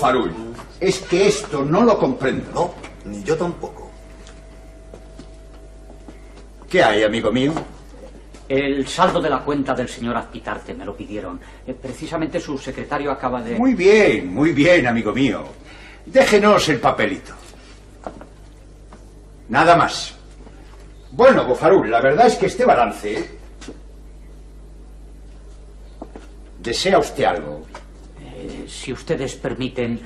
Bofarul, es que esto no lo comprendo. No, ni yo tampoco. ¿Qué hay, amigo mío? El saldo de la cuenta del señor Azpitarte me lo pidieron. Eh, precisamente su secretario acaba de... Muy bien, muy bien, amigo mío. Déjenos el papelito. Nada más. Bueno, Bofarul, la verdad es que este balance... ¿Desea usted algo? Si ustedes permiten,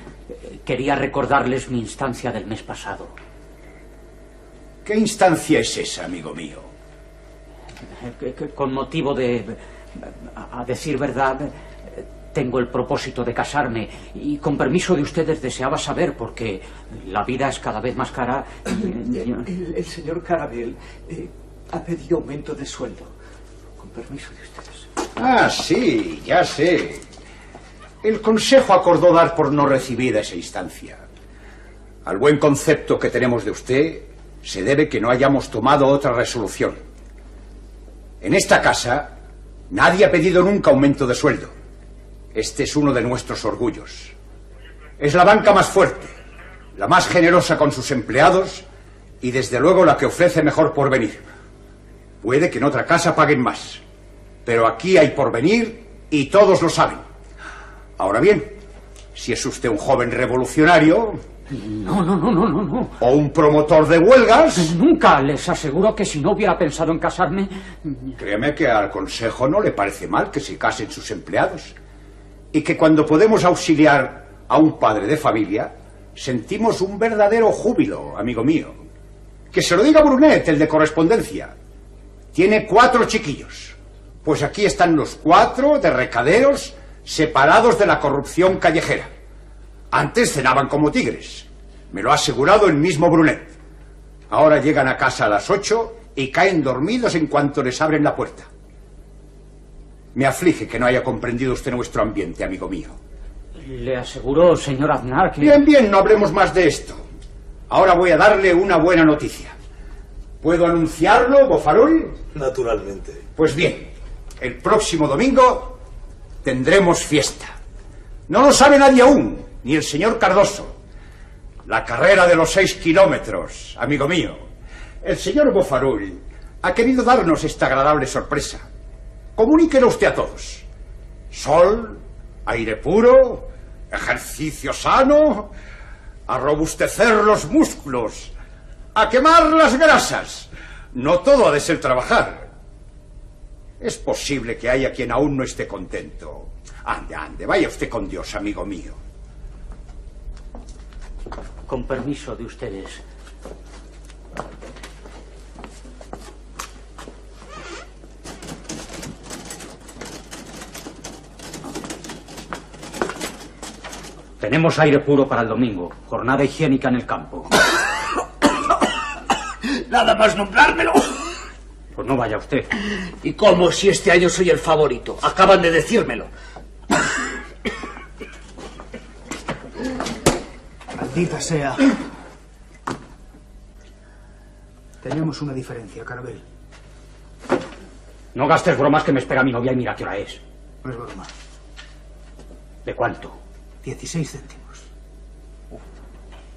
quería recordarles mi instancia del mes pasado. ¿Qué instancia es esa, amigo mío? Con motivo de... A decir verdad, tengo el propósito de casarme y con permiso de ustedes deseaba saber porque la vida es cada vez más cara. el señor Carabel eh, ha pedido aumento de sueldo. Con permiso de ustedes. Ah, sí, ya sé. El Consejo acordó dar por no recibida esa instancia. Al buen concepto que tenemos de usted, se debe que no hayamos tomado otra resolución. En esta casa, nadie ha pedido nunca aumento de sueldo. Este es uno de nuestros orgullos. Es la banca más fuerte, la más generosa con sus empleados y desde luego la que ofrece mejor porvenir. Puede que en otra casa paguen más, pero aquí hay porvenir y todos lo saben. Ahora bien, si es usted un joven revolucionario No, no, no, no, no, no. o un promotor de huelgas, Nunca les aseguro que si no hubiera pensado en casarme, créeme que al Consejo no le parece mal que se casen sus empleados y que cuando podemos auxiliar a un padre de familia, sentimos un verdadero júbilo, amigo mío. Que se lo diga Brunet, el de correspondencia. Tiene cuatro chiquillos. Pues aquí están los cuatro de recaderos separados de la corrupción callejera. Antes cenaban como tigres. Me lo ha asegurado el mismo Brunet. Ahora llegan a casa a las ocho y caen dormidos en cuanto les abren la puerta. Me aflige que no haya comprendido usted nuestro ambiente, amigo mío. le aseguro, señor Aznar, que... Bien, bien, no hablemos más de esto. Ahora voy a darle una buena noticia. ¿Puedo anunciarlo, Bofarul? Naturalmente. Pues bien, el próximo domingo tendremos fiesta. No lo sabe nadie aún, ni el señor Cardoso. La carrera de los seis kilómetros, amigo mío. El señor Bofarul ha querido darnos esta agradable sorpresa. Comuníquelo usted a todos. Sol, aire puro, ejercicio sano, a robustecer los músculos, a quemar las grasas. No todo ha de ser trabajar. Es posible que haya quien aún no esté contento. Ande, ande, vaya usted con Dios, amigo mío. Con permiso de ustedes. Tenemos aire puro para el domingo. Jornada higiénica en el campo. Nada más nombrármelo. Pues no vaya usted. ¿Y cómo si este año soy el favorito? Acaban de decírmelo. Maldita sea. Tenemos una diferencia, Carabel. No gastes bromas que me espera mi novia y mira qué hora es. No es broma. ¿De cuánto? 16 céntimos.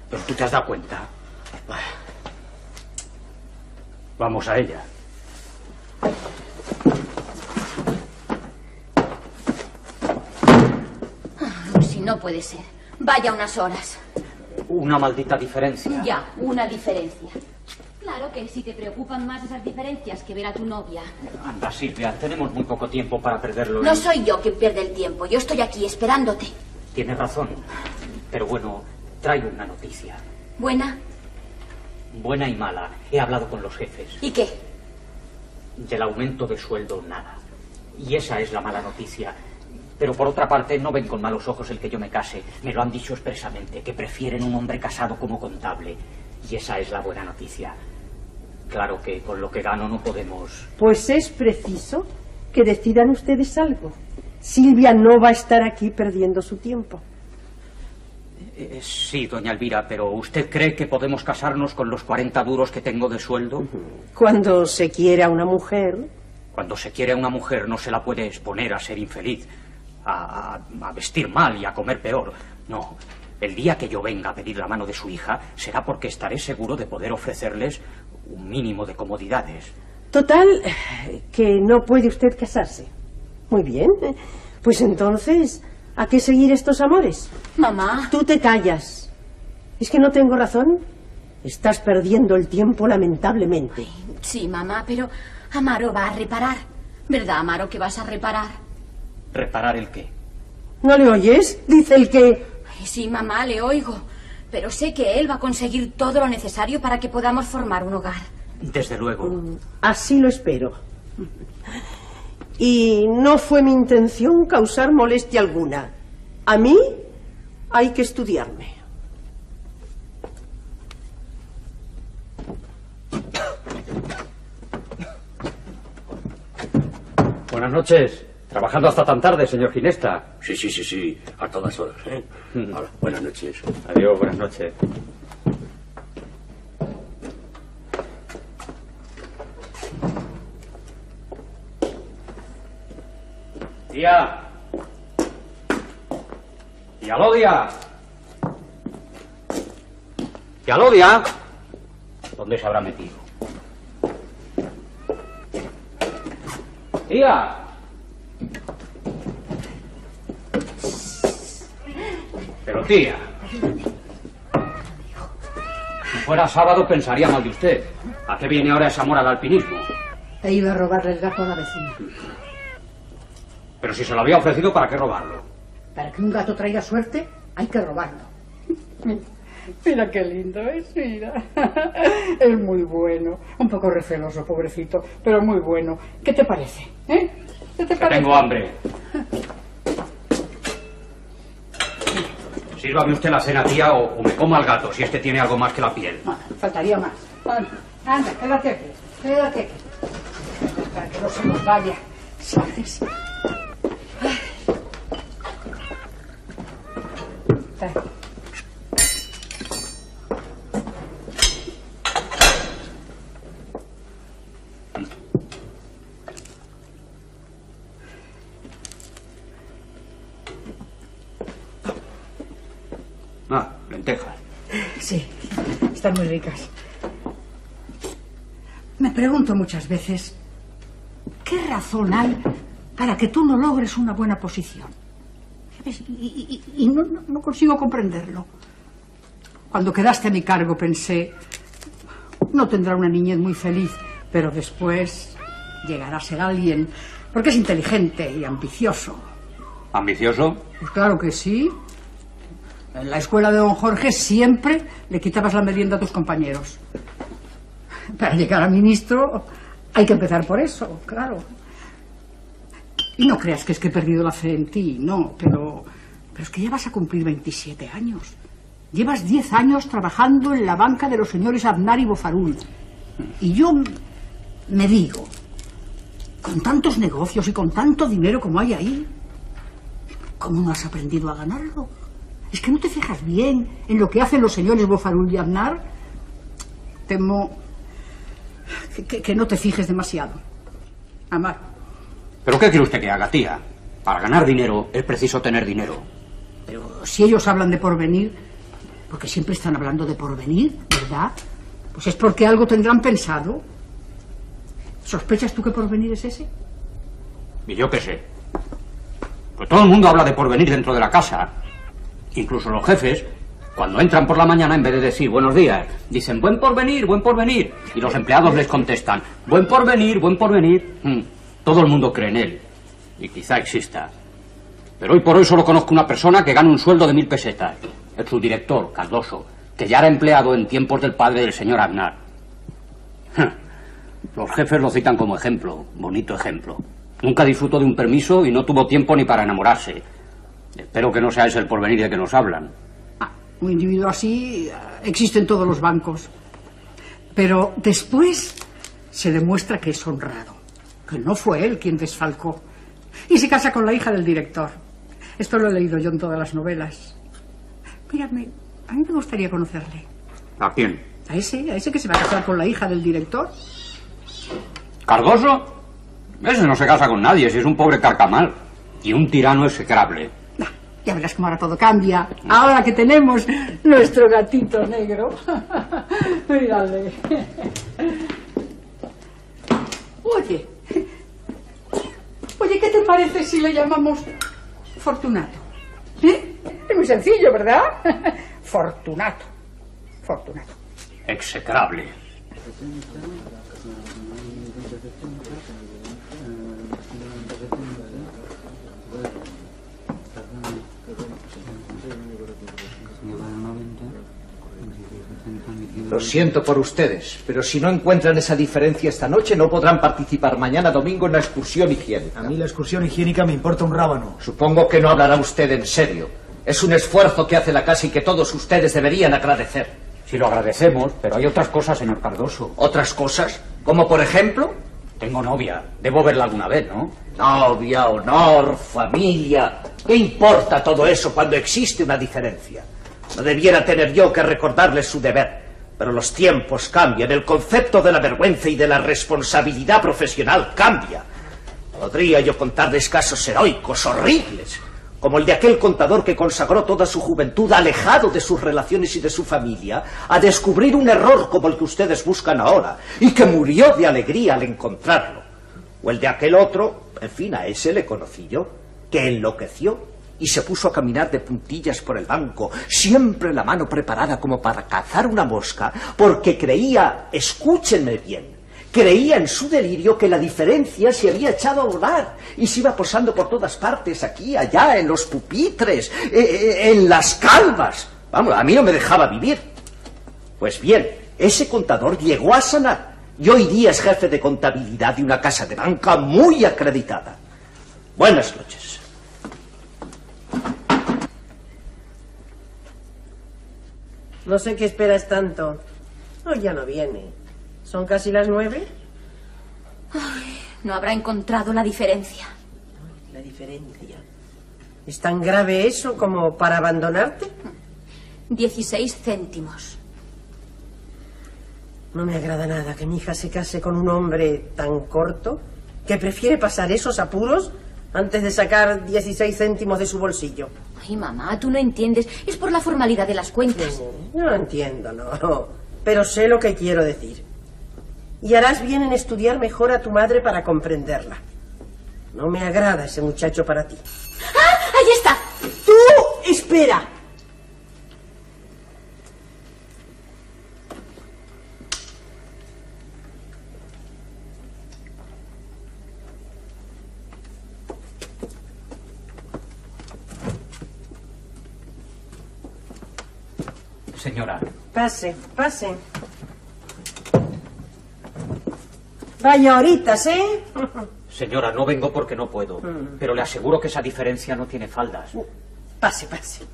Pero tú te has dado cuenta. Vamos a ella. Ah, si no puede ser. Vaya unas horas. Una maldita diferencia. Ya, una diferencia. Claro que si te preocupan más esas diferencias que ver a tu novia. Anda, Silvia, tenemos muy poco tiempo para perderlo. No soy yo quien pierde el tiempo. Yo estoy aquí esperándote. Tienes razón. Pero bueno, traigo una noticia. Buena. Buena y mala. He hablado con los jefes. ¿Y qué? Del aumento de sueldo, nada. Y esa es la mala noticia. Pero por otra parte, no ven con malos ojos el que yo me case. Me lo han dicho expresamente, que prefieren un hombre casado como contable. Y esa es la buena noticia. Claro que con lo que gano no podemos... Pues es preciso que decidan ustedes algo. Silvia no va a estar aquí perdiendo su tiempo. Eh, sí, doña Elvira, pero ¿usted cree que podemos casarnos con los 40 duros que tengo de sueldo? Cuando se quiere a una mujer, Cuando se quiere a una mujer no se la puede exponer a ser infeliz, a, vestir mal y a comer peor. No. El día que yo venga a pedir la mano de su hija será porque estaré seguro de poder ofrecerles un mínimo de comodidades. total, que no puede usted casarse. Muy bien. Pues entonces, ¿a qué seguir estos amores? Mamá. Tú te callas. ¿Es que no tengo razón? Estás perdiendo el tiempo lamentablemente. Sí, mamá, pero Amaro va a reparar. ¿Verdad, Amaro, que vas a reparar? ¿Reparar el qué? ¿No le oyes? Dice el que... Ay, sí, mamá, le oigo. Pero sé que él va a conseguir todo lo necesario para que podamos formar un hogar. Desde luego. Así lo espero. Y no fue mi intención causar molestia alguna. A mí hay que estudiarme. Buenas noches. Trabajando hasta tan tarde, señor Ginesta. Sí, sí, sí, sí, a todas horas. ¿eh? Hola, buenas noches. Adiós, buenas noches. Tía. Tía Lodia. Tía Lodia. ¿Dónde se habrá metido? Tía. Pero tía. Si fuera sábado pensaría mal de usted. ¿A qué viene ahora esa amor al alpinismo? He ido a robarle el gato a la vecina. Pero si se lo había ofrecido, ¿para qué robarlo? Para que un gato traiga suerte, hay que robarlo. Mira qué lindo es, mira. Es muy bueno. Un poco receloso, pobrecito, pero muy bueno. ¿Qué te parece? ¿Eh? ¿Qué te Que parece? tengo hambre. Sírvame usted la cena, tía, o, me coma al gato, si este tiene algo más que la piel. Ah, faltaría más. Anda, quédate aquí. Quédate aquí. Para que no se nos vaya. ¿Sabes? Ay. Trae. Ah, lentejas. Sí, están muy ricas. Me pregunto muchas veces, ¿qué razón hay para que tú no logres una buena posición? ¿Sabes? Y, no- no consigo comprenderlo. Cuando quedaste a mi cargo pensé, no tendrá una niñez muy feliz, pero después llegará a ser alguien, porque es inteligente y ambicioso. ¿Ambicioso? Pues claro que sí. En la escuela de don Jorge siempre le quitabas la merienda a tus compañeros. Para llegar a ministro hay que empezar por eso, claro. Y no creas que es que he perdido la fe en ti, no, pero, pero es que ya vas a cumplir 27 años. Llevas 10 años trabajando en la banca de los señores Aznar y Bofarul. Y yo me digo, con tantos negocios y con tanto dinero como hay ahí, ¿Cómo no has aprendido a ganarlo? ¿Es que no te fijas bien en lo que hacen los señores Bofarul y Aznar? Temo que, que- que no te fijes demasiado. Amar, ¿Pero qué quiere usted que haga, tía? Para ganar dinero es preciso tener dinero. pero si ellos hablan de porvenir, porque siempre están hablando de porvenir, ¿verdad? Pues es porque algo tendrán pensado. ¿Sospechas tú que porvenir es ese? Y yo qué sé. Pues todo el mundo habla de porvenir dentro de la casa. Incluso los jefes, cuando entran por la mañana, en vez de decir buenos días, dicen buen porvenir, buen porvenir. Y los empleados les contestan buen porvenir, buen porvenir. Mm, Todo el mundo cree en él. Y quizá exista. Pero hoy por hoy solo conozco una persona que gana un sueldo de mil pesetas. El subdirector, Cardoso, que ya era empleado en tiempos del padre del señor Aznar. Los jefes lo citan como ejemplo, bonito ejemplo. Nunca disfrutó de un permiso y no tuvo tiempo ni para enamorarse. Espero que no sea ese el porvenir de que nos hablan. Ah, un individuo así eh, existe en todos los bancos. Pero después se demuestra que es honrado, que no fue él quien desfalcó. Y se casa con la hija del director. Esto lo he leído yo en todas las novelas. Mírame, a mí me gustaría conocerle. ¿A quién? A ese, a ese que se va a casar con la hija del director. ¿Cardoso? Ese no se casa con nadie, si es un pobre carcamal. Y un tirano execrable. Ya verás cómo ahora todo cambia. Ahora que tenemos nuestro gatito negro. Mírale. Oye. Oye, ¿qué te parece si le llamamos Fortunato? ¿Eh? Es muy sencillo, ¿verdad? Fortunato. Fortunato. Execrable. Lo siento por ustedes, pero si no encuentran esa diferencia esta noche, no podrán participar mañana domingo en la excursión higiénica. A mí la excursión higiénica me importa un rábano. Supongo que no hablará usted en serio. Es un esfuerzo que hace la casa y que todos ustedes deberían agradecer. Sí lo agradecemos, pero hay otras cosas, señor Cardoso. ¿Otras cosas? Como por ejemplo, Tengo novia. Debo verla alguna vez, ¿no? novia, honor, familia. ¿Qué importa todo eso cuando existe una diferencia? No debiera tener yo que recordarles su deber. Pero los tiempos cambian, el concepto de la vergüenza y de la responsabilidad profesional cambia. Podría yo contarles casos heroicos, horribles, como el de aquel contador que consagró toda su juventud alejado de sus relaciones y de su familia, a descubrir un error como el que ustedes buscan ahora, y que murió de alegría al encontrarlo. O el de aquel otro, en fin, a ese le conocí yo, que enloqueció y se puso a caminar de puntillas por el banco, siempre la mano preparada como para cazar una mosca, porque creía, escúchenme bien, creía en su delirio que la diferencia se había echado a volar y se iba posando por todas partes, aquí, allá, en los pupitres, eh, eh, en las calvas. Vamos, a mí no me dejaba vivir. Pues bien, ese contador llegó a sanar y hoy día es jefe de contabilidad de una casa de banca muy acreditada. Buenas noches. No sé qué esperas tanto. Hoy ya no viene. ¿Son casi las nueve? No habrá encontrado la diferencia. La diferencia. ¿Es tan grave eso como para abandonarte? 16 céntimos. No me agrada nada que mi hija se case con un hombre tan corto que prefiere pasar esos apuros antes de sacar 16 céntimos de su bolsillo. Ay, mamá, tú no entiendes. Es por la formalidad de las cuentas. No entiendo, no. Pero sé lo que quiero decir. Y harás bien en estudiar mejor a tu madre para comprenderla. No me agrada ese muchacho para ti. ¡Ah! ¡Ahí está! ¡Tú! ¡Espera! Señora, Pase, pase. Vaya horitas, ¿eh? señora, no vengo porque no puedo. Pero le aseguro que esa diferencia no tiene faldas. Pase, pase.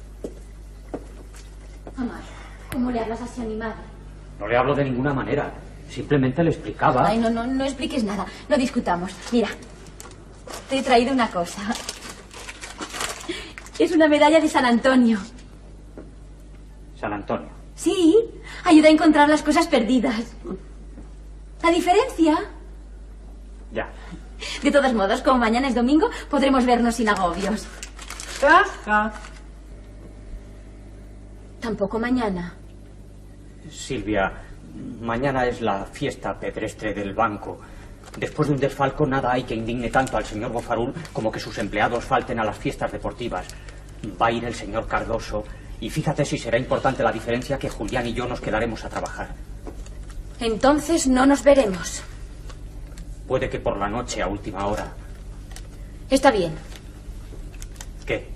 Mamá, ¿cómo le hablas así a mi madre? No le hablo de ninguna manera. Simplemente le explicaba. Ay, no, no, no expliques nada. No discutamos. Mira, te he traído una cosa. Es una medalla de San Antonio. San Antonio. Sí, ayuda a encontrar las cosas perdidas. La diferencia. Ya. De todos modos, como mañana es domingo, podremos vernos sin agobios. Caja. Tampoco mañana. Silvia, mañana es la fiesta pedestre del banco. Después de un desfalco, nada hay que indigne tanto al señor Bofarul como que sus empleados falten a las fiestas deportivas. Va a ir el señor Cardoso y fíjate si será importante la diferencia que Julián y yo nos quedaremos a trabajar. Entonces no nos veremos. Puede que por la noche a última hora. Está bien. ¿Qué?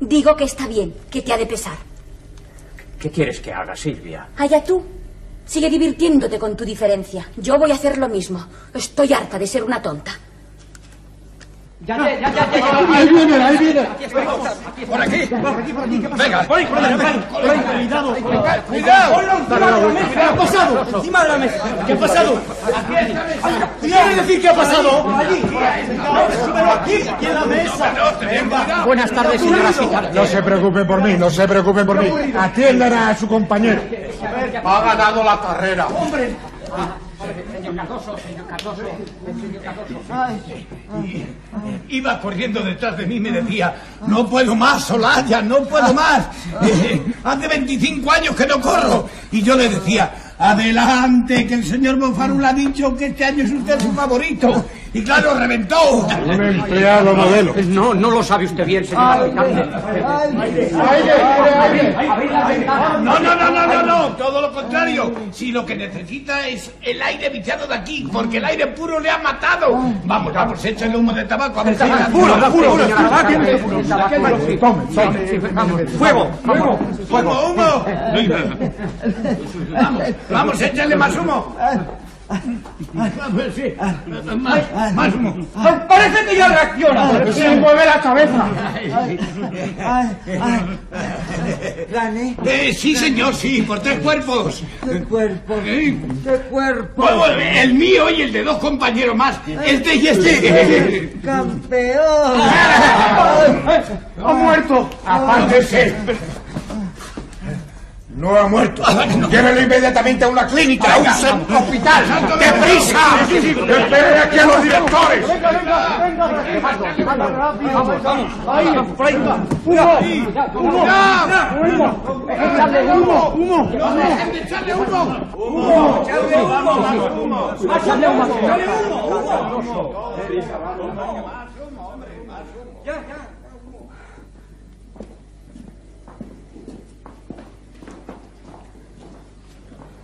Digo que está bien, que te ha de pesar. ¿Qué quieres que haga, Silvia? Allá tú. Sigue divirtiéndote con tu diferencia. Yo voy a hacer lo mismo. Estoy harta de ser una tonta. Ya, ya, ya, ya, ya, Ahí viene, ahí viene. Por aquí. Venga. Cuidado. Cuidado. ¿Qué ha pasado? Encima de la mesa. ¿Qué ha pasado? ¿Quiere decir qué ha pasado? Allí. aquí, aquí en la mesa. Buenas tardes, señora Citarte. No se preocupen por mí, no se preocupen por mí. Atiendan a su compañero. Ha ganado la carrera. Señor Cardoso, señor Cardoso, señor Cardoso. Iba corriendo detrás de mí y me decía, no puedo más, Solaya, no puedo más. Eh, hace 25 años que no corro. Y yo le decía, adelante, que el señor Bonfarul ha dicho que este año es usted su favorito. Y claro, reventó. Un empleado modelo. No, no lo sabe usted bien, señor alcalde. No, no, no, no, no, no, todo lo contrario. Si lo que necesita es el aire viciado de aquí, porque el aire puro le ha matado. Vamos, vamos, échale humo de tabaco a ver si... Puro, puro, Fuego, fuego. ¡Humo, humo! Vamos, vamos, échale más humo. Más, más humo. Parece que ya reacciona. Se mueve la cabeza. Eh, sí, señor, sí, por tres cuerpos. ¿Qué cuerpo? ¿Eh? ¿Qué cuerpo? El mío y el de dos compañeros más. Este y este. ¡Campeón! ¡Ha muerto! ¡Apártese! No ha muerto. Llévelo inmediatamente a una clínica, a un centro hospital. ¡Deprisa! ¡Esperen aquí a los directores! Vamos, vamos. Ahí, por ahí. ¡Humo! ¡Humo! ¡Échale humo! ¡Humo! ¡Echarle humo!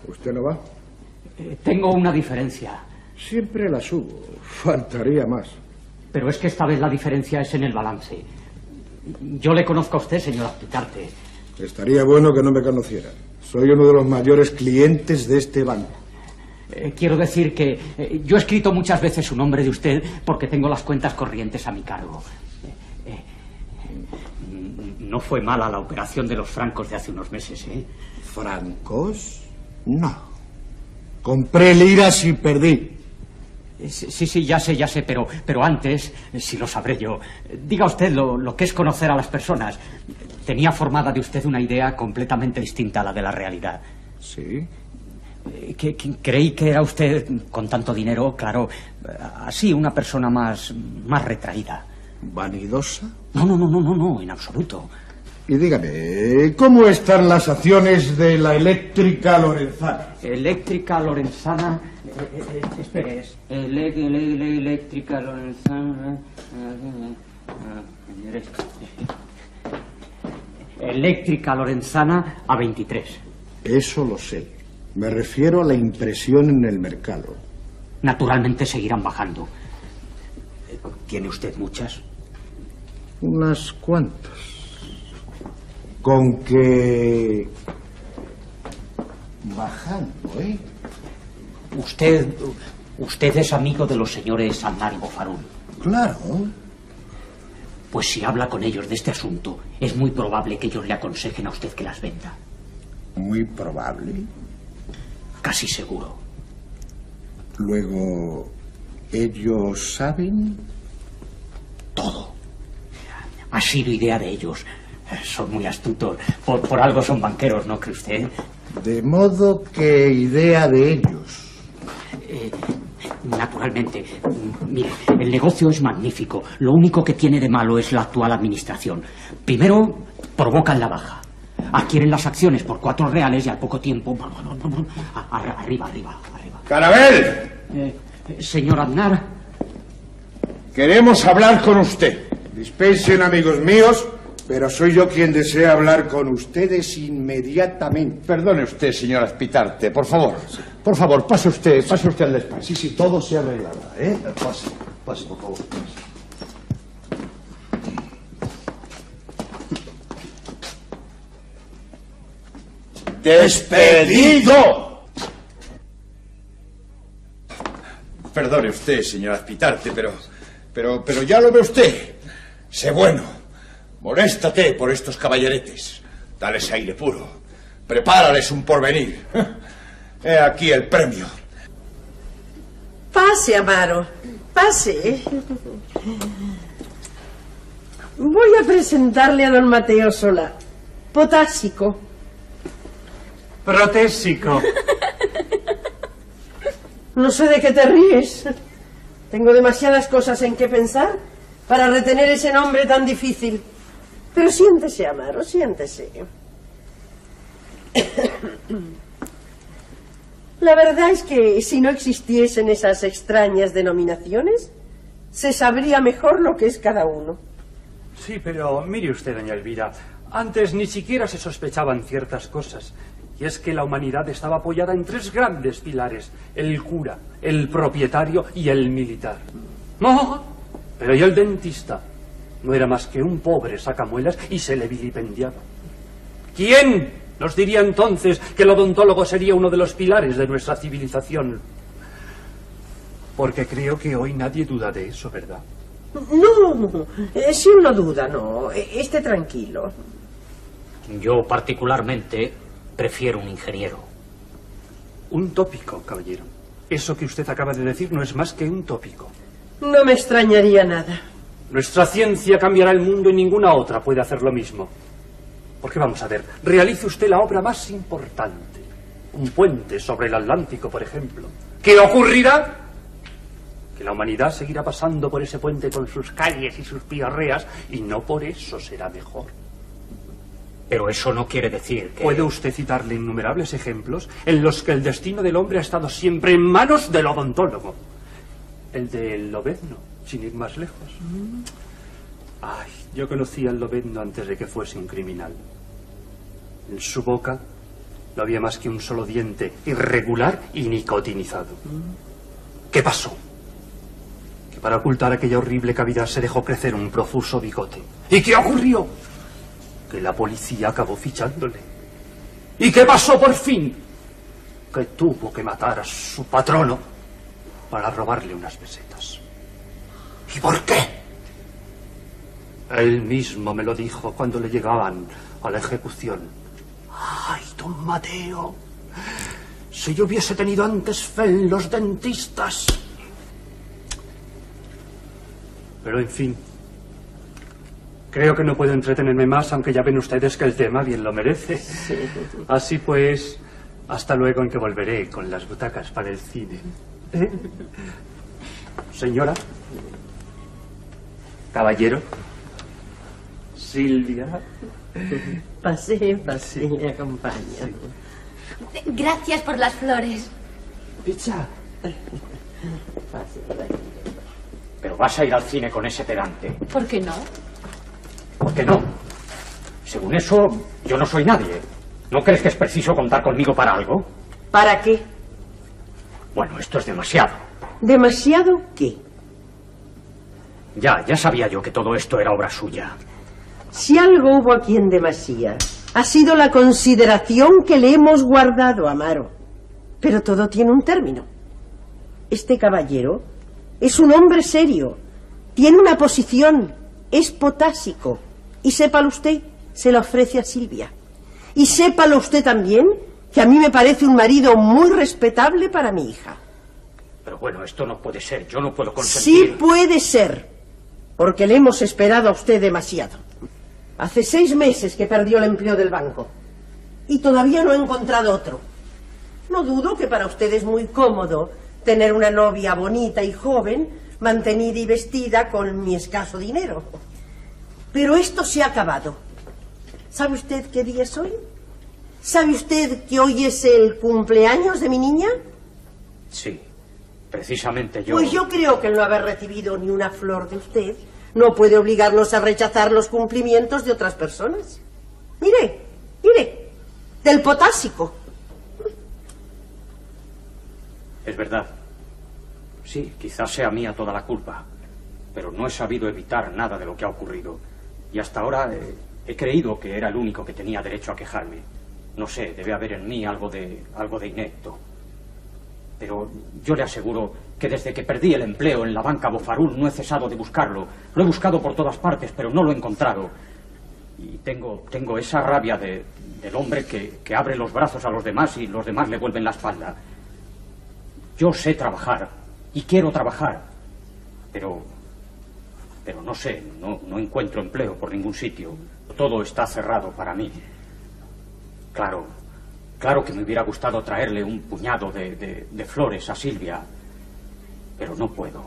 ¿Usted no va? Eh, Tengo una diferencia, Siempre la subo. Faltaría más. pero es que esta vez la diferencia es en el balance. Yo le conozco a usted, señor Aplicarte. Estaría bueno que no me conociera. Soy uno de los mayores clientes de este banco. Eh, quiero decir que eh, yo he escrito muchas veces su nombre de usted porque tengo las cuentas corrientes a mi cargo. Eh, eh, no fue mala la operación de los francos de hace unos meses, ¿eh? ¿Francos? No. Compré liras y perdí. Sí, sí, ya sé, ya sé, pero, pero antes, si lo sabré yo, diga usted lo, lo que es conocer a las personas. Tenía formada de usted una idea completamente distinta a la de la realidad. ¿Sí? Eh, Que, que creí que era usted, con tanto dinero, claro, así, una persona más, más retraída. ¿Vanidosa? No, no, no, no, no, no, en absoluto. Y dígame, ¿cómo están las acciones de la eléctrica Lorenzana? Eléctrica Lorenzana. eh, eh, eh, espere, es. ele- ele- ele- eléctrica Lorenzana. Eléctrica Lorenzana a 23. Eso lo sé. Me refiero a la impresión en el mercado. Naturalmente seguirán bajando. ¿Tiene usted muchas? Unas cuantas. Con que... Bajando, ¿eh? Usted. Usted es amigo de los señores Aznar y. Claro. Pues si habla con ellos de este asunto, es muy probable que ellos le aconsejen a usted que las venda. Muy probable. Casi seguro. Luego, ¿ellos saben? Todo. Ha sido idea de ellos. Son muy astutos. Por, por algo son banqueros, ¿no cree usted? De modo que idea de ellos. Eh, naturalmente. Mire, el negocio es magnífico. Lo único que tiene de malo es la actual administración. Primero, provocan la baja. Adquieren las acciones por cuatro reales y al poco tiempo... Arriba, arriba, arriba. Carabel, Eh, eh, señor Aznar, queremos hablar con usted. Dispensen, amigos míos, Pero soy yo quien desea hablar con ustedes inmediatamente. Perdone usted, señora Spitarte, por favor. Por favor, pase usted, pase usted al despacho. Sí, sí, todo se arreglará, ¿eh? Pase, pase, por favor. pase. ¡Despedido! Perdone usted, señora Spitarte, pero, pero, pero ya lo ve usted. Sé bueno. Moléstate por estos caballeretes. Dales aire puro. Prepárales un porvenir. He aquí el premio. Pase, Amaro, pase. Voy a presentarle a don Mateo Sola. Potásico. Protésico. No sé de qué te ríes. Tengo demasiadas cosas en que pensar para retener ese nombre tan difícil. Pero siéntese, Amaro, siéntese. La verdad es que si no existiesen esas extrañas denominaciones, se sabría mejor lo que es cada uno. Sí, pero mire usted, doña Elvira, antes ni siquiera se sospechaban ciertas cosas. Y es que la humanidad estaba apoyada en tres grandes pilares, el cura, el propietario y el militar. No, pero ¿y el dentista? No era más que un pobre sacamuelas y se le vilipendiaba. ¿Quién nos diría entonces que el odontólogo sería uno de los pilares de nuestra civilización? Porque creo que hoy nadie duda de eso, ¿verdad? No, eh, si uno duda, no. eh, Esté tranquilo. Yo particularmente prefiero un ingeniero. Un tópico, caballero. Eso que usted acaba de decir no es más que un tópico. No me extrañaría nada. Nuestra ciencia cambiará el mundo y ninguna otra puede hacer lo mismo. Porque vamos a ver, realice usted la obra más importante. Un puente sobre el Atlántico, por ejemplo. ¿Qué ocurrirá? Que la humanidad seguirá pasando por ese puente con sus calles y sus piorreas y no por eso será mejor. Pero eso no quiere decir que... ¿Puede usted citarle innumerables ejemplos en los que el destino del hombre ha estado siempre en manos del odontólogo? El del lobezno, sin ir más lejos. Ay, yo conocía al lobezno antes de que fuese un criminal. En su boca no había más que un solo diente, irregular y nicotinizado. ¿Qué pasó? Que para ocultar aquella horrible cavidad se dejó crecer un profuso bigote. ¿Y qué ocurrió? Que la policía acabó fichándole. ¿Y qué pasó por fin? Que tuvo que matar a su patrono para robarle unas pesetas. ¿Y por qué? Él mismo me lo dijo cuando le llegaban a la ejecución. ¡Ay, don Mateo! Si yo hubiese tenido antes fe en los dentistas. Pero en fin. Creo que no puedo entretenerme más, aunque ya ven ustedes que el tema bien lo merece. Así pues, hasta luego en que volveré con las butacas para el cine. ¿Eh? Señora. Caballero. Silvia. Pase, pase, me acompaña. Gracias por las flores. Pizza. Pase por aquí. Pero vas a ir al cine con ese pedante. ¿Por qué no? ¿Por qué no? Según eso, yo no soy nadie. ¿No crees que es preciso contar conmigo para algo? ¿Para qué? Bueno, esto es demasiado. ¿Demasiado qué? Ya, ya sabía yo que todo esto era obra suya. Si algo hubo aquí en demasía, ha sido la consideración que le hemos guardado a Amaro. Pero todo tiene un término. Este caballero es un hombre serio, tiene una posición, es potásico. Y sépalo usted, se la ofrece a Silvia. Y sépalo usted también, que a mí me parece un marido muy respetable para mi hija. Pero bueno, esto no puede ser. Yo no puedo Sí consentir. puede ser, porque le hemos esperado a usted demasiado. Hace seis meses que perdió el empleo del banco y todavía no ha encontrado otro. No dudo que para usted es muy cómodo tener una novia bonita y joven, mantenida y vestida con mi escaso dinero. Pero esto se ha acabado. ¿Sabe usted qué día es hoy? ¿Sabe usted que hoy es el cumpleaños de mi niña? Sí, precisamente yo. Pues yo creo que el no haber recibido ni una flor de usted no puede obligarnos a rechazar los cumplimientos de otras personas. Mire, mire, del potásico. Es verdad. Sí, quizás sea mía toda la culpa, pero no he sabido evitar nada de lo que ha ocurrido. Y hasta ahora eh, he creído que era el único que tenía derecho a quejarme. No sé, debe haber en mí algo de, algo de inepto. Pero yo le aseguro que desde que perdí el empleo en la banca Bofarul no he cesado de buscarlo. Lo he buscado por todas partes, pero no lo he encontrado. Y tengo, tengo esa rabia de, del hombre que, que abre los brazos a los demás y los demás le vuelven la espalda. Yo sé trabajar y quiero trabajar, pero, pero no sé, no, no encuentro empleo por ningún sitio. Todo está cerrado para mí. Claro, claro que me hubiera gustado traerle un puñado de, de- de flores a Silvia, pero no puedo.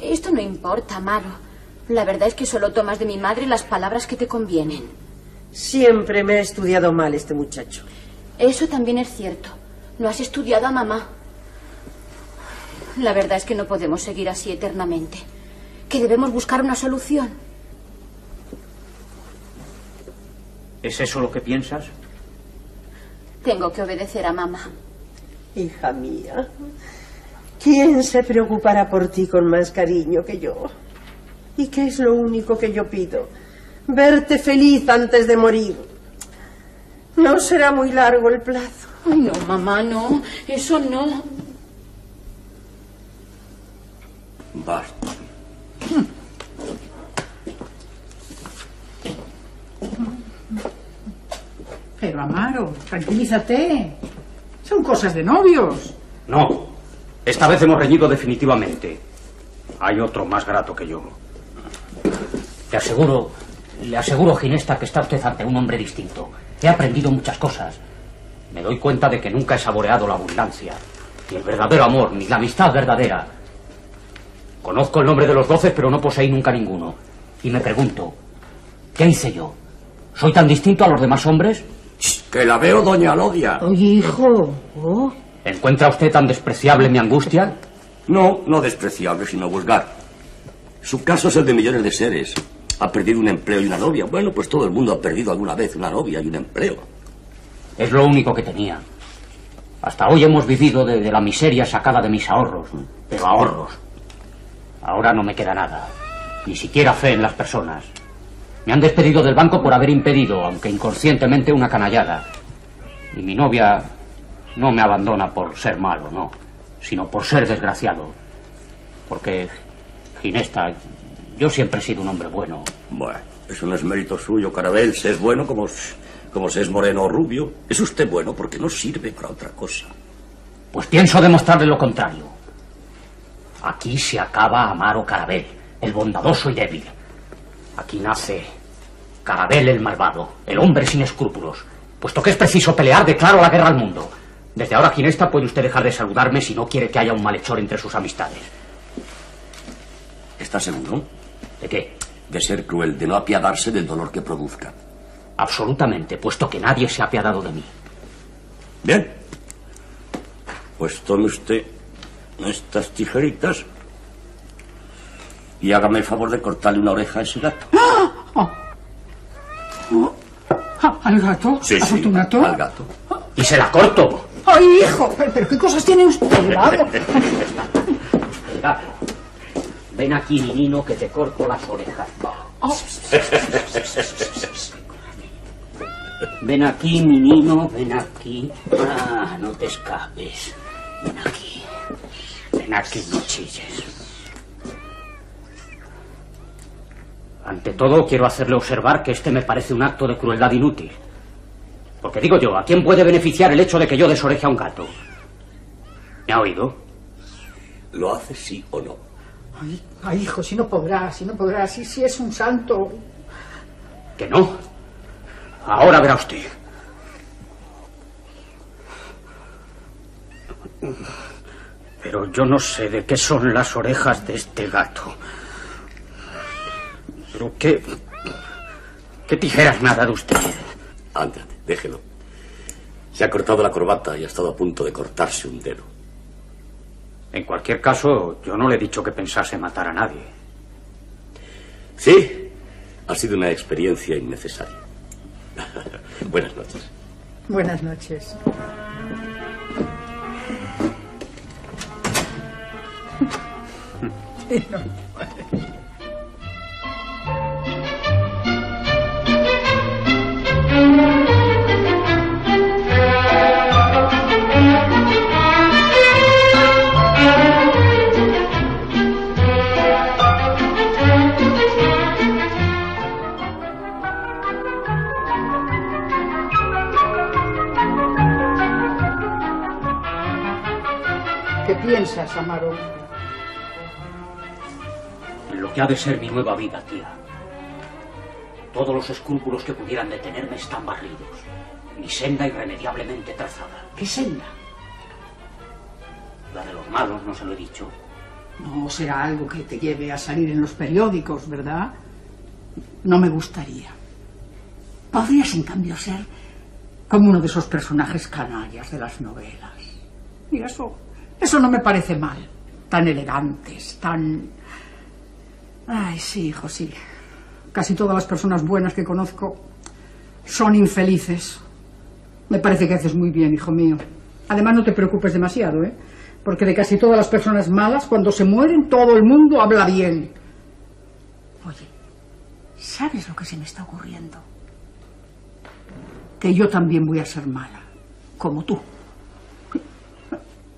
Esto no importa, Amaro. La verdad es que solo tomas de mi madre las palabras que te convienen. Siempre me ha estudiado mal este muchacho. Eso también es cierto. No has estudiado a mamá. La verdad es que no podemos seguir así eternamente. Que debemos buscar una solución. ¿Es eso lo que piensas? Tengo que obedecer a mamá. Hija mía, ¿quién se preocupará por ti con más cariño que yo? ¿Y qué es lo único que yo pido? Verte feliz antes de morir. No será muy largo el plazo. Ay, no, mamá, no. Eso no. Basta. Pero Amaro, tranquilízate. Son cosas de novios. No. Esta vez hemos reñido definitivamente. Hay otro más grato que yo. Le aseguro, le aseguro, Ginesta, que está usted ante un hombre distinto. He aprendido muchas cosas. Me doy cuenta de que nunca he saboreado la abundancia, ni el verdadero amor, ni la amistad verdadera. Conozco el nombre de los doce, pero no poseí nunca ninguno. Y me pregunto, ¿qué hice yo? ¿Soy tan distinto a los demás hombres? Que la veo, doña Lodia. Oye, hijo. Oh. ¿Encuentra usted tan despreciable mi angustia? No, no despreciable, sino vulgar. Su caso es el de millones de seres. Ha perdido un empleo y una novia. Bueno, pues todo el mundo ha perdido alguna vez una novia y un empleo. Es lo único que tenía. Hasta hoy hemos vivido de, de la miseria sacada de mis ahorros. Pero ahorros. Ahora no me queda nada. Ni siquiera fe en las personas. Me han despedido del banco por haber impedido, aunque inconscientemente, una canallada. Y mi novia no me abandona por ser malo, no, sino por ser desgraciado. Porque, Ginesta, yo siempre he sido un hombre bueno. Bueno, eso no es mérito suyo, Carabel. Se es bueno como, como se es moreno o rubio. Es usted bueno porque no sirve para otra cosa. Pues pienso demostrarle lo contrario. Aquí se acaba Amaro Carabel, el bondadoso y débil. Aquí nace Carabel el malvado, el hombre sin escrúpulos. Puesto que es preciso pelear, declaro la guerra al mundo. Desde ahora, Ginesta, puede usted dejar de saludarme si no quiere que haya un malhechor entre sus amistades. ¿Está seguro? ¿De qué? De ser cruel, de no apiadarse del dolor que produzca. Absolutamente, puesto que nadie se ha apiadado de mí. Bien. Pues tome usted estas tijeritas y hágame el favor de cortarle una oreja a ese gato. Ah, ¿Al gato? Sí, ¿A sí, Fortunato? al gato. Y se la corto. ¡Ay, hijo! ¿Pero, pero qué cosas tiene usted? Venga, ven aquí, menino, que te corto las orejas. Ven aquí, menino, ven aquí. Ah, no te escapes. Ven aquí. Ven aquí, no chilles. Ante todo, quiero hacerle observar que este me parece un acto de crueldad inútil. Porque digo yo, ¿a quién puede beneficiar el hecho de que yo desoreje a un gato? ¿Me ha oído? ¿Lo hace sí o no? Ay, ay, hijo, si no podrá, si no podrá, si, si es un santo. Que no. Ahora verá usted. Pero yo no sé de qué son las orejas de este gato. Pero qué... ¿Qué tijeras me ha dado usted? Ándate, déjelo. Se ha cortado la corbata y ha estado a punto de cortarse un dedo. En cualquier caso, yo no le he dicho que pensase matar a nadie. Sí, ha sido una experiencia innecesaria. Buenas noches. Buenas noches. piensas, Amaro? En lo que ha de ser mi nueva vida, tía. Todos los escrúpulos que pudieran detenerme están barridos. Mi senda irremediablemente trazada. ¿Qué senda? La de los malos, no se lo he dicho. No será algo que te lleve a salir en los periódicos, ¿verdad? No me gustaría. Podrías, en cambio, ser como uno de esos personajes canallas de las novelas. Y eso, eso no me parece mal. Tan elegantes, tan... Ay, sí, hijo, sí. Casi todas las personas buenas que conozco son infelices. Me parece que haces muy bien, hijo mío. Además, no te preocupes demasiado, ¿eh? Porque de casi todas las personas malas, cuando se mueren, todo el mundo habla bien. Oye, ¿sabes lo que se me está ocurriendo? Que yo también voy a ser mala, como tú.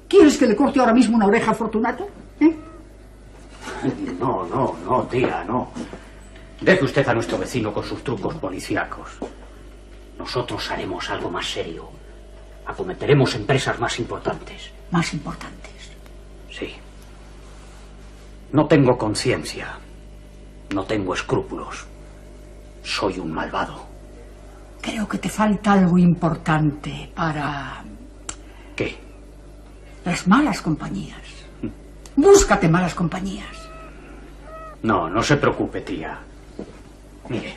¿Quieres que le corte ahora mismo una oreja a Fortunato? ¿Eh? No, no, no, tía, no. Deje usted a nuestro vecino con sus trucos policíacos. Nosotros haremos algo más serio. Acometeremos empresas más importantes. Más importantes. Sí. No tengo conciencia. No tengo escrúpulos. Soy un malvado. Creo que te falta algo importante para ¿Qué? Las malas compañías. Búscate malas compañías. No, no se preocupe, tía. Mire,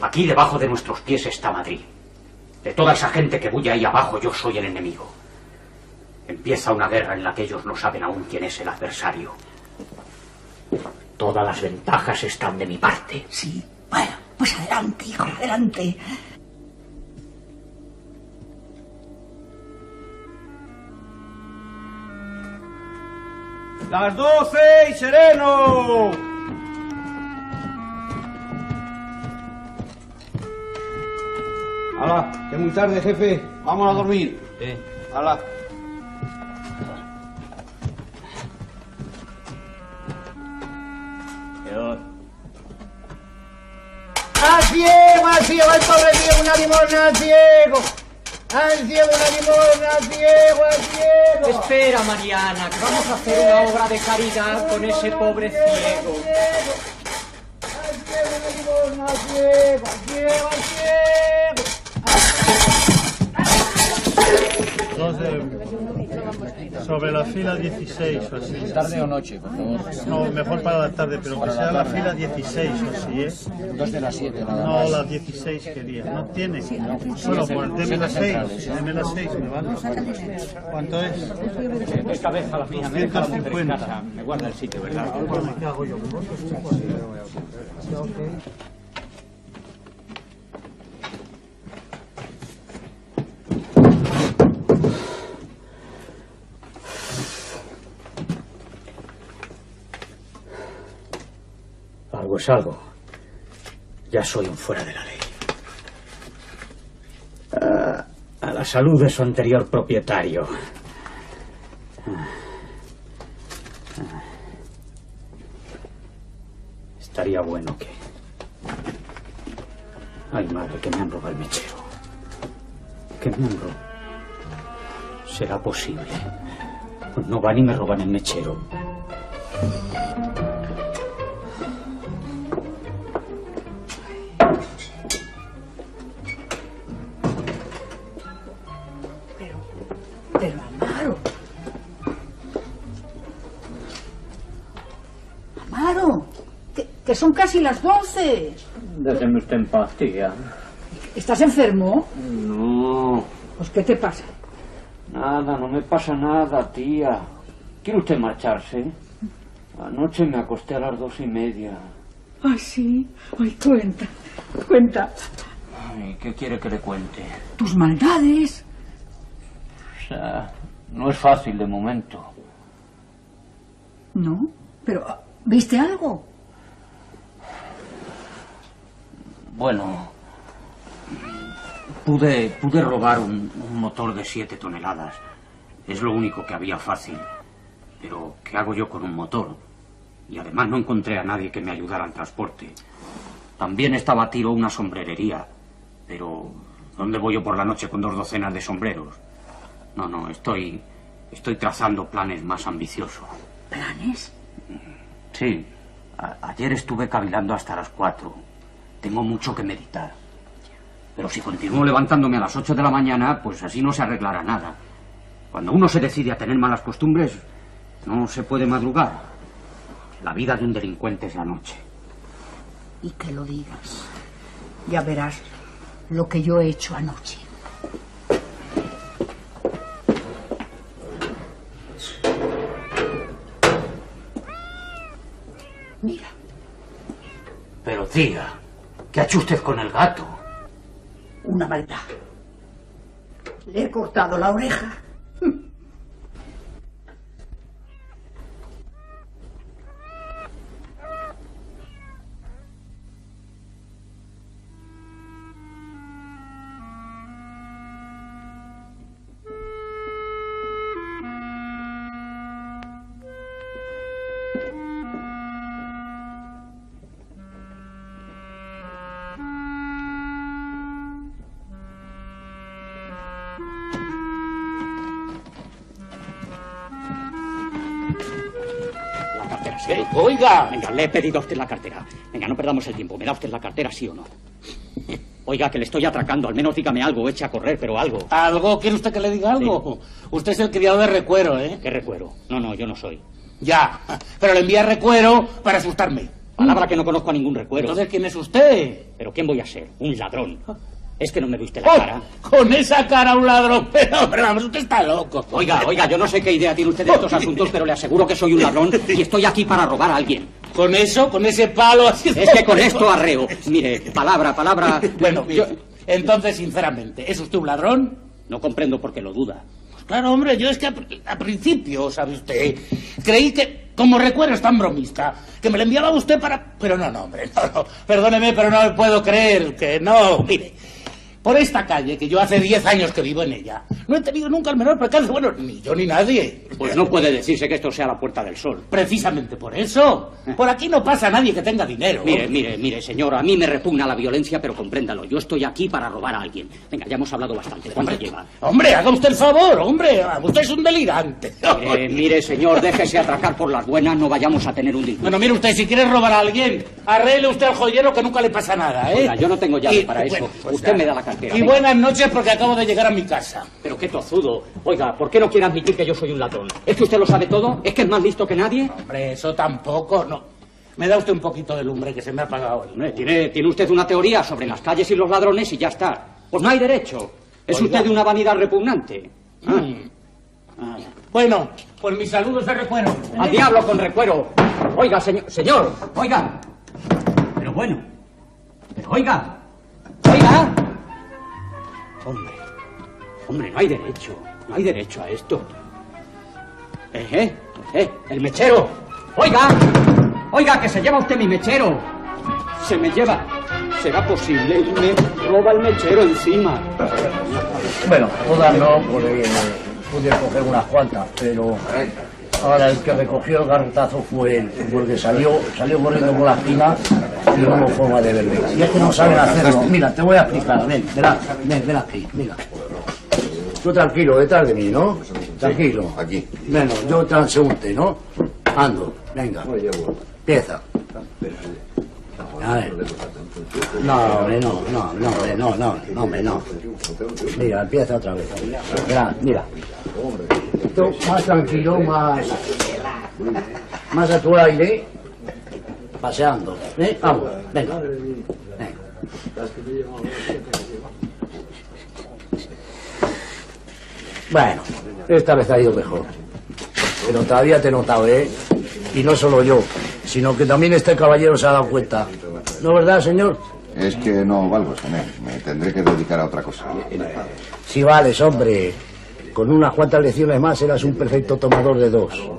aquí debajo de nuestros pies está Madrid. De toda esa gente que bulle ahí abajo, yo soy el enemigo. Empieza una guerra en la que ellos no saben aún quién es el adversario. Todas las ventajas están de mi parte. Sí, bueno, pues adelante, hijo, adelante. ¡Las doce y sereno! ¡Hala! Que muy tarde, jefe. Vamos a dormir. ¡Hala! ¡Al ciego, al ciego, al pobre ciego, una limosna al ciego! ¡Al ciego, una limosna al ciego, al ciego! Espera, Mariana, que vamos a hacer una obra de caridad con ese pobre ciego. ¡Al ciego, una limosna al ciego, al ciego, al ciego! Dos de- sobre la fila 16 o así. ¿Tarde o noche, por favor? No, mejor para la tarde, pero que sea la fila 16 o así, ¿eh? Dos de las siete, nada No, más. la 16 quería. ¿No tiene? Bueno, pues deme la 6. centrales. Deme la 6, me vale. ¿Cuánto es? Dos cabezas la mía, me deja la 250. casa. Me guarda el sitio, ¿verdad? ¿Qué hago yo? Algo es algo. Ya soy un fuera de la ley. Ah, a la salud de su anterior propietario. Ah. Ah. Estaría bueno que... Ay, madre, que me han robado el mechero. Que me han robado. ¿Será posible? No van y me roban el mechero. Que, son casi las doce. Déjeme usted en paz, tía. ¿Estás enfermo? No, Pues ¿qué te pasa? nada, no me pasa nada, tía. ¿Quiere usted marcharse? Anoche me acosté a las dos y media. Ay, sí. Ay, cuenta. Cuenta. Ay, ¿Qué quiere que le cuente? Tus maldades. O sea, no es fácil de momento. No. Pero, ¿viste algo? Bueno, pude, pude robar un, un motor de 7 toneladas. Es lo único que había fácil. Pero, ¿qué hago yo con un motor? Y además no encontré a nadie que me ayudara al transporte. También estaba a tiro una sombrerería. Pero, ¿dónde voy yo por la noche con dos docenas de sombreros? No, no, estoy, estoy trazando planes más ambiciosos. ¿Planes? Sí, a- ayer estuve cavilando hasta las cuatro. Tengo mucho que meditar. Pero si continúo levantándome a las ocho de la mañana, pues así no se arreglará nada. Cuando uno se decide a tener malas costumbres, no se puede madrugar. La vida de un delincuente es la noche. Y que lo digas. Ya verás lo que yo he hecho anoche. Mira, Pero tía, ¿qué ha hecho usted con el gato? una maldad. Le he cortado la oreja. Le he pedido a usted la cartera. Venga, no perdamos el tiempo. ¿Me da usted la cartera, sí o no? Oiga, que le estoy atracando. Al menos dígame algo. Eche a correr, pero algo. ¿Algo? ¿Quiere usted que le diga algo? Usted es el criado de recuero, ¿eh? ¿Qué recuero? No, no, yo no soy. Ya, pero le envía recuero para asustarme. Palabra que no conozco a ningún recuero. Entonces, ¿quién es usted? ¿Pero quién voy a ser? ¿Un ladrón? Es que no me viste Oh, la cara. Con esa cara un ladrón. Pero, pero vamos, usted está loco. Oiga, oiga, yo no sé qué idea tiene usted de estos asuntos, pero le aseguro que soy un ladrón y estoy aquí para robar a alguien. ¿Con eso? ¿Con ese palo así? Es que con esto arreo. Mire, palabra, palabra. Bueno, entonces, sinceramente, ¿es usted un ladrón? No comprendo por qué lo duda. Pues claro, hombre, yo es que a, a principio, ¿sabe usted? Creí que, como recuerdo es tan bromista, que me lo enviaba usted para... Pero no, no, hombre, no, no. Perdóneme, pero no puedo creer que no. Mire, por esta calle, que yo hace 10 años que vivo en ella, no he tenido nunca el menor percance, bueno, ni yo ni nadie. Pues no puede decirse que esto sea la puerta del sol. Precisamente por eso. Por aquí no pasa nadie que tenga dinero. Mire, mire, mire, señor, a mí me repugna la violencia, pero compréndalo. Yo estoy aquí para robar a alguien. Venga, ya hemos hablado bastante. ¿Cuánto lleva? Hombre, haga usted el favor, hombre, usted es un delirante. Mire, mire, señor, déjese atracar por las buenas, no vayamos a tener un disgusto. Bueno, mire usted, si quiere robar a alguien, arregle usted al joyero que nunca le pasa nada, ¿eh? Oiga, yo no tengo llave Y- para eso. pues usted me da la cartera. Y venga. buenas noches porque acabo de llegar a mi casa. Pero qué tozudo. Oiga, ¿por qué no quiere admitir que yo soy un ladrón? ¿Es que usted lo sabe todo? ¿Es que es más listo que nadie? Hombre, eso tampoco, no. Me da usted un poquito de lumbre que se me ha apagado. Hombre, tiene, tiene usted una teoría sobre las calles y los ladrones y ya está. Pues no hay derecho. Es Oiga. usted de una vanidad repugnante. Ah. Mm. Bueno, pues mis saludos de recuerdo. Al diablo con recuero. Oiga, señor, señor, oiga. Pero bueno. Pero oiga. Oiga. Hombre. Hombre, no hay derecho. No hay derecho a esto. Eh, eh, eh, el mechero. Oiga. Oiga, que se lleva usted mi mechero. Se me lleva. ¿Será posible? Me roba el mechero encima. Bueno, todas no, porque pude coger unas cuantas, pero ahora el que recogió el garrotazo fue él, porque salió, salió corriendo por la esquina y no hubo forma de verle. Y es que no saben hacerlo. Mira, te voy a explicar, ven, verás, ven, ven aquí, mira. Tú tranquilo, detrás de mí, ¿no? Tranquilo. Aquí. Bueno, yo transeúnte, ¿no? Ando, venga. Empieza. A ver. No, hombre, no, no, no, hombre, no, no, no, hombre, no. Mira, empieza otra vez. Mira, mira. Tú más tranquilo, más. Más a tu aire. Paseando. ¿eh? Vamos, venga. venga. Bueno, esta vez ha ido mejor. Pero todavía te he notado, ¿eh? Y no solo yo, sino que también este caballero se ha dado cuenta. ¿No verdad, señor? Es que no valgo, Sené. Me tendré que dedicar a otra cosa. Sí vales, hombre. Con unas cuantas lecciones más eras un perfecto tomador de dos.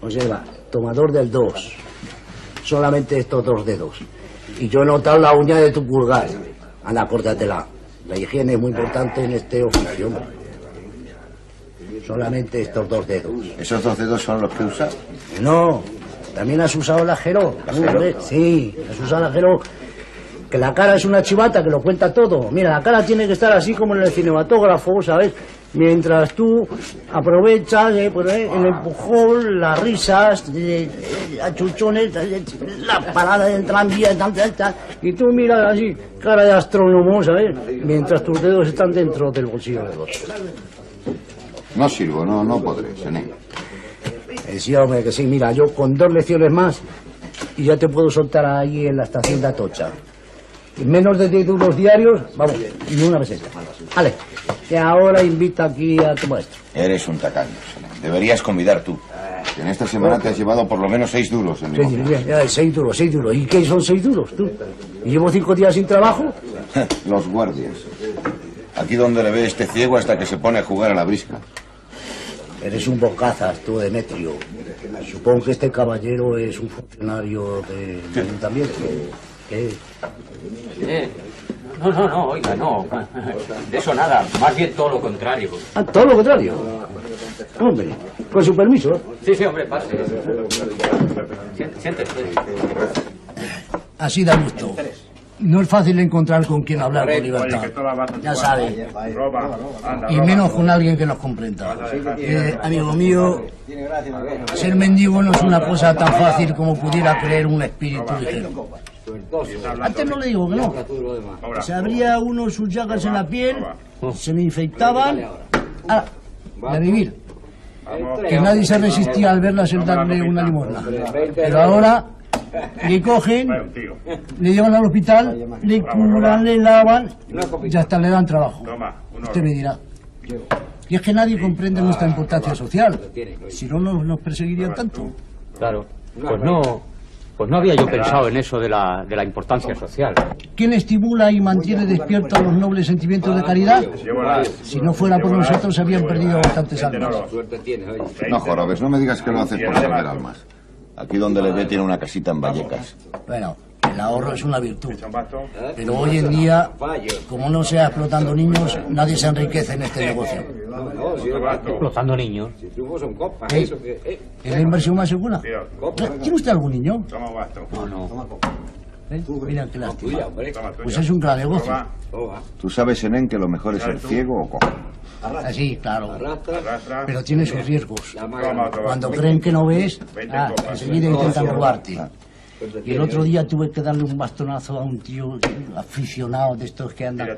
Observa, tomador del dos. Solamente estos dos dedos. Y yo he notado la uña de tu pulgar. Anda, córtatela. La higiene es muy importante en este oficio. Solamente estos dos dedos. ¿Esos dos dedos son los que usas? No, también has usado la Jero. hombre. Sí, has usado la Jero. Que la cara es una chivata que lo cuenta todo. Mira, la cara tiene que estar así como en el cinematógrafo, ¿sabes? Mientras tú aprovechas eh, pues, eh, el empujón, las risas, eh, eh, achuchones, eh, la parada del tranvía, tal, tal, tal, y tú miras así, cara de astrónomo, ¿sabes? Mientras tus dedos están dentro del bolsillo del otro. No sirvo, no, no podré, Sené. Sí, hombre, que sí. Mira, yo con dos lecciones más y ya te puedo soltar ahí en la estación de Atocha. En menos de 10 duros diarios, vamos, y una meseta. Vale, que ahora invita aquí a tu maestro. Eres un tacaño. Deberías convidar tú. En esta semana te has llevado por lo menos seis duros en Sí, sí, ya, seis duros, seis duros. ¿Y qué son seis duros, tú? ¿Y llevo cinco días sin trabajo? Los guardias. Aquí donde le ve este ciego hasta que se pone a jugar a la brisca. Eres un bocazas, tú, Demetrio. Supongo que este caballero es un funcionario de- del ayuntamiento. ¿Qué? Eh, no, no, no, oiga, no. De eso nada, más bien todo lo contrario. Ah, todo lo contrario. Hombre, con su permiso. Sí, sí, hombre, pase. Siéntese. siéntese. Así da gusto. No es fácil encontrar con quien hablar con libertad. Ya sabe. Y menos con alguien que nos comprenda. Eh, amigo mío, ser mendigo no es una cosa tan fácil como pudiera creer un espíritu ligero. Antes no le digo que no. Se abría uno sus llagas en la piel, se me infectaban. Ah, de vivir. Que nadie se resistía al verlas el darle una limosna. Pero ahora le cogen, le llevan al hospital, le curan, le lavan y hasta le dan trabajo. Usted me dirá. Y es que nadie comprende nuestra importancia social. Si no, nos, nos perseguirían tanto. Claro. Pues no, pues no había yo pensado en eso de la, de la importancia social. ¿Quién estimula y mantiene despiertos los nobles sentimientos de caridad? Si no fuera por nosotros, se habían perdido bastantes almas. No jorobes, no me digas que lo haces por salvar almas. Aquí donde le ve tiene una casita en Vallecas. Bueno, el ahorro es una virtud. Pero hoy en día, como no sea explotando niños, nadie se enriquece en este negocio. Explotando niños. ¿Eh? ¿Es la inversión más segura? ¿Tiene usted algún niño? No, no. ¿Eh? Mira qué lástima. Pues es un gran negocio. Tú sabes, Senén, que lo mejor es ser ciego o cojo. Ah, sí, claro. Pero tiene sus riesgos. Cuando creen que no ves, ah, enseguida intentan robarte. Y el otro día tuve que darle un bastonazo a un tío aficionado de estos que andan.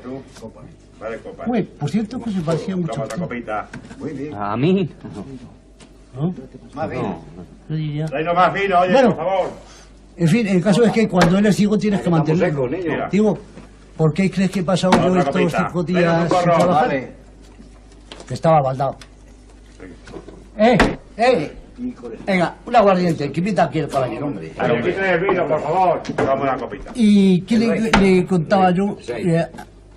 Uy, por cierto que se parecía mucho a ti. ¿A mí? ¿No? Más vino. Diría. Más vino, oye, Bueno. por favor. En fin, el caso es que cuando eres ciego tienes que mantenerlo. Digo, ¿por qué crees que he pasado yo estos copita. cinco días sin trabajar? Que estaba baldado. ¡Eh! ¡Eh! Venga, un aguardiente, que invita aquí el caballero, hombre. Pero quítale el vino, por favor. Dame una copita. ¿Y qué le, le contaba yo eh,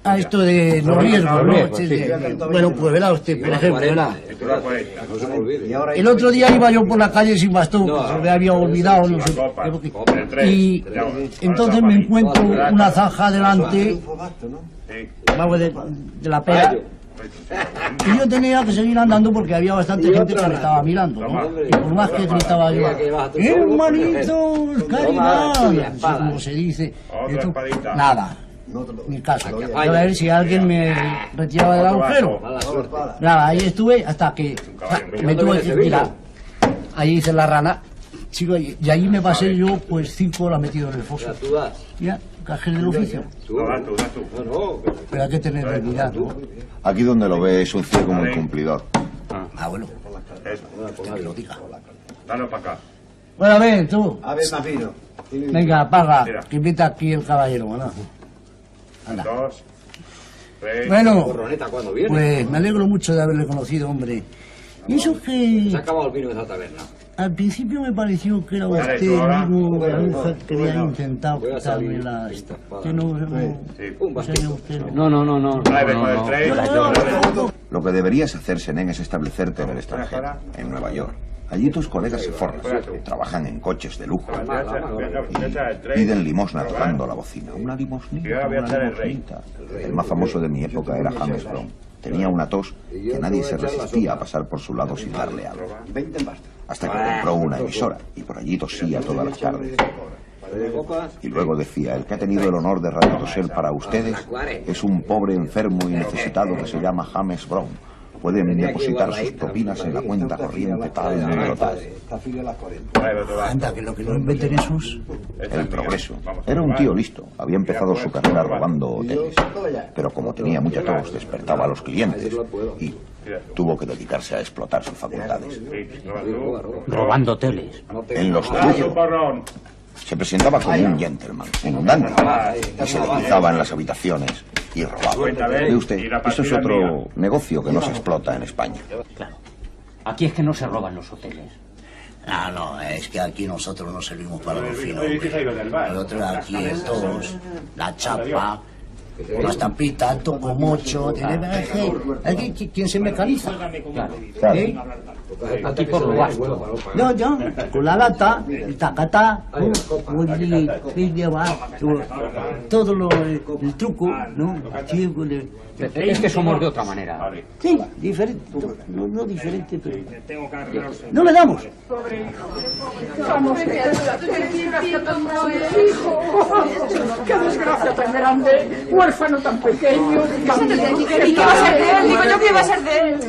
a esto de los riesgos, no? Sí, sí. Bueno, pues verá usted, por ejemplo, verá. El otro día iba yo por la calle sin bastón, que se me había olvidado, no sé qué. Y entonces me encuentro una zanja delante, vamos, de, de la pera. Y yo tenía que seguir andando porque había bastante gente que me estaba mirando, ¿no? Y por más que gritaba yo, hermanitos, caridad, así como se dice, esto, nada, ni caso. Yo a ver si alguien me retiraba del agujero. Nada, ahí estuve hasta que me tuve que mira, ahí hice la rana, chico, y allí me pasé yo pues cinco horas metido en el foso. Ya, cajé del oficio. Pero hay que tener dignidad, ¿no? Aquí donde lo ve es un ciego muy cumplidor. Ah, bueno. Usted que lo diga. Dale para acá. Bueno, a ver, tú. A ver, más vino. Venga, paga, que invita aquí el caballero, ¿no? Anda. Dos. Tres. Bueno, pues me alegro mucho de haberle conocido, hombre. Y eso que... Se ha acabado el vino de esa taberna. Al principio me pareció que era usted mismo bruja que había intentado quitarme la... Que no, no, no. No, no, no, no. Lo que deberías hacer, Senen, es establecerte en el extranjero, en Nueva York. Allí tus colegas se forran, trabajan en coches de lujo, piden limosna tocando la bocina. Una limosnita, una limosnita. El más famoso de mi época era James Brown. Tenía una tos que nadie se resistía a pasar por su lado sin darle algo. Hasta que compró una emisora y por allí tosía todas las tardes. Y luego decía, el que ha tenido el honor de radio toser para ustedes es un pobre enfermo y necesitado que se llama James Brown. Pueden depositar sus propinas en la cuenta corriente tal número tal. Anda, que lo que no inventen esos... El progreso. Era un tío listo. Había empezado su carrera robando hoteles. Pero como tenía mucha tos, despertaba a los clientes y tuvo que dedicarse a explotar sus facultades. Robando hoteles. En los de lujo. Se presentaba como un gentleman, un dandy, y se deslizaba en las habitaciones y robaba. Ve usted, eso es otro negocio que no se explota en España. Claro. Aquí es que no se roban los hoteles. Ah, no, es que aquí nosotros no servimos para los finos. Nosotros aquí es todos, la chapa, las tapitas, toco mucho. Aquí, aquí quien se mecaniza. Claro. ¿Eh? Aquí por lo vasto. No, yo, con la lata, el tacatá, todo lo, el truco, ¿no? Con el- Es que somos de otra manera. Sí, diferente, no, no diferente, pero... No le damos. Vamos. Qué desgracia tan grande. Huérfano tan pequeño. ¿Y qué va a ser de él? Digo yo que iba a ser de él.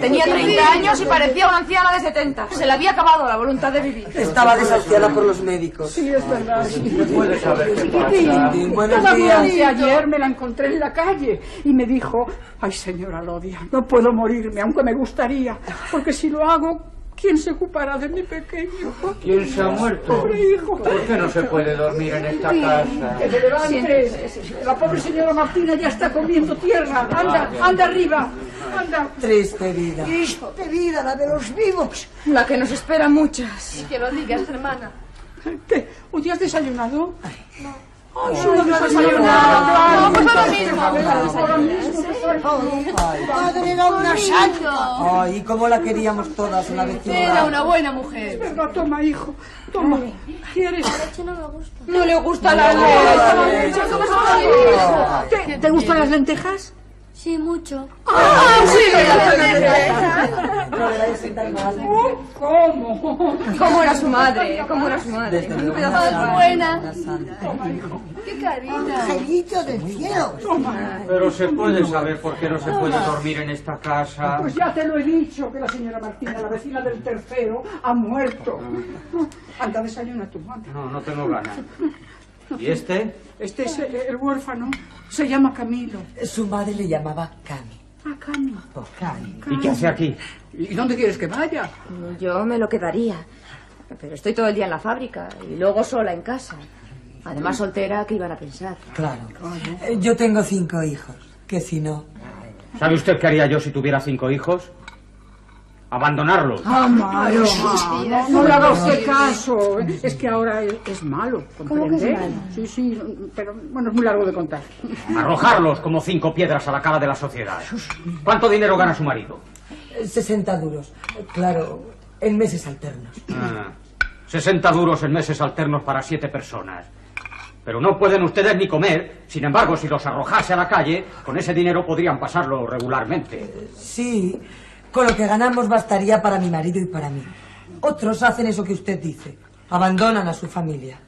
Tenía 30 años y parecía una anciana de 70. Se le había acabado la voluntad de vivir. Estaba desahuciada por los médicos. Sí, es verdad. puedes saber qué pasa? Chiquitín, Buenos todavía días. ayer me la encontré en la calle y me dijo, ay señora Lodia, no puedo morirme, aunque me gustaría, porque si lo hago, ¿quién se ocupará de mi pequeño? ¿Quién se ha muerto? Pobre hijo. ¿Por qué no se puede dormir en esta casa? Que te levantes. La pobre señora Martina ya está comiendo tierra. Anda, anda arriba. Anda. Triste vida. Triste vida, la de los vivos. La que nos espera muchas. Y que lo digas, hermana. ¿Qué? ¿Hoy has desayunado? No. Ay, sí, no desayunado. No, pues ahora mismo. Madre era una santa. Ay, cómo la queríamos todas una vez que Era una buena mujer. Verdad, toma, hijo. Toma. ¿Quieres? no me gusta. No le gusta la leche. ¿Te, ¿Te gustan las lentejas? Sí, mucho. ¡Ah, sí! ¿Cómo? ¿Cómo era su madre? ¿Cómo era su madre? Un pedazo de buena. ¡Qué carita! ¡Angelito del cielo! Toma. Pero se puede saber por qué no se puede dormir en esta casa. Pues ya te lo he dicho, que la señora Martina, la vecina del tercero, ha muerto. Anda, desayuna tu anda. No, no tengo ganas. ¿Y este? Este es el, el huérfano. Se llama Camilo. Su madre le llamaba Cami. Ah, Cami. Cami. ¿Y qué hace aquí? ¿Y dónde quieres que vaya? Yo me lo quedaría. Pero estoy todo el día en la fábrica y luego sola en casa. Además, soltera, ¿qué iban a pensar? Claro. Eh, Yo tengo cinco hijos. Que si no. ¿Sabe usted qué haría yo si tuviera cinco hijos? Abandonarlos. Ah, malo. No, no le haga usted caso. Es que ahora es, malo, ¿Cómo que es ¿comprende? malo? Sí, sí, pero bueno, es muy largo de contar. Arrojarlos como cinco piedras a la cara de la sociedad. ¿Cuánto dinero gana su marido? Eh, 60 duros. Eh, Claro, en meses alternos. Ah, 60 duros en meses alternos para siete personas. Pero no pueden ustedes ni comer. Sin embargo, si los arrojase a la calle, con ese dinero podrían pasarlo regularmente. Sí, con lo que ganamos bastaría para mi marido y para mí. Otros hacen eso que usted dice. Abandonan a su familia.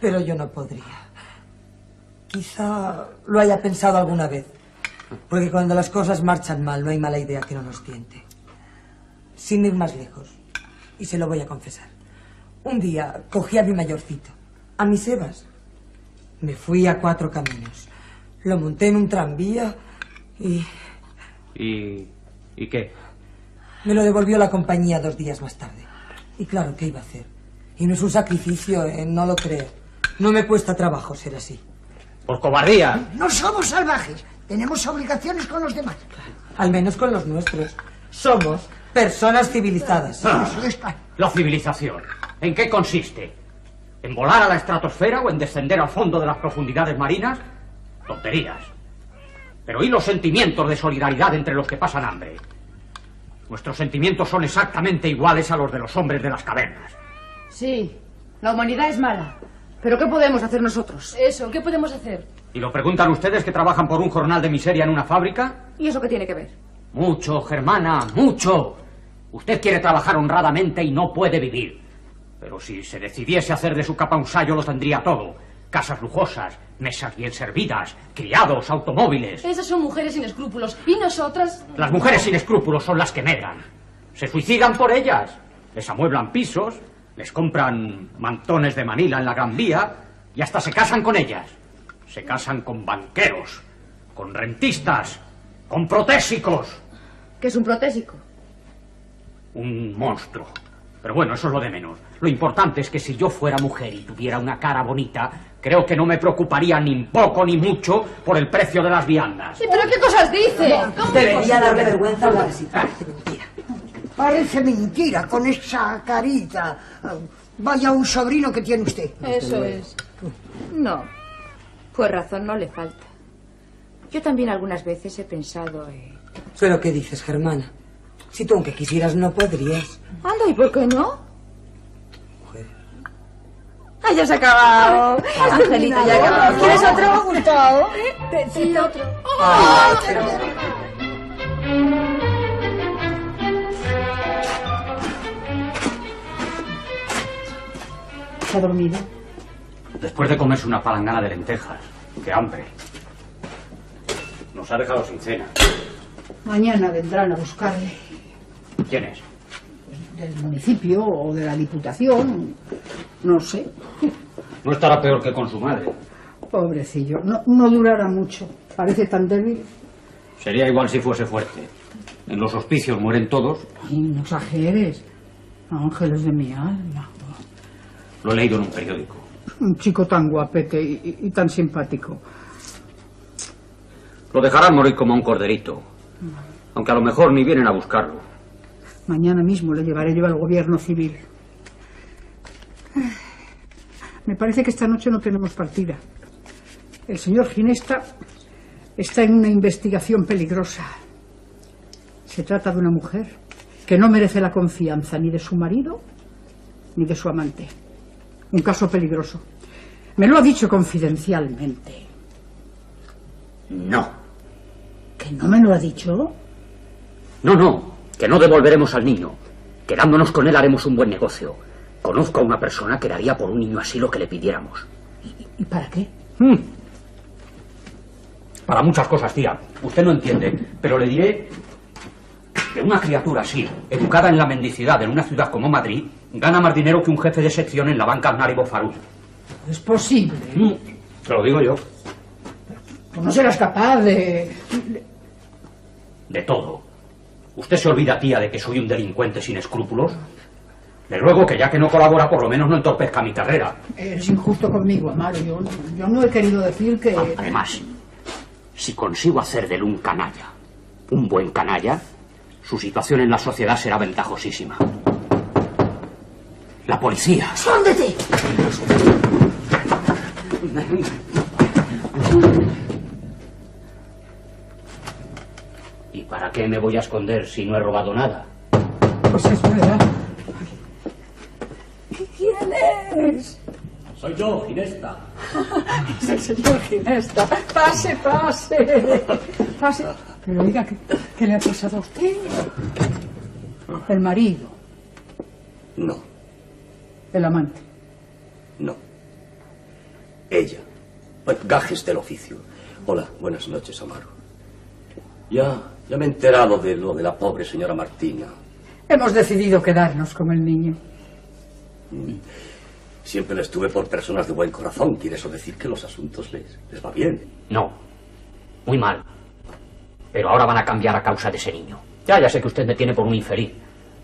Pero yo no podría. Quizá lo haya pensado alguna vez. Porque cuando las cosas marchan mal, no hay mala idea que no nos tiente. Sin ir más lejos. Y se lo voy a confesar. Un día cogí a mi mayorcito, a mis Sebas. Me fui a cuatro caminos. Lo monté en un tranvía y ¿Y, ¿Y qué? me lo devolvió la compañía dos días más tarde. Y claro, ¿qué iba a hacer? Y no es un sacrificio, eh, no lo creo. No me cuesta trabajo ser así. Por cobardía. No somos salvajes. Tenemos obligaciones con los demás. Al menos con los nuestros. Somos Personas civilizadas. Ah, la civilización. ¿En qué consiste? ¿En volar a la estratosfera o en descender al fondo de las profundidades marinas? Tonterías. Pero ¿y los sentimientos de solidaridad entre los que pasan hambre? Nuestros sentimientos son exactamente iguales a los de los hombres de las cavernas. Sí, la humanidad es mala. ¿Pero qué podemos hacer nosotros? Eso, ¿qué podemos hacer? ¿Y lo preguntan ustedes que trabajan por un jornal de miseria en una fábrica? ¿Y eso qué tiene que ver? Mucho, Germana, mucho. Usted quiere trabajar honradamente y no puede vivir. Pero si se decidiese hacer de su capa un sayo, lo tendría todo. Casas lujosas, mesas bien servidas, criados, automóviles. Esas son mujeres sin escrúpulos. ¿Y nosotras? Las mujeres sin escrúpulos son las que medran. Se suicidan por ellas. Les amueblan pisos, les compran mantones de Manila en la Gran Vía y hasta se casan con ellas. Se casan con banqueros, con rentistas, con protésicos. ¿Qué es un protésico? Un monstruo. Pero bueno, eso es lo de menos. Lo importante es que si yo fuera mujer y tuviera una cara bonita, creo que no me preocuparía ni poco ni mucho por el precio de las viandas. ¿Pero qué cosas dice? Debería darle vergüenza hablar así. Parece mentira con esa carita. Vaya un sobrino que tiene usted. Eso es. No, pues razón no le falta. Yo también algunas veces he pensado en... ¿Pero qué dices, Germana? Si tú aunque quisieras no podrías. Anda, ¿y por qué no? ¡Ah, ya se ha acabado! Angelita, ya ha acabado. ¿Quieres otro? ¿Te ha gustado? Sí, otro. Ah, ¿Se ha dormido? Después de comerse una palangana de lentejas. ¡Qué hambre! Nos ha dejado sin cena. Mañana vendrán a buscarle ¿Quién es? del municipio o de la diputación. No sé. No estará peor que con su madre. Pobrecillo. No, no durará mucho. Parece tan débil. Sería igual si fuese fuerte. En los hospicios mueren todos. Ay, no exageres. Ángeles de mi alma. Lo he leído en un periódico. Un chico tan guapete y, y- y tan simpático. Lo dejarán morir como un corderito. Aunque a lo mejor ni vienen a buscarlo. Mañana mismo le llevaré yo al gobierno civil. Me parece que esta noche no tenemos partida. El señor Ginesta está en una investigación peligrosa. Se trata de una mujer que no merece la confianza ni de su marido ni de su amante. Un caso peligroso. Me lo ha dicho confidencialmente. No. ¿Que no me lo ha dicho? No, no. Que no devolveremos al niño. Quedándonos con él haremos un buen negocio. Conozco a una persona que daría por un niño así lo que le pidiéramos. ¿Y para qué? Mm. Para muchas cosas, tía. Usted no entiende, pero le diré que una criatura así, educada en la mendicidad en una ciudad como Madrid, gana más dinero que un jefe de sección en la banca Naribo Farú. Es posible. Te lo digo yo. No serás capaz de... De todo. ¿Usted se olvida, tía, de que soy un delincuente sin escrúpulos? Le ruego que ya que no colabora, por lo menos no entorpezca mi carrera. Eres injusto conmigo, Amaro. Yo, yo no he querido decir que... Además, si consigo hacer de él un canalla, un buen canalla, su situación en la sociedad será ventajosísima. La policía. ¡Escóndete! ¿Y para qué me voy a esconder si no he robado nada? Pues es verdad. ¿Quién es? Soy yo, Ginesta. Es el señor Ginesta. Pase, pase. Pase. Pero oiga, ¿qué, qué le ha pasado a usted? El marido, No, el amante. no. Ella. Gajes del oficio. Hola, buenas noches, Amaro. Ya, ya me he enterado de lo de la pobre señora Martina. Hemos decidido quedarnos con el niño. Siempre les tuve por personas de buen corazón. ¿Quiere eso decir que los asuntos les, les va bien? No. Muy mal. Pero ahora van a cambiar a causa de ese niño. Ya, ya sé que usted me tiene por un infeliz.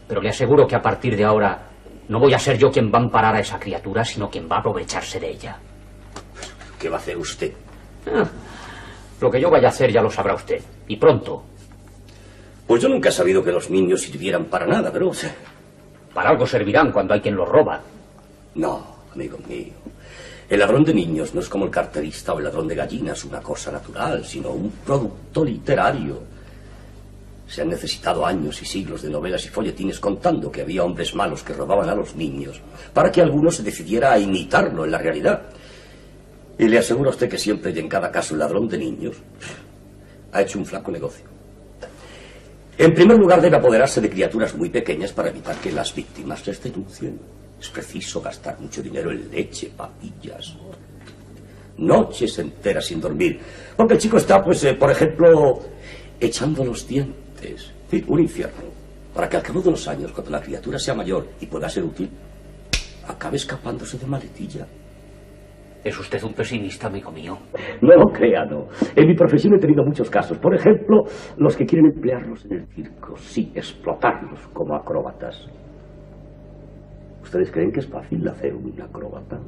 Pero le aseguro que a partir de ahora no voy a ser yo quien va a amparar a esa criatura, sino quien va a aprovecharse de ella. ¿Qué va a hacer usted? Ah, lo que yo vaya a hacer ya lo sabrá usted. Y pronto. Pues yo nunca he sabido que los niños sirvieran para nada, pero... Para algo servirán cuando hay quien los roba. No, amigo mío. El ladrón de niños no es como el carterista o el ladrón de gallinas, una cosa natural, sino un producto literario. Se han necesitado años y siglos de novelas y folletines contando que había hombres malos que robaban a los niños para que alguno se decidiera a imitarlo en la realidad. Y le aseguro a usted que siempre y en cada caso el ladrón de niños ha hecho un flaco negocio. En primer lugar, debe apoderarse de criaturas muy pequeñas para evitar que las víctimas les denuncien. Es preciso gastar mucho dinero en leche, papillas, noches enteras sin dormir. Porque el chico está, pues, eh, por ejemplo, echando los dientes. Sí, un infierno. Para que al cabo de los años, cuando la criatura sea mayor y pueda ser útil, acabe escapándose de maletilla. Es usted un pesimista, amigo mío. No lo crea, no. En mi profesión he tenido muchos casos. Por ejemplo, los que quieren emplearlos en el circo. Sí, explotarlos como acróbatas. ¿Ustedes creen que es fácil hacer un acróbata?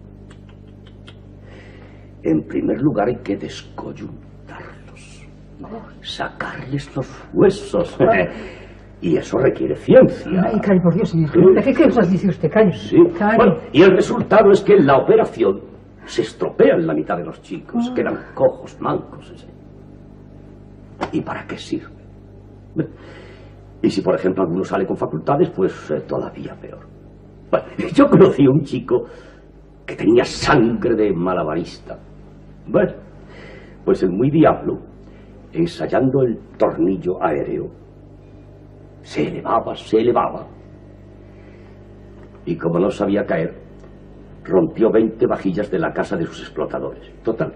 En primer lugar hay que descoyuntarlos, sacarles los huesos. Y eso requiere ciencia. Ay, Cari, por Dios, señor gerente, ¿qué cosas dice usted, Cari? Sí. Bueno, y el resultado es que en la operación se estropean la mitad de los chicos, Ah. quedan cojos, mancos. ese. ¿Y para qué sirve? Y si, por ejemplo, alguno sale con facultades, pues eh, todavía peor. Yo conocí a un chico que tenía sangre de malabarista. Bueno, pues el muy diablo, ensayando el tornillo aéreo, se elevaba, se elevaba. Y como no sabía caer, rompió 20 vajillas de la casa de sus explotadores. Total,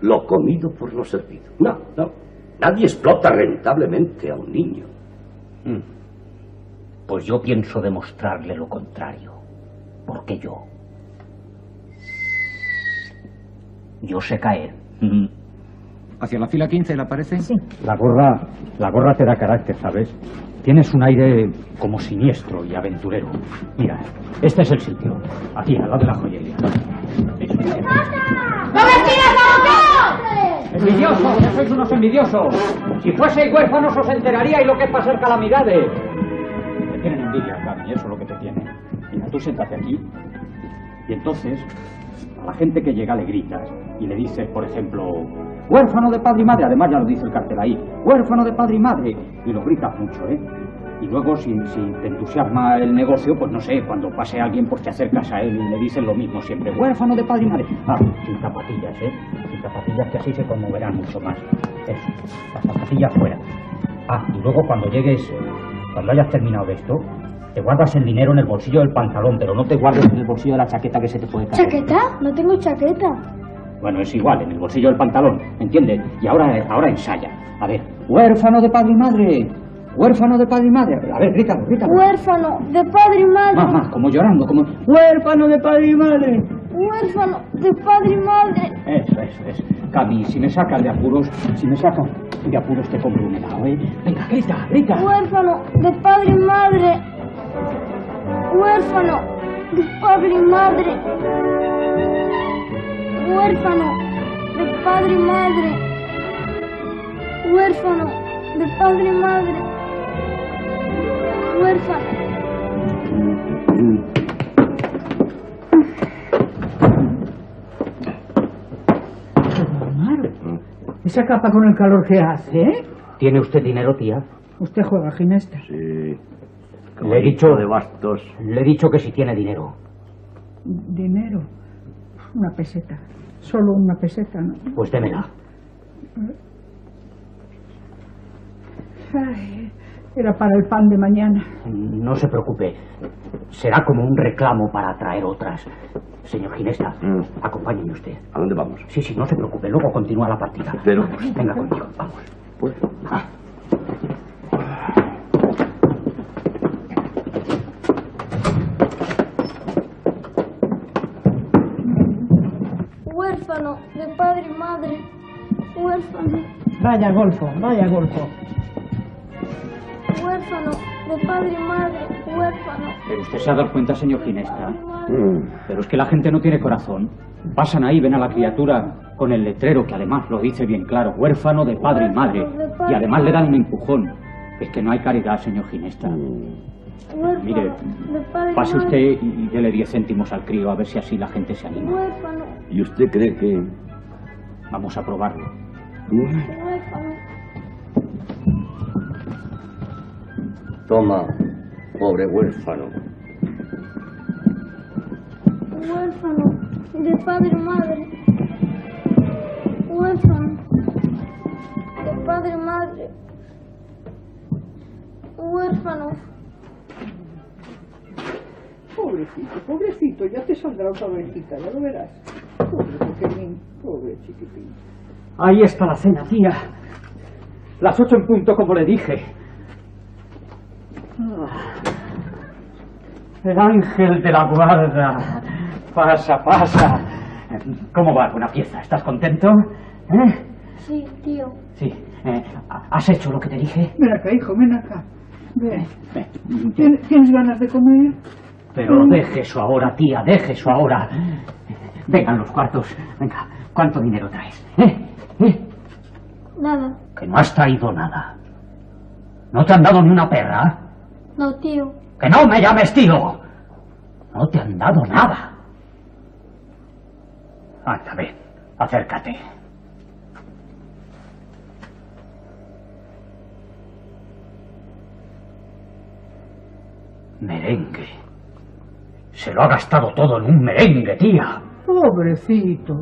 lo comido por lo servido. No, no. Nadie explota rentablemente a un niño. Mm. Pues yo pienso demostrarle lo contrario. Porque yo. Yo sé caer. ¿Hacia la fila 15 le parece? Sí. La gorra, la gorra te da carácter, ¿sabes? Tienes un aire como siniestro y aventurero. Mira, este es el sitio. Aquí, al lado de la joyería. ¡Envidiosos! ¡Que sois unos envidiosos! Si fueseis huérfanos os enteraríais lo que es pasar calamidades. Gaby, eso es lo que te tienen. Mira, tú siéntate aquí y entonces a la gente que llega le gritas y le dices, por ejemplo, huérfano de padre y madre, además ya lo dice el cartel ahí, huérfano de padre y madre, y lo gritas mucho, ¿eh? Y luego, si, si te entusiasma el negocio, pues no sé, cuando pase alguien, pues te acercas a él y le dices lo mismo siempre, huérfano de padre y madre. Ah, sin zapatillas, ¿eh? Sin zapatillas que así se conmoverán mucho más. Eso, las zapatillas fuera. Ah, y luego cuando llegues, cuando hayas terminado esto, te guardas el dinero en el bolsillo del pantalón, pero no te guardes en el bolsillo de la chaqueta que se te puede caer. ¿Chaqueta? No tengo chaqueta. Bueno, es igual, en el bolsillo del pantalón, ¿entiendes? Y ahora, ahora ensaya. A ver, huérfano de padre y madre, huérfano de padre y madre. A ver, grítalo, grítalo. Huérfano de padre y madre. Más, más, como llorando, como huérfano de padre y madre. Huérfano de padre y madre. Eso, eso, eso. Cami, si me sacas de apuros, si me sacas de apuros te compro un helado, ¿eh? Venga, grita, grita. Huérfano de padre y madre. Huérfano de padre y madre. Huérfano de padre y madre. Huérfano de padre y madre. Huérfano. Esa capa con el calor que hace, ¿eh? ¿Tiene usted dinero, tía? Usted juega ginesta. Sí. Le he dicho de bastos. Le he dicho que si tiene dinero. Dinero. Una peseta. Solo una peseta, ¿no? Pues démela. Ay, era para el pan de mañana. No se preocupe. Será como un reclamo para atraer otras. Señor Ginesta, acompáñeme usted. ¿A dónde vamos? Sí, sí, no se preocupe. Luego continúa la partida. Pero- Vamos, venga conmigo. Vamos. Pues, Ah. Huérfano de padre y madre. Huérfano. Vaya golfo, vaya golfo. Huérfano de padre y madre. Huérfano. Pero usted se ha dado cuenta, señor Ginesta. Pero es que la gente no tiene corazón. Pasan ahí, ven a la criatura con el letrero que además lo dice bien claro, huérfano de padre y madre. Y además le dan un empujón. Es que no hay caridad, señor Ginesta. Huérfano. Mire, y Pase usted y dele 10 céntimos al crío a ver si así la gente se anima. Huérfano. ¿Y usted cree que...? Vamos a probarlo. Huérfano. Toma, pobre huérfano. Huérfano. De padre y madre. Huérfano. De padre y madre. Huérfano. Pobrecito, pobrecito, ya te saldrá otra ovejita, ya lo verás. Pobre pequeñín, pobre chiquitín. Ahí está la cena, tía. Las ocho en punto, como le dije. Ah. El ángel de la guarda. Pasa, pasa. ¿Cómo va? Buena pieza. ¿Estás contento? ¿Eh? Sí, tío. Sí. Eh, ¿Has hecho lo que te dije? Ven acá, hijo, ven acá. Ven. ¿Tien- ¿Tienes ganas de comer? Pero deje eso ahora, tía, deje eso ahora. Vengan los cuartos. Venga, ¿cuánto dinero traes? ¿Eh? ¿Eh? Nada. Que no has traído nada. ¿No te han dado ni una perra? No, tío. ¡Que no me llames tío! No te han dado nada. Anda, ven, acércate. Merengue. Se lo ha gastado todo en un merengue, tía. Pobrecito.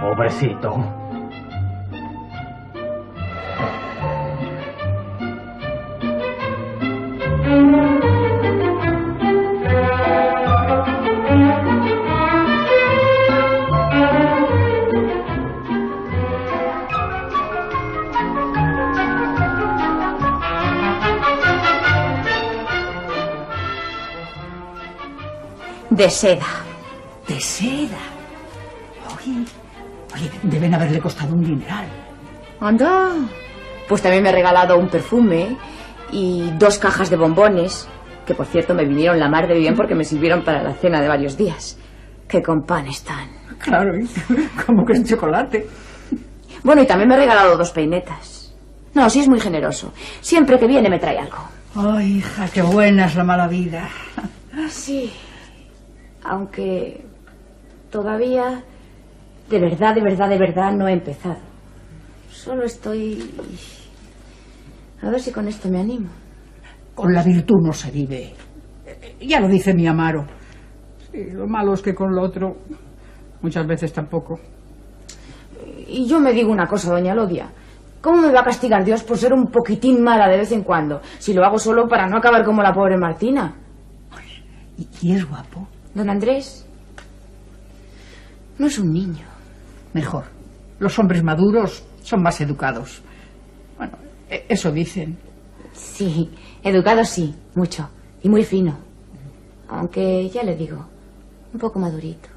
Pobrecito. De seda. De seda. Oye, oye, deben haberle costado un dineral. Anda. Pues también me ha regalado un perfume y dos cajas de bombones, que por cierto me vinieron la mar de bien porque me sirvieron para la cena de varios días. Que con pan están. Claro, como que es chocolate. Bueno, y también me ha regalado dos peinetas. No, sí es muy generoso. Siempre que viene me trae algo. Ay, hija, qué buena es la mala vida. Sí. Aunque todavía, de verdad, de verdad, de verdad, no he empezado. Solo estoy... A ver si con esto me animo. Con la virtud no se vive. Ya lo dice mi Amaro. Sí, lo malo es que con lo otro muchas veces tampoco. Y yo me digo una cosa, doña Lodia. ¿Cómo me va a castigar Dios por ser un poquitín mala de vez en cuando? Si lo hago solo para no acabar como la pobre Martina. ¿Y es guapo? Don Andrés. No es un niño. Mejor. Los hombres maduros son más educados. Bueno, e- eso dicen. Sí, educado sí, mucho. Y muy fino. Aunque, ya le digo, un poco madurito.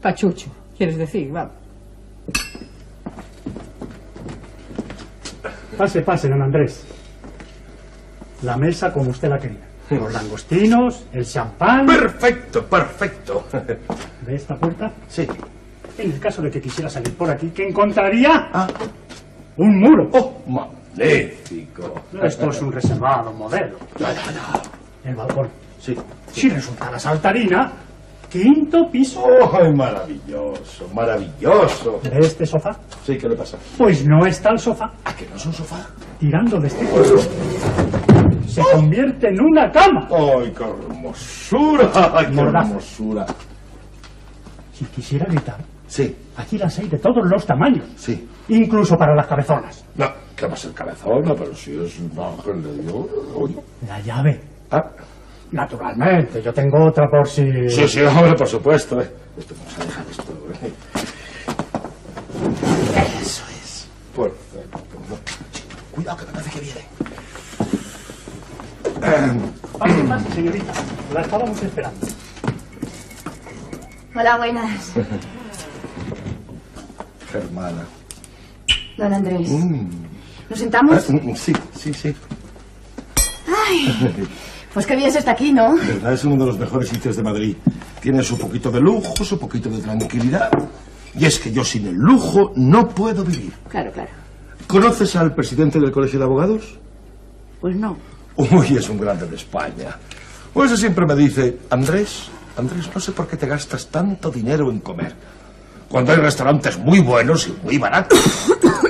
Pachucho, quieres decir, vamos. Pase, pase, don Andrés. La mesa como usted la quería. Los langostinos, el champán. Perfecto, perfecto. ¿Ve esta puerta? Sí. En el caso de que quisiera salir por aquí, ¿qué encontraría? Un muro. ¡Oh, magnífico! Esto es un reservado modelo. El balcón. Sí. Si resulta la saltarina, quinto piso. ¡Ay, maravilloso, maravilloso! ¿De este sofá? Sí, ¿qué le pasa? Pues no está el sofá. ¿A que no es un sofá? Tirando de este se convierte en una cama. ¡Ay, qué hermosura! ¡Ay, qué Mordaza. hermosura! Si quisiera gritar, Sí, aquí las hay de todos los tamaños, sí. incluso para las cabezonas. No, ¿qué va a ser cabezona? Pero si es un ángel de Dios. Oye. La llave. Ah, Naturalmente, yo tengo otra por si... sí, sí, hombre, por supuesto. eh. Esto, vamos a dejar esto. eh. Eso es. Perfecto. Cuidado, que me parece que viene. Pase, pase, señorita. La estábamos esperando. Hola, buenas. Hermana. Don Andrés. Mm. ¿Nos sentamos? Ah, mm, Sí, sí, sí. Ay, pues qué bien se está aquí, ¿no? ¿Verdad? Es uno de los mejores sitios de Madrid. Tiene su poquito de lujo, su poquito de tranquilidad. Y es que yo sin el lujo no puedo vivir. Claro, claro. ¿Conoces al presidente del Colegio de Abogados? Pues no. Uy, es un grande de España. Pues ese siempre me dice, Andrés, Andrés, no sé por qué te gastas tanto dinero en comer. Cuando hay restaurantes muy buenos y muy baratos.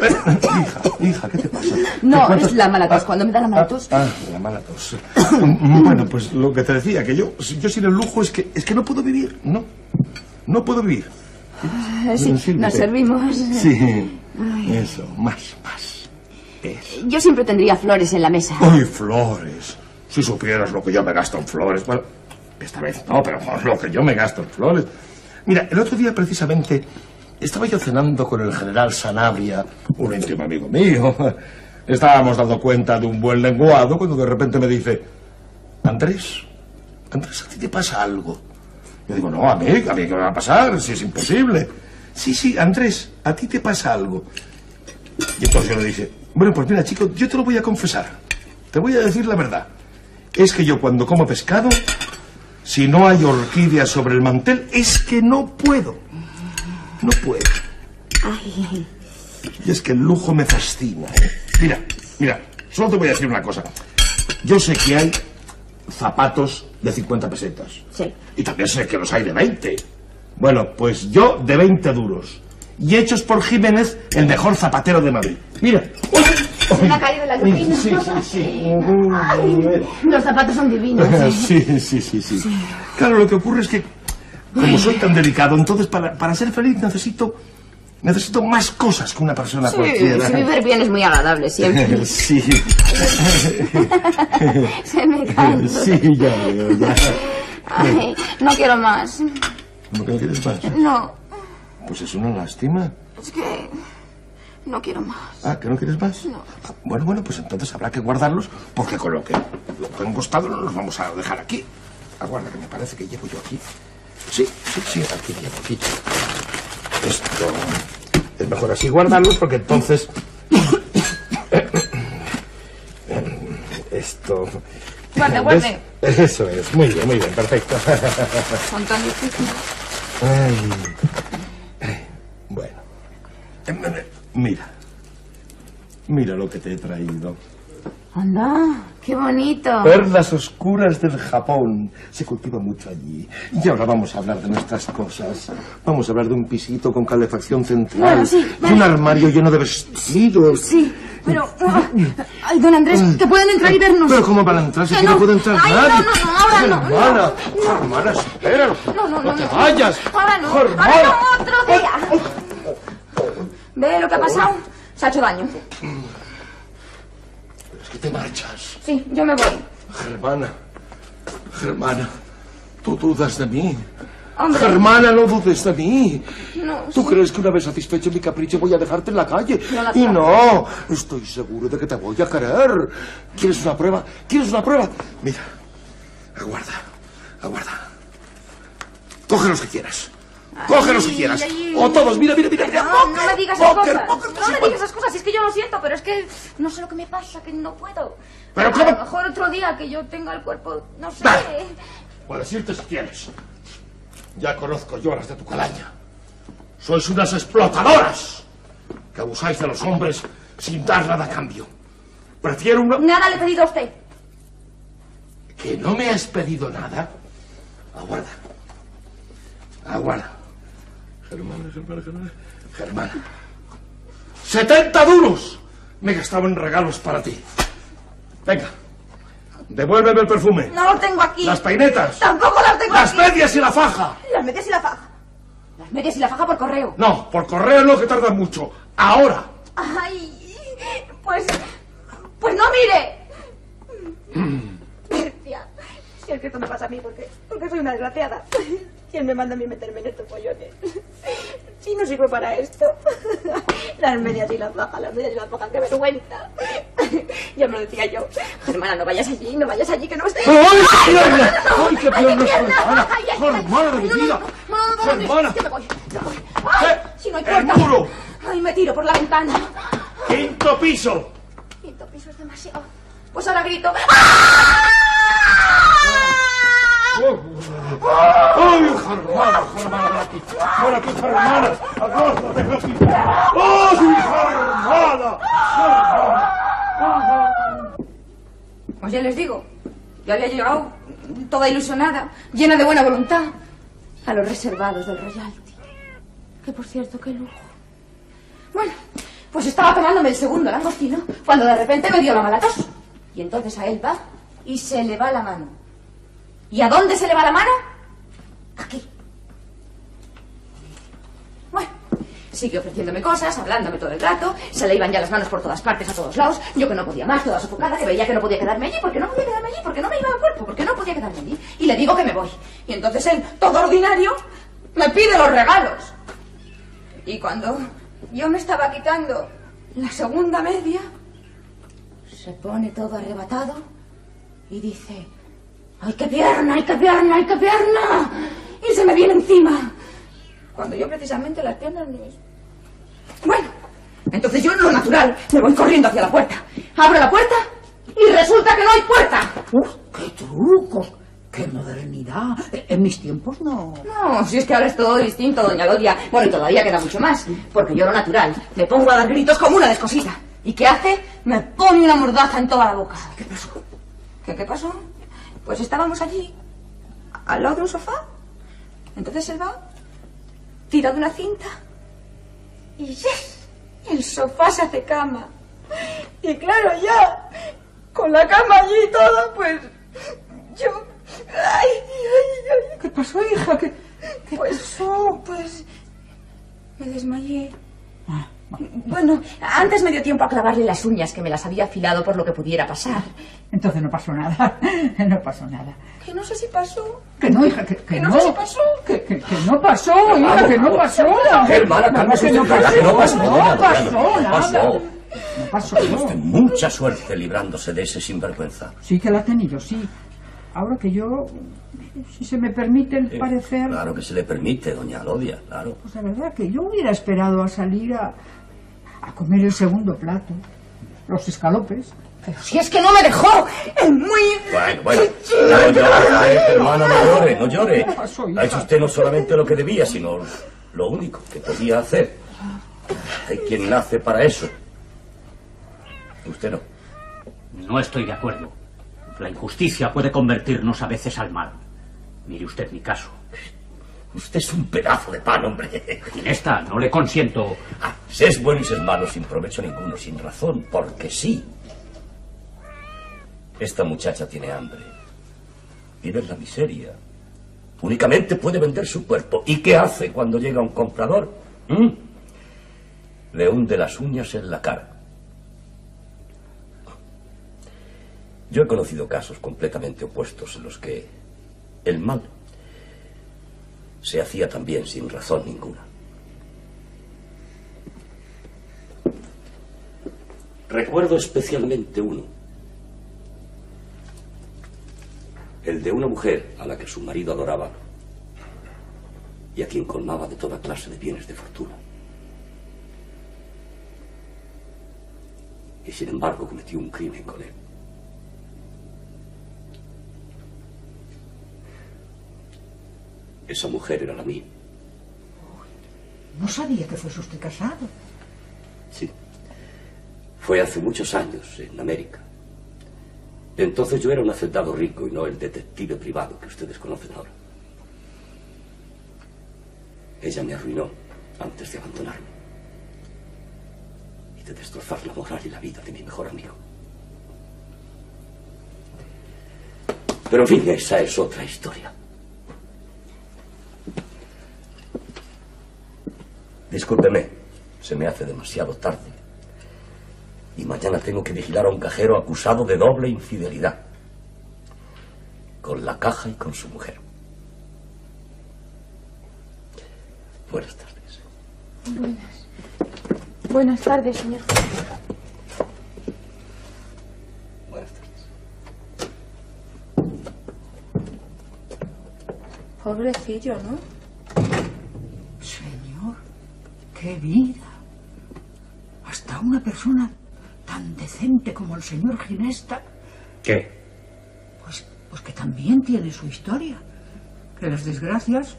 Eh, hija, hija, ¿qué te pasa? No, ¿Te cuentas- es la mala tos. Cuando me da la mala tos. Ah, la mala tos. Bueno, pues lo que te decía, que yo, yo sin el lujo es que, es que no puedo vivir, no. No puedo vivir. Eh, Sí, nos servimos. Sí, eso, más, más. Eso. Yo siempre tendría flores en la mesa. ¡Ay, flores! Si supieras lo que yo me gasto en flores. Bueno, esta vez no, pero lo que yo me gasto en flores. Mira, el otro día precisamente estaba yo cenando con el general Sanabria, un íntimo amigo mío. Estábamos dando cuenta de un buen lenguado cuando de repente me dice, Andrés, Andrés, ¿a ti te pasa algo? Yo digo, no, a mí, a mí qué me va a pasar, si es imposible. Sí, sí, Andrés, a ti te pasa algo. Y entonces yo le dije, bueno, pues mira, chico, yo te lo voy a confesar. Te voy a decir la verdad. Es que yo cuando como pescado, si no hay orquídea sobre el mantel, es que no puedo. No puedo. Ay. Y es que el lujo me fascina. ¿eh? Mira, mira, solo te voy a decir una cosa. Yo sé que hay zapatos de 50 pesetas. Sí. Y también sé que los hay de 20. Bueno, pues yo de 20 duros. Y hechos por Jiménez, el mejor zapatero de Madrid. Mira. Se me ha caído la lupina. Sí, sí, sí. Ay, los zapatos son divinos. Sí, sí, sí, sí. Claro, lo que ocurre es que, como soy tan delicado, entonces para, para ser feliz necesito necesito más cosas que una persona Sí, cualquiera. si vivir bien es muy agradable siempre. Sí. Se me cae. Sí, ya ya. Ay, no quiero más. ¿Cómo que no quieres más? No, Pues es una lástima. es que no quiero más. Ah, ¿que no quieres más? No. Ah, Bueno, bueno, pues entonces habrá que guardarlos porque con lo que, lo que han costado no los vamos a dejar aquí. Aguarda, que me parece que llevo yo aquí. Sí, sí, sí, aquí llevo, aquí. Esto es mejor así guardarlos porque entonces... Esto... Guarde, guarde. ¿Ves? Eso es, muy bien, muy bien, perfecto. Son tan difíciles. Ay. Mira. Mira lo que te he traído. Anda, qué bonito. Perlas oscuras del Japón. Se cultiva mucho allí. Y ahora vamos a hablar de nuestras cosas. Vamos a hablar de un pisito con calefacción central. Bueno, sí, vale. un armario lleno de vestidos. Sí, pero... Ay, don Andrés, que pueden entrar y vernos. Pero ¿cómo van a entrar si Que aquí no, puede entrar Ay, nadie? no, no, no, ahora no, no. Hermana, hermana, espera. No, no, no. te no. vayas. Ahora no. Hermana. Ahora no, otro día. ¿Ve lo que ha pasado? Se ha hecho daño. Es que te marchas. Sí, yo me voy. Germana, Germana, tú dudas de mí. Hombre. Germana, no dudes de mí. No, ¿Tú sí. crees que una vez satisfecho mi capricho voy a dejarte en la calle? No la y no, estoy seguro de que te voy a querer. ¿Quieres una prueba? ¿Quieres una prueba? Mira, aguarda, aguarda. Coge los que quieras. Coge los que quieras. O todos, mira, mira, mira. mira. No, no me digas esas Póker, cosas. póker, No me digas esas cosas. Es que yo lo siento, pero es que no sé lo que me pasa, que no puedo. Pero a ¿cómo? lo mejor otro día que yo tenga el cuerpo, no sé. Va. Puedes decirte si quieres. Ya conozco yo a las de tu calaña. Sois unas explotadoras que abusáis de los hombres sin dar nada a cambio. Prefiero una... Nada le he pedido a usted. ¿Que no me has pedido nada? Aguarda. Aguarda. Germana, Germana, Germana. Germana. ¡70 duros! Me he gastado en regalos para ti. Venga. Devuélveme el perfume. No lo tengo aquí. Las peinetas. Tampoco las tengo Las aquí. medias y la faja. Las medias y la faja. Las medias y la faja por correo. No, por correo no, que tarda mucho. Ahora. Ay, pues... Pues no mire. Tía, si es que esto me pasa a mí porque, porque soy una desgraciada. ¿Quién me manda a mí meterme en estos pollones? Si no sirvo para esto. Las medias y las bajas, las medias y las bajas, qué vergüenza. Ya me lo decía yo. Hermana, no vayas allí, no vayas allí, que no esté. ¡Ay, qué pierna! ¡Ay, qué pierna! Germana! ¡Germana de mi vida! Germana. yo me voy, yo me voy. Ay, si no hay ¡El puerta. muro! Ay, me tiro por la ventana. ¡Quinto piso! Quinto piso es demasiado. Pues ahora grito. ¡Ay, ¡Ay, hija hermana, hija hermana, ven aquí! ¡Ven aquí, hija hermana! ¡Agosto, ven aquí! ¡Ay, hija hermana! Pues ya les digo, yo había llegado toda ilusionada, llena de buena voluntad, a los reservados del royalty. Que por cierto, qué lujo. Bueno, pues estaba tomándome el segundo langostino cuando de repente me dio la mala tos. Y entonces a él va y se le va la mano. ¿Y a dónde se le va la mano? Aquí. Bueno, sigue ofreciéndome cosas, hablándome todo el rato, se le iban ya las manos por todas partes, a todos lados. Yo que no podía más, toda sofocada, que veía que no podía quedarme allí, porque no podía quedarme allí, porque no me iba al cuerpo, porque no podía quedarme allí. Y le digo que me voy. Y entonces él, todo ordinario, me pide los regalos. Y cuando yo me estaba quitando la segunda media, se pone todo arrebatado y dice, ¡ay, qué pierna, ay, qué pierna, ay, qué pierna! Y se me viene encima. Cuando yo precisamente las piernas no es... Bueno, entonces yo en lo natural me voy corriendo hacia la puerta. Abro la puerta y resulta que no hay puerta. ¡Uf, qué trucos! ¡Qué modernidad! En mis tiempos no. No, si es que ahora es todo distinto, doña Lodia. Bueno, y todavía queda mucho más. Porque yo lo natural me pongo a dar gritos como una descosita. ¿Y qué hace? Me pone una mordaza en toda la boca. ¿Qué pasó? ¿Qué, qué pasó? Pues estábamos allí, al lado de un sofá. Entonces él va, tira de una cinta y ¡yes! El sofá se hace cama. Y claro, ya, con la cama allí y todo, pues yo... ¡Ay, ay, ay! ¿Qué pasó, hija? ¿Qué, qué pues, pasó? Pues me desmayé. Bueno, antes me dio tiempo a clavarle las uñas que me las había afilado por lo que pudiera pasar. Entonces no pasó nada. No pasó nada. Que no sé si pasó. Que no, hija, que, que Que no. no sé si pasó. Que, que- que no pasó, hija, que no pasó. Hermana, cálmese Que no usted, que no pasó No nada, pasó no nada. pasó. No pasó. Mucha suerte librándose de ese sinvergüenza. Sí que la he tenido, sí. Ahora que yo, si se me permite el parecer, Claro que se le permite, doña Lodia, claro. pues la verdad que yo hubiera esperado a salir a, a comer el segundo plato, los escalopes. Pero si es que no me dejó. Es muy... Bueno, bueno. No llore, eh, hermana, no llore, no llore. Ha hecho usted no solamente lo que debía, sino lo único que podía hacer. Hay quien nace para eso. Usted no. No estoy de acuerdo. La injusticia puede convertirnos a veces al mal. Mire usted mi caso. Usted es un pedazo de pan, hombre. En esta no le consiento. Ah, se es bueno y se es malo sin provecho ninguno, sin razón, porque sí. Esta muchacha tiene hambre. Vive en la miseria. Únicamente puede vender su cuerpo. ¿Y qué hace cuando llega un comprador? ¿Mm? Le hunde las uñas en la cara. Yo he conocido casos completamente opuestos en los que el mal se hacía también sin razón ninguna. Recuerdo especialmente uno. El de una mujer a la que su marido adoraba y a quien colmaba de toda clase de bienes de fortuna. Y sin embargo cometió un crimen con él. Esa mujer era la mía. No sabía que fuese usted casado. Sí. Fue hace muchos años, en América. Entonces yo era un hacendado rico y no el detective privado que ustedes conocen ahora. Ella me arruinó antes de abandonarme. Y de destrozar la moral y la vida de mi mejor amigo. Pero en fin, esa es otra historia. Discúlpeme, se me hace demasiado tarde. Y mañana tengo que vigilar a un cajero acusado de doble infidelidad. Con la caja y con su mujer. Buenas tardes. Buenas. Buenas tardes, señor. Buenas tardes. Pobrecillo, ¿no? Señor, qué vida. Hasta una persona tan decente como el señor Ginesta, ¿Qué? pues, pues que también tiene su historia. que las desgracias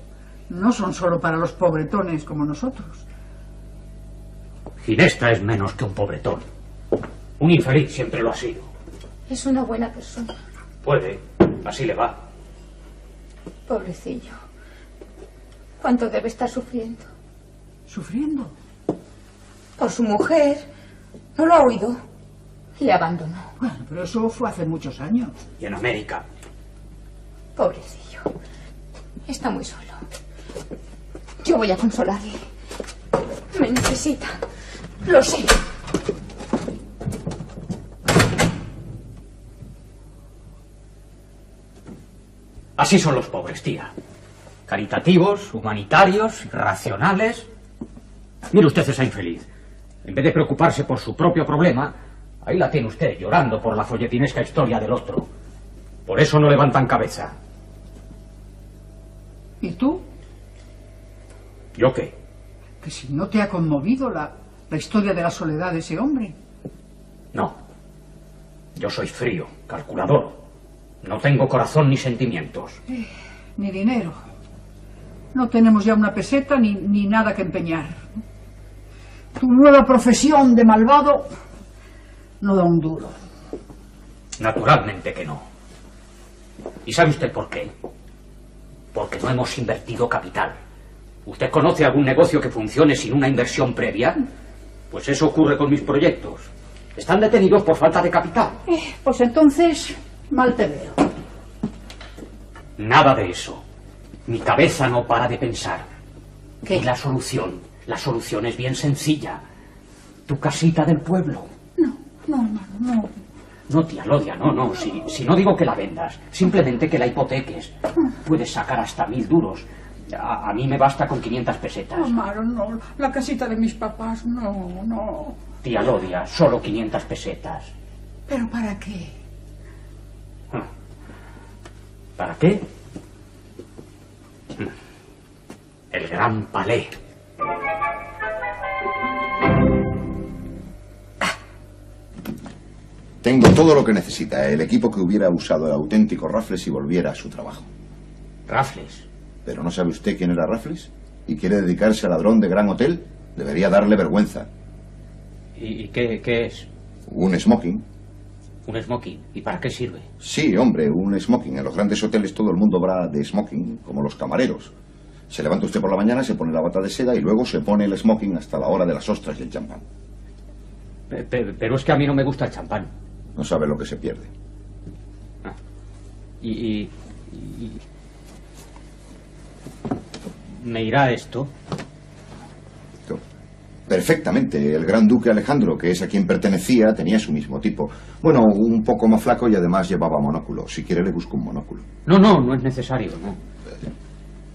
no son solo para los pobretones como nosotros. Ginesta es menos que un pobretón. Un infeliz siempre lo ha sido. Es una buena persona. Puede, así le va. Pobrecillo. ¿Cuánto debe estar sufriendo? ¿Sufriendo? Por su mujer. ¿No lo ha oído? Le abandonó. Bueno, pero eso fue hace muchos años. Y en América. Pobrecillo. Está muy solo. Yo voy a consolarle. Me necesita. Lo sé. Así son los pobres, tía. Caritativos, humanitarios, racionales. Mire usted esa infeliz. En vez de preocuparse por su propio problema, ahí la tiene usted llorando por la folletinesca historia del otro. Por eso no levantan cabeza. ¿Y tú? ¿Yo qué? Que si no te ha conmovido la, la historia de la soledad de ese hombre. No. Yo soy frío, calculador. No tengo corazón ni sentimientos. Eh, ni dinero. No tenemos ya una peseta ni, ni nada que empeñar. Tu nueva profesión de malvado no da un duro. Naturalmente que no. ¿Y sabe usted por qué? Porque no hemos invertido capital. ¿Usted conoce algún negocio que funcione sin una inversión previa? Pues eso ocurre con mis proyectos. Están detenidos por falta de capital. Eh, pues entonces, mal te veo. Nada de eso. Mi cabeza no para de pensar. ¿Qué? Y la solución. La solución es bien sencilla. Tu casita del pueblo. No, no, no. No, tía Lodia, no, no. Si, si no digo que la vendas, simplemente que la hipoteques. Puedes sacar hasta mil duros. A, a mí me basta con 500 pesetas. Amaro, no. La casita de mis papás, no, no. Tía Lodia, solo 500 pesetas. ¿Pero para qué? ¿Para qué? El gran palé. Tengo todo lo que necesita, el equipo que hubiera usado el auténtico Raffles si volviera a su trabajo. ¿Raffles? ¿Pero no sabe usted quién era Raffles? ¿Y quiere dedicarse a ladrón de gran hotel? Debería darle vergüenza. ¿Y, y qué, qué es? Un smoking. Un smoking. ¿Y para qué sirve? Sí, hombre, un smoking. En los grandes hoteles todo el mundo va de smoking, como los camareros. Se levanta usted por la mañana, se pone la bata de seda y luego se pone el smoking hasta la hora de las ostras y el champán. Pe- pe- Pero es que a mí no me gusta el champán. No sabe lo que se pierde. Y, y- y- ¿Me irá esto? Perfectamente. El gran duque Alejandro, que es a quien pertenecía, tenía su mismo tipo. Bueno, un poco más flaco y además llevaba monóculo. Si quiere le busco un monóculo. No, no, no es necesario, no.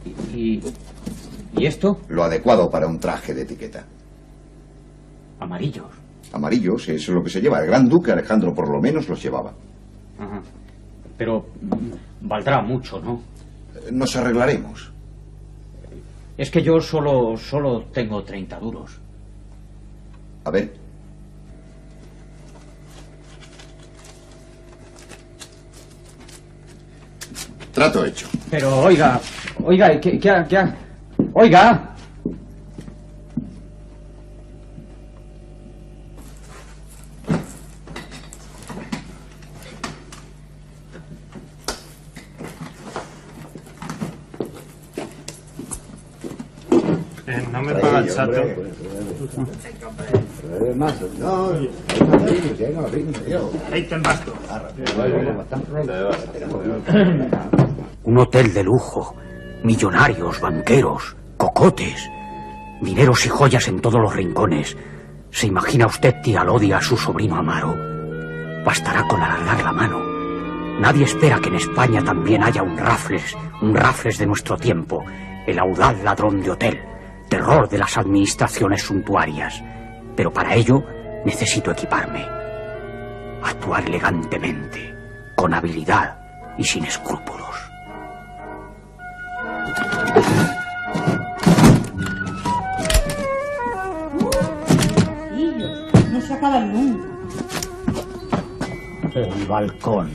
¿Y, y, esto? Lo adecuado para un traje de etiqueta. Amarillos. Amarillos, eso es lo que se lleva. El gran duque Alejandro por lo menos los llevaba. Ajá. Pero mm, valdrá mucho, ¿no? Nos arreglaremos. Es que yo solo, solo tengo 30 duros. A ver. Trato hecho. Pero oiga, oiga, ¿qué, qué, ha- qué ha- Oiga. Eh, no me paga el chato. Ahí te embasto. Un hotel de lujo, millonarios, banqueros, cocotes, dineros y joyas en todos los rincones. ¿Se imagina usted, tía Lodia, a su sobrino Amaro? Bastará con alargar la mano. Nadie espera que en España también haya un Raffles, un Raffles de nuestro tiempo, el audaz ladrón de hotel, terror de las administraciones suntuarias. Pero para ello necesito equiparme, actuar elegantemente, con habilidad y sin escrúpulos. El balcón.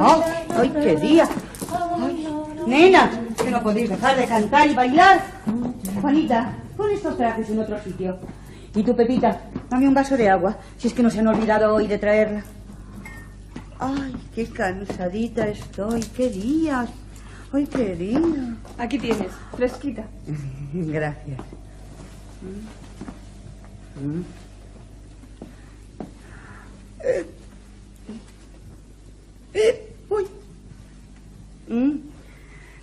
¡Ay, ay qué día! Ay, nena, que no podéis dejar de cantar y bailar. Juanita, pon estos trajes en otro sitio. Y tú, Pepita, dame un vaso de agua, si es que nos han olvidado hoy de traerla. Ay, qué cansadita estoy, qué día. Ay, qué día. Aquí tienes, fresquita. Gracias. Mm. Eh. Eh, uy. Mm.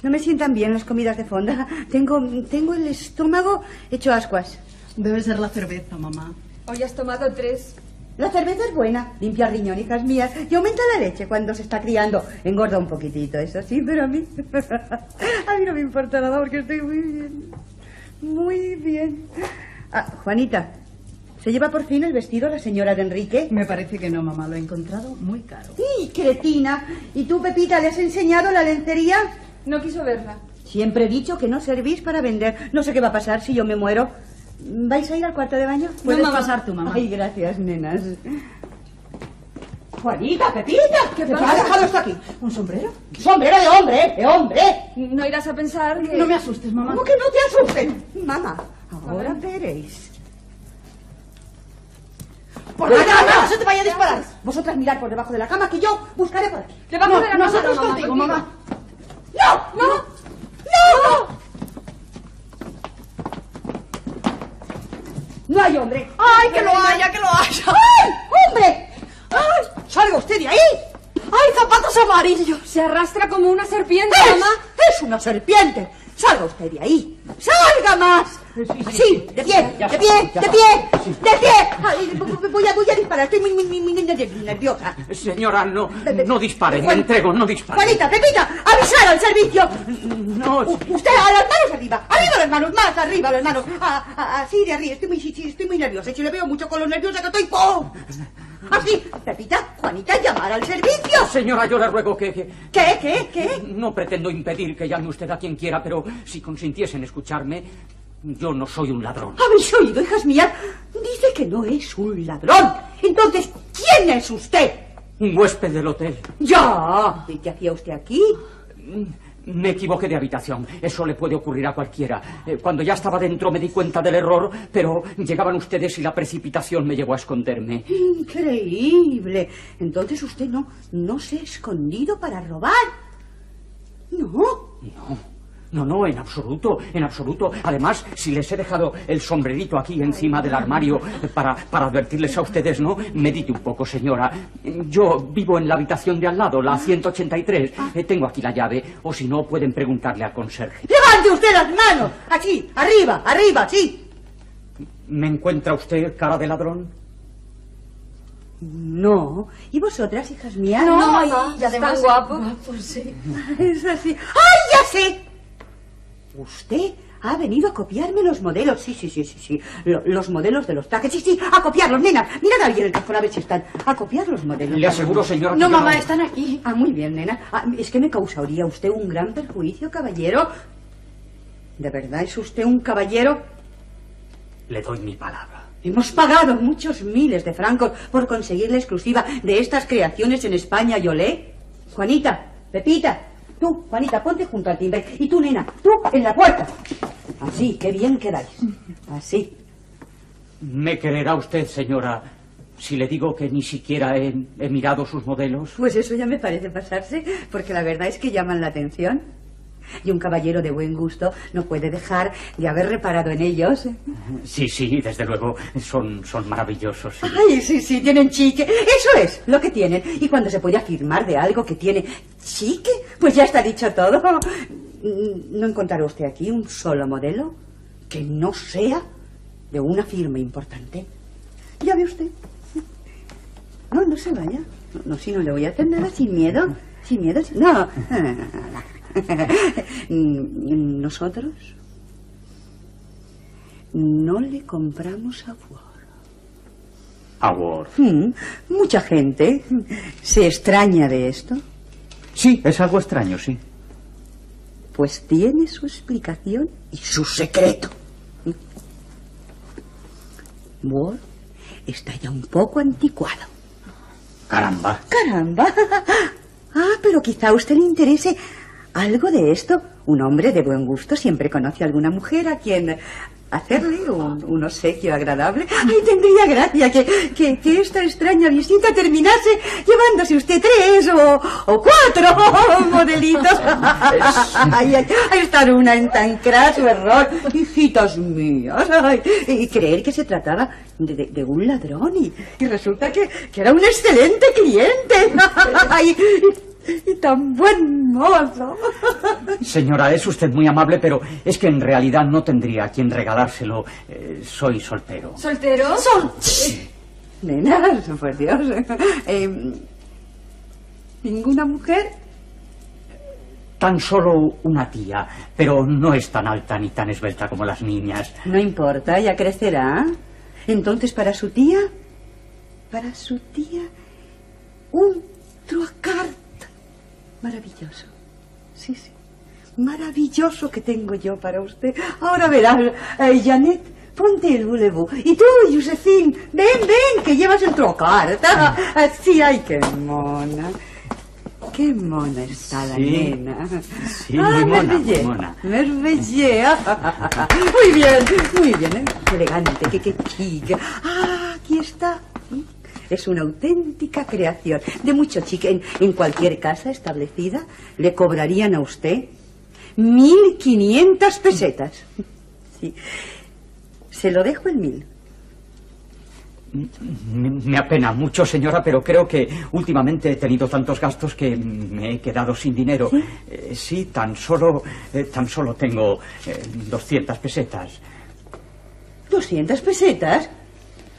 No me sientan bien las comidas de fonda. Tengo, tengo el estómago hecho ascuas. Debe ser la cerveza, mamá. Hoy has tomado tres. La cerveza es buena, limpia riñón, hijas mías, y aumenta la leche cuando se está criando. Engorda un poquitito, eso sí, pero a mí... a mí no me importa nada porque estoy muy bien. Muy bien. Ah, Juanita, ¿se lleva por fin el vestido la señora de Enrique? Me parece que no, mamá. Lo he encontrado muy caro. ¡Sí, cretina! ¿Y tú, Pepita, le has enseñado la lencería? No quiso verla. Siempre he dicho que no servís para vender. No sé qué va a pasar si yo me muero. ¿Vais a ir al cuarto de baño? Puedes pasar tú, mamá. Ay, gracias, nenas. Juanita, Pepita, ¿Qué ¿me pasa? has dejado esto aquí? ¿Un sombrero? ¡Sombrero de hombre, de hombre! No irás a pensar que... No me asustes, mamá. ¿Cómo que no te asusten? Mamá, ahora veréis. ¡Por No, la no, cama! no. ¡No se te vaya a disparar! Vosotras mirad por debajo de la cama que yo buscaré por aquí. No, cama, nosotros no, contigo. mamá. ¡No! ¡No! ¡No! ¡No hay hombre! ¡Ay, que lo haya, que lo haya! ¡Ay, hombre! ¡Ay, salga usted de ahí! ¡Ay, zapatos amarillos! Se arrastra como una serpiente, ¡Es! mamá. ¡Es una serpiente! ¡Salga usted de ahí! ¡Salga más! Sí, de pie, de pie, de pie, de pie. Ay, voy a, voy a disparar, estoy muy, muy, muy, nerviosa. Señora, no, no dispare, me entrego, no dispare. Juanita, Pepita, avisar al servicio. No. Usted a las manos arriba, arriba las manos, más arriba las manos. Así de arriba, estoy muy, estoy muy nerviosa. Si le veo mucho con lo nerviosa que estoy, ¡pum! Así, Pepita, Juanita, llamar al servicio. Señora, yo le ruego que, que- ¿Qué, qué, qué? No pretendo impedir que llame usted a quien quiera, pero si consintiesen escucharme, yo no soy un ladrón. ¿Habéis oído, hijas mías? Dice que no es un ladrón. Entonces, ¿quién es usted? Un huésped del hotel. ¡Ya! ¿Y qué hacía usted aquí? Me equivoqué de habitación. Eso le puede ocurrir a cualquiera. Eh, Cuando ya estaba dentro me di cuenta del error, pero llegaban ustedes y la precipitación me llevó a esconderme. Increíble. Entonces usted no, no se ha escondido para robar. No. No. No, no, en absoluto, en absoluto. Además, si les he dejado el sombrerito aquí encima del armario para, para advertirles a ustedes, ¿no? Medite un poco, señora. Yo vivo en la habitación de al lado, la 183. Eh, Tengo aquí la llave, o si no, pueden preguntarle al conserje. ¡Levante usted las manos! Así, arriba, arriba, sí. ¿Me encuentra usted cara de ladrón? No. ¿Y vosotras, hijas mías? No, Ay, mamá, y además- tan guapo. sí. Es así. ¡Ay, ya sé! Usted ha venido a copiarme los modelos. Sí, sí, sí, sí, sí. Lo- los modelos de los trajes. Sí, sí, a copiarlos, nena. Mirad ahí en el cajón a ver si están. A copiar los modelos. Le aseguro, señora, que No, yo mamá, no- están aquí. Ah, muy bien, nena. Ah, es que me causaría usted un gran perjuicio, caballero. ¿De verdad es usted un caballero? Le doy mi palabra. Hemos pagado muchos miles de francos por conseguir la exclusiva de estas creaciones en España, Yolé. Juanita, Pepita, tú, Juanita, ponte junto al timbre. Y tú, nena, tú en la puerta. Así, qué bien quedáis. Así. ¿Me creerá usted, señora, si le digo que ni siquiera he, he mirado sus modelos? Pues eso ya me parece pasarse, porque la verdad es que llaman la atención. Y un caballero de buen gusto no puede dejar de haber reparado en ellos. Sí, sí, desde luego, son, son maravillosos. sí. Ay, sí, sí, tienen chique. Eso es lo que tienen. Y cuando se puede afirmar de algo que tiene chique, pues ya está dicho todo. Mm, ¿No encontrará usted aquí un solo modelo que no sea de una firma importante? Ya ve usted. No, no se vaya. No, no, si no le voy a hacer nada sin miedo. Sin miedo. sin- No. Mm, Nosotros no le compramos a Ford. Award. Mm, Mucha gente se extraña de esto. Sí, es algo extraño, sí. Pues tiene su explicación y su secreto. Ward está ya un poco anticuado. Caramba. Caramba. Ah, pero quizá a usted le interese algo de esto. Un hombre de buen gusto siempre conoce a alguna mujer a quien hacerle un, un obsequio agradable. Ay, tendría gracia que, que, que esta extraña visita terminase llevándose usted tres o, o cuatro modelitos. Ay, ay, ay, estar una en tan craso error. Hijitas mías, ay, y creer que se trataba de, de- de un ladrón y, y resulta que, que era un excelente cliente. Ay, y, tan buen mozo. Señora, es usted muy amable, pero es que en realidad no tendría a quien regalárselo. Eh, soy soltero. ¿Soltero? Son... Nena, por Dios. Eh, ¿Ninguna mujer? Tan solo una tía, pero no es tan alta ni tan esbelta como las niñas. No importa, ya crecerá. Entonces, para su tía, para su tía, un truacart maravilloso. Sí, sí. Maravilloso que tengo yo para usted. Ahora verás, eh, Janet, ponte el bulebu. Y tú, Josephine, ven, ven, que llevas el truacart. Ah, Sí, ay, qué mona. Qué mona está la Sí. nena. Sí, muy mona, muy mona. merveilleux. Muy bien, muy bien, ¿eh? elegante, qué, qué chic. Ah, aquí está. Es una auténtica creación. De mucho chic. En, en cualquier casa establecida le cobrarían a usted 1.500 pesetas. Sí. Se lo dejo en mil. Me, apena mucho, señora, pero creo que últimamente he tenido tantos gastos que me he quedado sin dinero. Eh, sí, tan solo, eh, tan solo tengo eh, 200 pesetas. ¿200 pesetas?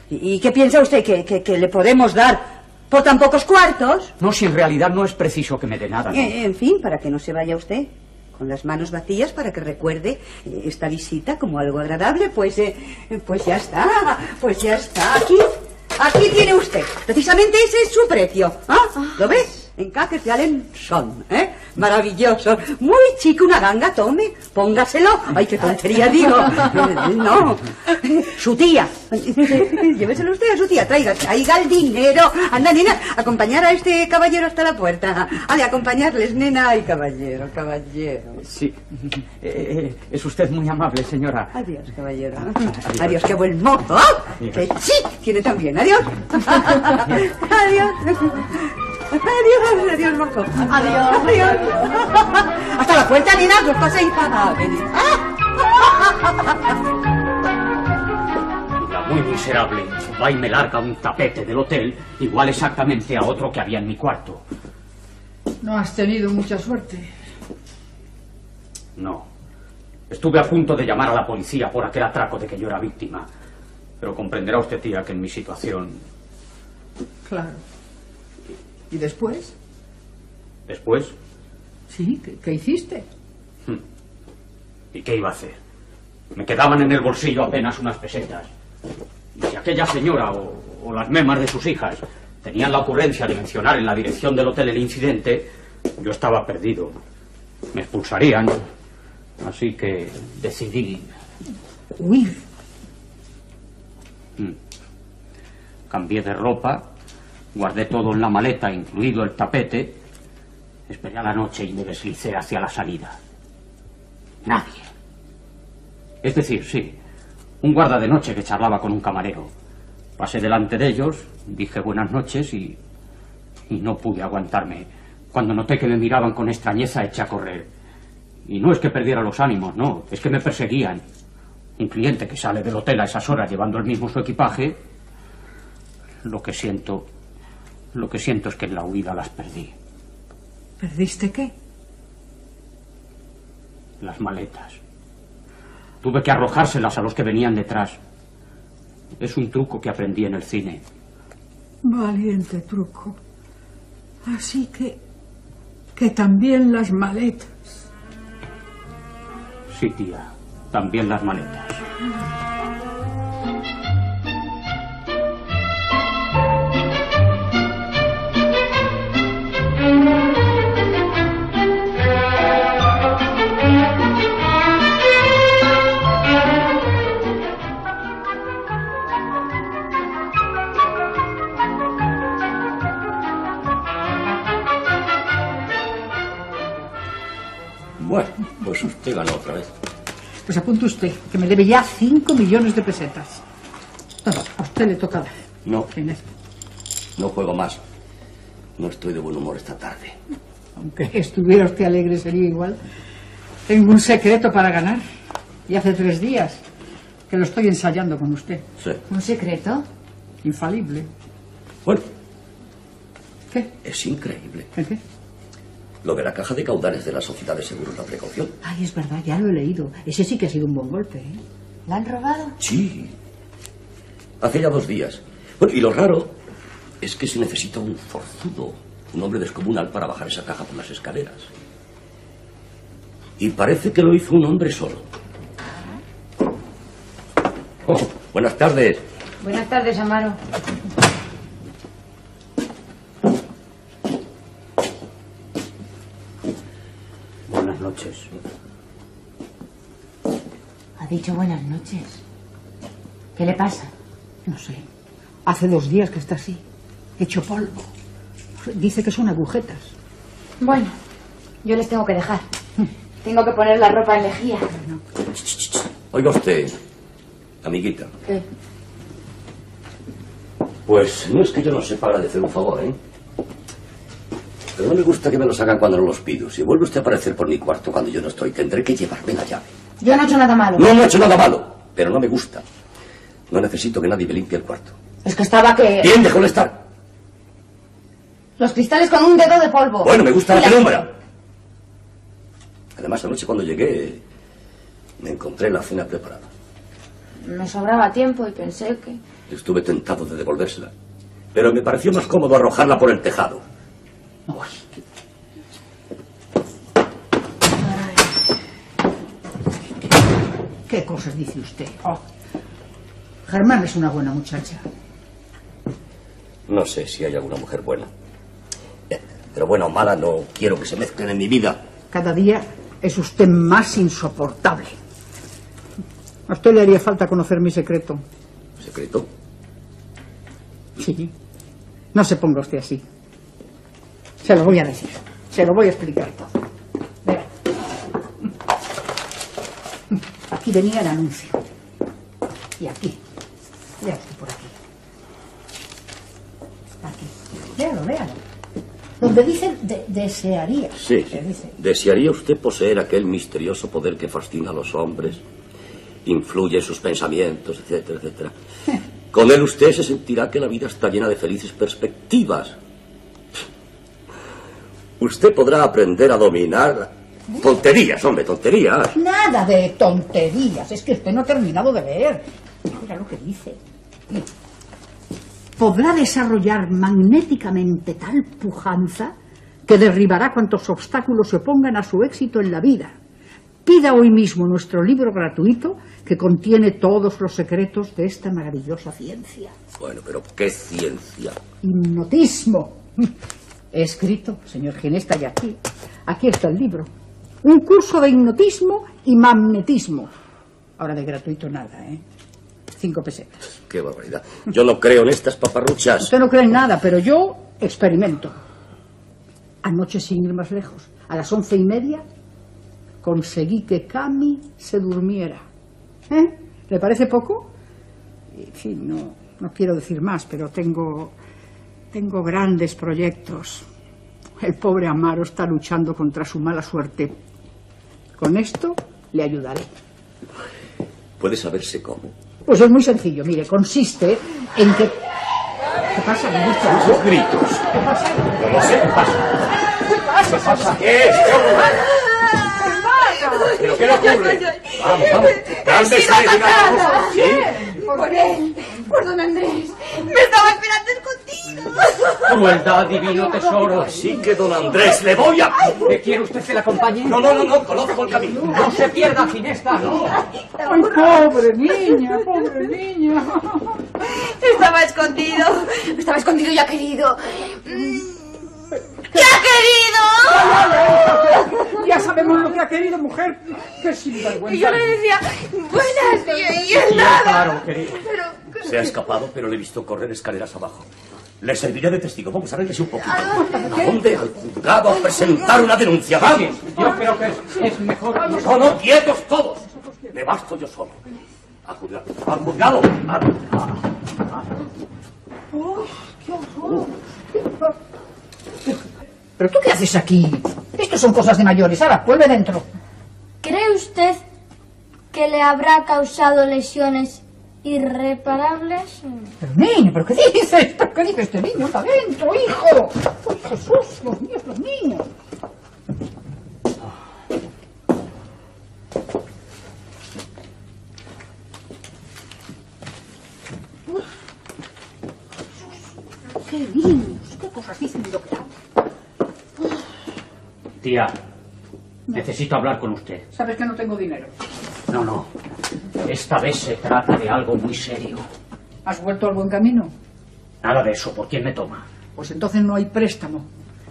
¿Y, y qué piensa usted que, que- que le podemos dar por tan pocos cuartos? No, si en realidad no es preciso que me dé nada. ¿no? Eh, en fin, para que no se vaya usted con las manos vacías, para que recuerde eh, esta visita como algo agradable, pues, eh, pues ya está, pues ya está. Aquí, aquí tiene usted. Precisamente ese es su precio. ¿Ah? ¿Lo ves? Encajes de Allen son, ¿eh? Maravilloso. Muy chico, una ganga, tome, póngaselo. Ay, qué tontería digo. No, su tía. Lléveselo usted a su tía, traiga, traiga el dinero. Anda, nena, acompañar a este caballero hasta la puerta. Ha de acompañarles, nena y caballero, caballero. Sí. Eh, eh, es usted muy amable, señora. Adiós, caballero. Adiós. Adiós, qué buen mozo. Adiós. ¡Qué chic! Tiene también. Adiós. Adiós. Adiós, adiós, mozo. Adiós. Adiós. Hasta la puerta, nena, que os paséis. Ah. La muy miserable va y me larga un tapete del hotel, igual exactamente a otro que había en mi cuarto. No has tenido mucha suerte. No. Estuve a punto de llamar a la policía por aquel atraco de que yo era víctima. Pero comprenderá usted, tía, que en mi situación, Claro. ¿Y después? después, Sí, ¿qué, qué hiciste? ¿y qué iba a hacer? Me quedaban en el bolsillo apenas unas pesetas. Y si aquella señora o, o las memas de sus hijas tenían la ocurrencia de mencionar en la dirección del hotel el incidente, yo estaba perdido. Me expulsarían. Así que decidí Huir. Mm. Cambié de ropa, guardé todo en la maleta, incluido el tapete. Esperé a la noche y me deslicé hacia la salida. Nadie. Es decir, sí, un guarda de noche que charlaba con un camarero. Pasé delante de ellos, dije buenas noches y, y no pude aguantarme. Cuando noté que me miraban con extrañeza, eché a correr. Y no es que perdiera los ánimos, no, es que me perseguían. Un cliente que sale del hotel a esas horas llevando el mismo su equipaje, lo que siento, lo que siento es que en la huida las perdí, ¿Perdiste qué? las maletas. Tuve que arrojárselas a los que venían detrás. Es un truco que aprendí en el cine. Valiente truco. Así que... que también las maletas. Sí, tía, también las maletas. Bueno, pues usted ganó otra vez. Pues apunte usted, que me debe ya 5 millones de pesetas. Toma, a usted le toca dar. No, no juego más. No estoy de buen humor esta tarde. Aunque estuviera usted alegre sería igual. Tengo un secreto para ganar. Y hace tres días que lo estoy ensayando con usted. Sí. ¿Un secreto? Infalible. Bueno. ¿Qué? Es increíble. ¿El qué? Lo de la caja de caudales de la Sociedad de Seguros La Precaución. Ay, es verdad, ya lo he leído. Ese sí que ha sido un buen golpe, ¿eh? ¿La han robado? Sí. Hace ya dos días. Bueno, y lo raro es que se necesita un forzudo, un hombre descomunal para bajar esa caja por las escaleras. Y parece que lo hizo un hombre solo. Oh, buenas tardes. Buenas tardes, Amaro. Buenas noches. Ha dicho buenas noches. ¿Qué le pasa? No sé. Hace dos días que está así. Hecho polvo. Dice que son agujetas. Bueno, yo les tengo que dejar. Tengo que poner la ropa en lejía. Oiga usted, amiguita. ¿Qué? Pues no es que yo no sepa agradecer un favor, ¿eh? Pero no me gusta que me los hagan cuando no los pido. Si vuelve usted a aparecer por mi cuarto cuando yo no estoy, tendré que llevarme la llave. Yo no he hecho nada malo. No, no he hecho nada malo, pero no me gusta. No necesito que nadie me limpie el cuarto. Es que estaba que... Bien, déjalo estar. Los cristales con un dedo de polvo. Bueno, me gusta Y la penumbra. Además, anoche cuando llegué, me encontré la cena preparada. Me sobraba tiempo y pensé que... Estuve tentado de devolvérsela. Pero me pareció más cómodo arrojarla por el tejado. ¿Qué cosas dice usted? Oh. Germán es una buena muchacha. No sé si hay alguna mujer buena. Eh, Pero buena o mala, no quiero que se mezclen en mi vida. Cada día es usted más insoportable. A usted le haría falta conocer mi secreto. ¿Secreto? Sí. No se ponga usted así. Se lo voy a decir. Se lo voy a explicar todo. Vea. Aquí venía el anuncio. Y aquí. Y aquí, por aquí. Aquí. Véalo, véalo. Donde dice de- desearía. Sí. Dice. ¿Desearía usted poseer aquel misterioso poder que fascina a los hombres? Influye en sus pensamientos, etcétera, etcétera. Con él usted se sentirá que la vida está llena de felices perspectivas. Usted podrá aprender a dominar... Tonterías, hombre, tonterías. Nada de tonterías. Es que usted no ha terminado de leer. Mira lo que dice. Podrá desarrollar magnéticamente tal pujanza que derribará cuantos obstáculos se opongan a su éxito en la vida. Pida hoy mismo nuestro libro gratuito que contiene todos los secretos de esta maravillosa ciencia. Bueno, pero ¿qué ciencia? Hipnotismo. He escrito, señor Ginesta, y aquí, aquí está el libro. Un curso de hipnotismo y magnetismo. Ahora de gratuito nada, ¿eh? Cinco pesetas. Qué barbaridad. Yo no creo en estas paparruchas. Usted no cree en nada, pero yo experimento. Anoche, sin ir más lejos, a las once y media, conseguí que Cami se durmiera. ¿Eh? ¿Le parece poco? En fin, no, no quiero decir más, pero tengo, tengo grandes proyectos. El pobre Amaro está luchando contra su mala suerte. Con esto le ayudaré. ¿Puede saberse cómo? Pues es muy sencillo, mire, consiste en que... ¿Qué pasa? ¿Me gusta? Esos gritos. ¿Qué pasa? No lo sé, ¿qué pasa? ¿Qué pasa? ¿Qué es? ¿Pero qué le ocurre? Vamos, vamos. Cálmese, ¿Sí? Por él, por don Andrés. Me estaba esperando escondido. Crueldad, divino tesoro. Así que, don Andrés, le voy a... ¿Le quiere usted que la acompañe? No, no, no, no, conozco el camino. No se pierda, Ginesta. No. Ay, pobre niña, pobre niña. Estaba escondido. Estaba escondido y ha querido. Mm. ¿Qué ha querido? Ya sabemos lo que ha querido, mujer. Qué sinvergüenza. Y yo le decía, buenas, y, y él nada. claro, querido. Pero, Se ha escapado, pero le he visto correr escaleras abajo. Le serviré de testigo. Vamos, arréglese un poquito. ¿A dónde? Al juzgado a presentar una denuncia. ¡Vamos! Yo creo que es, es mejor... No, no, quietos todos. Me basto yo solo. Al juzgado. Al juzgado. ¿Pero tú qué haces aquí? Esto son cosas de mayores. Ahora, vuelve dentro. ¿Cree usted que le habrá causado lesiones irreparables? Pero niño, ¿pero qué dices? ¿Pero qué dice este niño? Está dentro, hijo. ¡Ay, Jesús! Los niños, los niños. ¡Qué niños! ¿Qué cosas dicen de doctor? Tía, necesito hablar con usted. Sabes que no tengo dinero. No, no. Esta vez se trata de algo muy serio. ¿Has vuelto al buen camino? Nada de eso. ¿Por quién me toma? Pues entonces no hay préstamo.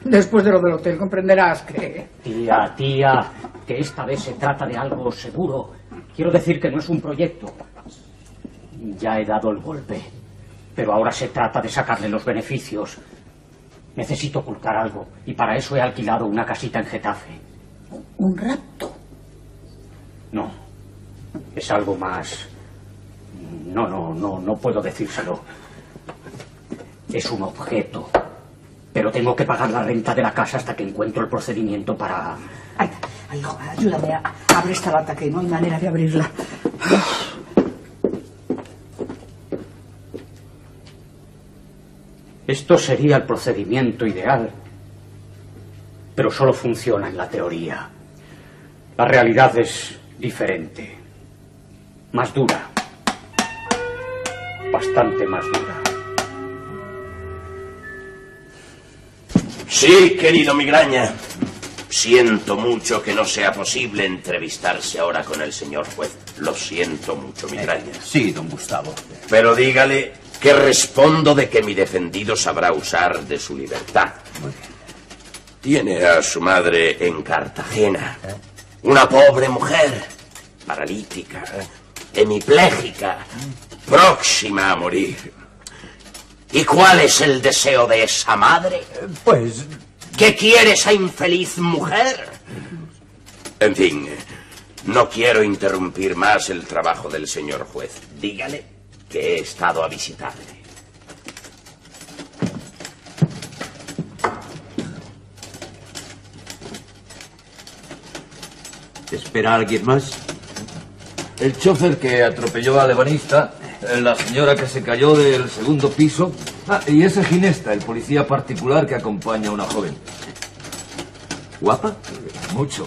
Después de lo del hotel comprenderás que... Tía, tía, que esta vez se trata de algo seguro. Quiero decir que no es un proyecto. Ya he dado el golpe. Pero ahora se trata de sacarle los beneficios. Necesito ocultar algo. Y para eso he alquilado una casita en Getafe. ¿Un rapto? No. Es algo más. No, no, no, no puedo decírselo. Es un objeto. Pero tengo que pagar la renta de la casa hasta que encuentro el procedimiento para. Ay, ay, hijo, ayúdame a abrir esta lata que no hay manera de abrirla. Esto sería el procedimiento ideal. Pero solo funciona en la teoría. La realidad es diferente. Más dura. Bastante más dura. Sí, querido Migraña. Siento mucho que no sea posible entrevistarse ahora con el señor juez. Lo siento mucho, Migraña. Sí, don Gustavo. Pero dígale que respondo de que mi defendido sabrá usar de su libertad. Tiene a su madre en Cartagena. Una pobre mujer, paralítica, hemipléjica, próxima a morir. ¿Y cuál es el deseo de esa madre? Pues... ¿Qué quiere esa infeliz mujer? En fin, no quiero interrumpir más el trabajo del señor juez. Dígale he estado a visitarle. ¿Espera alguien más? El chofer que atropelló al ebanista, la señora que se cayó del segundo piso ah, y ese ginesta, el policía particular que acompaña a una joven. ¿Guapa? Mucho.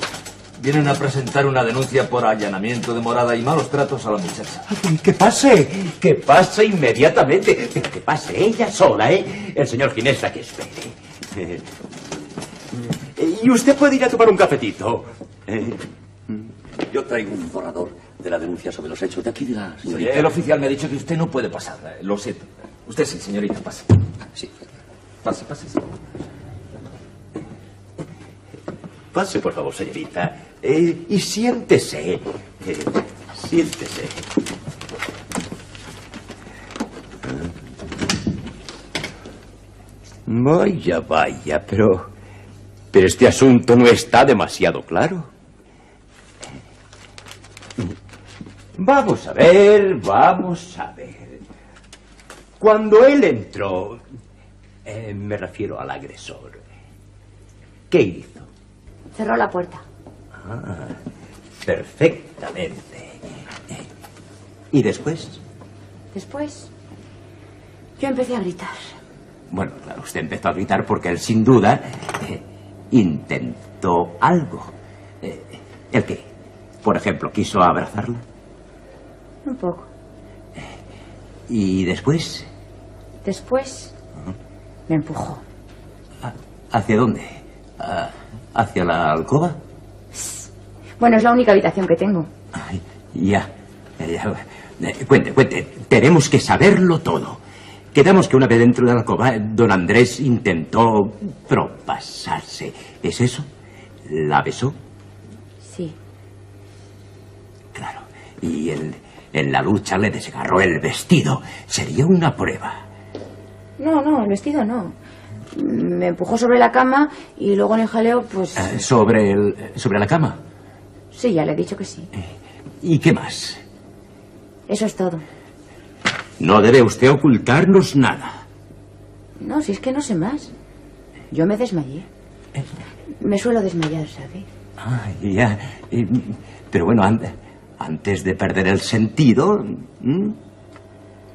Vienen a presentar una denuncia por allanamiento de morada y malos tratos a la muchacha. Que pase, que pase inmediatamente. Pero que pase ella sola, ¿eh? El señor Ginesta que espere. Eh, Y usted puede ir a tomar un cafetito. Eh, Yo traigo un borrador de la denuncia sobre los hechos de aquí de la señorita. El oficial me ha dicho que usted no puede pasar. eh, Lo siento. Usted sí, señorita, pase. Sí. Pase, pase. sí. Pase, por favor, señorita. Eh, y siéntese. Eh, siéntese. Vaya, vaya, pero... Pero este asunto no está demasiado claro. Vamos a ver, vamos a ver. Cuando él entró, eh, me refiero al agresor, ¿qué hizo? Cerró la puerta. Ah, perfectamente. ¿Y después? Después, yo empecé a gritar. Bueno, claro, usted empezó a gritar porque él sin duda eh, intentó algo. Eh, ¿El qué? Por ejemplo, quiso abrazarla. Un poco. ¿Y después? Después, me empujó. ¿Hacia dónde? Ah, ¿Hacia la alcoba? Bueno, es la única habitación que tengo. Ya. ya. Eh, Cuente, cuente. Tenemos que saberlo todo. Quedamos que una vez dentro de la alcoba, don Andrés intentó propasarse. ¿Es eso? ¿La besó? Sí. Y en, en la lucha le desgarró el vestido. Sería una prueba. No, no, el vestido no. Me empujó sobre la cama y luego en el jaleo, pues... Eh, ¿Sobre, el, ¿Sobre la cama? Sí, ya le he dicho que sí. ¿Y qué más? Eso es todo. No debe usted ocultarnos nada. No, si es que no sé más. Yo me desmayé. Me suelo desmayar, ¿sabe? Ah, ya. Pero bueno, an- antes de perder el sentido... ¿m?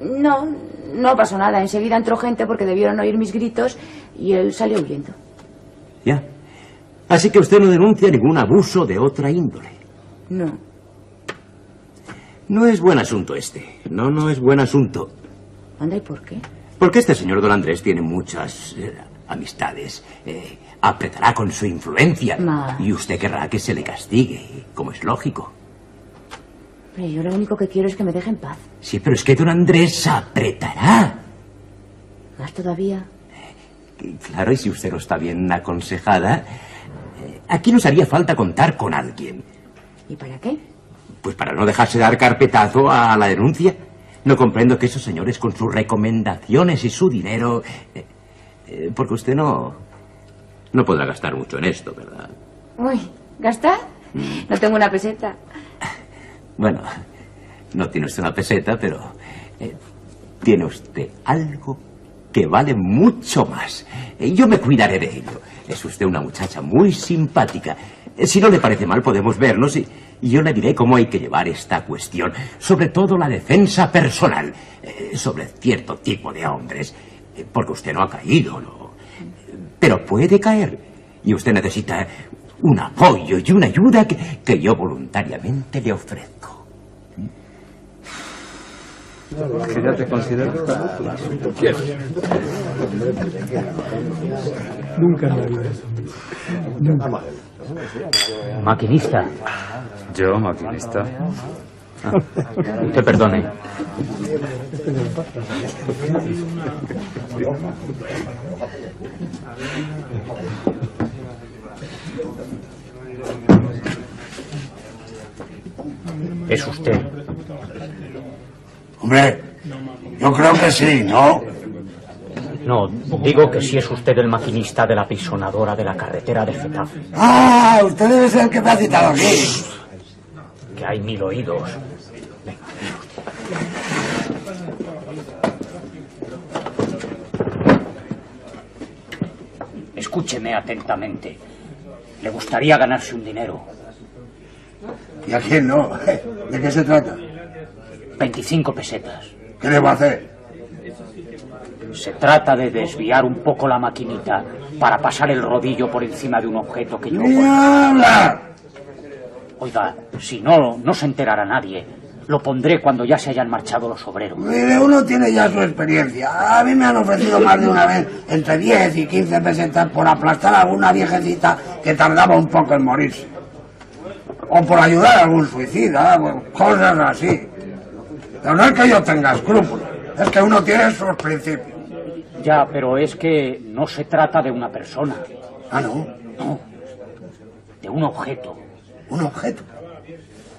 No, no pasó nada. Enseguida entró gente porque debieron oír mis gritos y él salió huyendo. Ya. Así que usted no denuncia ningún abuso de otra índole. No. No es buen asunto este. No, no es buen asunto. Anda, ¿y por qué? Porque este señor don Andrés tiene muchas eh, amistades. Eh, apretará con su influencia. Ma. Y usted querrá que se le castigue, como es lógico. Hombre, yo lo único que quiero es que me deje en paz. Sí, pero es que don Andrés apretará. Más todavía. Claro, y si usted no está bien aconsejada, aquí nos haría falta contar con alguien. ¿Y para qué? Pues para no dejarse dar carpetazo a la denuncia. No comprendo que esos señores con sus recomendaciones y su dinero... eh, eh, porque usted no... No podrá gastar mucho en esto, ¿verdad? Uy, ¿gastar? No tengo una peseta. Bueno, no tiene usted una peseta, pero... eh, tiene usted algo que vale mucho más. Eh, yo me cuidaré de ello. Es usted una muchacha muy simpática. Eh, si no le parece mal, podemos vernos y, y yo le diré cómo hay que llevar esta cuestión. Sobre todo la defensa personal. eh, sobre cierto tipo de hombres. Porque usted no ha caído, ¿no? Pero puede caer. Y usted necesita un apoyo y una ayuda que, que yo voluntariamente le ofrezco. Que ya te consideras ¿Quién? Nunca en la vida. Nunca. Maquinista. Yo, maquinista. Ah, usted perdone. Es usted. Hombre, yo creo que sí, ¿no? No, digo que si es usted el maquinista de la pisonadora de la carretera de Getafe. Ah, usted debe ser el que me ha citado aquí. Que hay mil oídos. Escúcheme atentamente. Le gustaría ganarse un dinero. ¿Y a quién no? ¿De qué se trata? 25 pesetas. ¿Qué a hacer? Se trata de desviar un poco la maquinita para pasar el rodillo por encima de un objeto que yo... ¡Ni hablar! Oiga, si no, no se enterará nadie. Lo pondré cuando ya se hayan marchado los obreros. Mire, uno tiene ya su experiencia. A mí me han ofrecido más de una vez entre 10 y 15 pesetas por aplastar a alguna viejecita que tardaba un poco en morirse. O por ayudar a algún suicida, bueno, cosas así. Pero no es que yo tenga escrúpulos, es que uno tiene sus principios. Ya, pero es que no se trata de una persona. Ah, no. No. De un objeto. ¿Un objeto?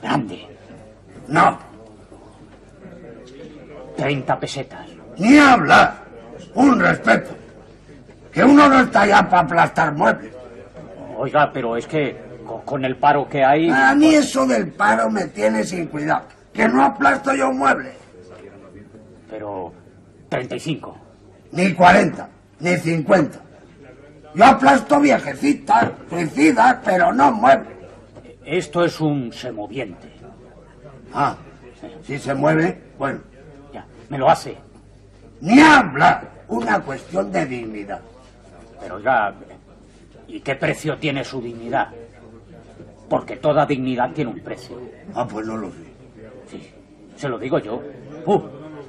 Grande. No, 30 pesetas. ni hablar. Un respeto. Que uno no está ya para aplastar muebles. Oiga, pero es que co- con el paro que hay... A mí eso del paro me tiene sin cuidado. Que no aplasto yo un mueble. Pero 35. Ni 40, ni 50. Yo aplasto viejecitas, suicidas, pero no muebles. Esto es un semoviente. Ah, si se mueve, bueno. Ya, me lo hace. Ni hablar. Una cuestión de dignidad. Pero oiga, ¿y qué precio tiene su dignidad? Porque toda dignidad tiene un precio. Ah, pues no lo sé. Se lo digo yo. Uh,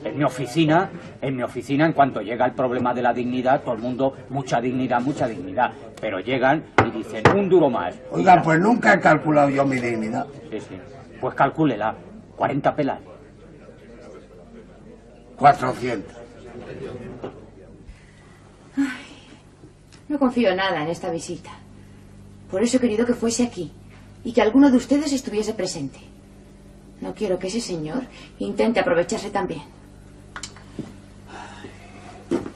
en mi oficina, en mi oficina, en cuanto llega el problema de la dignidad, todo el mundo, mucha dignidad, mucha dignidad. Pero llegan y dicen, un duro más. Oiga, pues nunca he calculado yo mi dignidad. Sí, sí. Pues calcúlela, 40 pelas. 400. No confío nada en esta visita. Por eso he querido que fuese aquí y que alguno de ustedes estuviese presente. No quiero que ese señor intente aprovecharse también.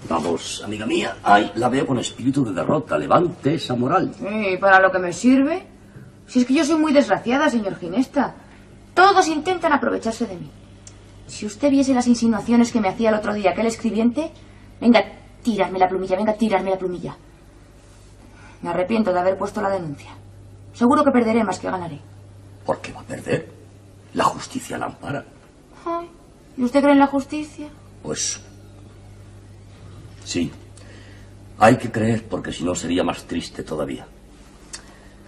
Vamos, amiga mía. Ay, la veo con espíritu de derrota. Levante esa moral. ¿Y para lo que me sirve? Si es que yo soy muy desgraciada, señor Ginesta. Todos intentan aprovecharse de mí. Si usted viese las insinuaciones que me hacía el otro día aquel escribiente, venga, tirarme la plumilla, venga, tirarme la plumilla. Me arrepiento de haber puesto la denuncia. Seguro que perderé más que ganaré. ¿Por qué va a perder? La justicia la ampara. Ay, ¿Y usted cree en la justicia? Pues sí. Hay que creer porque si no sería más triste todavía.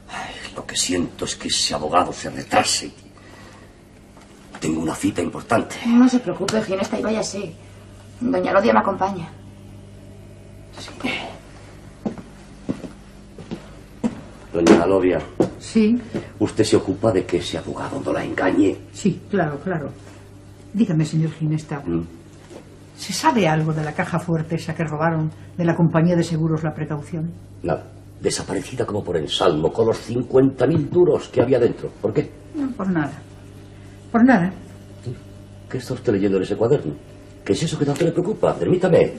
Ay, lo que siento es que ese abogado se retrase. Tengo una cita importante. No se preocupe, Ginesta, y váyase. Doña Lodia me acompaña. Doña Alodia, Sí, usted se ocupa de que ese abogado no la engañe. sí, claro, claro. Dígame, señor Ginesta, Mm. ¿se sabe algo de la caja fuerte esa que robaron de la compañía de seguros La Precaución? Nada. Desaparecida como por ensalmo, con los 50.000 duros que había dentro. ¿Por qué? No, por nada. Por nada. ¿Qué está usted leyendo en ese cuaderno? ¿Qué es eso que tanto le preocupa? Permítame.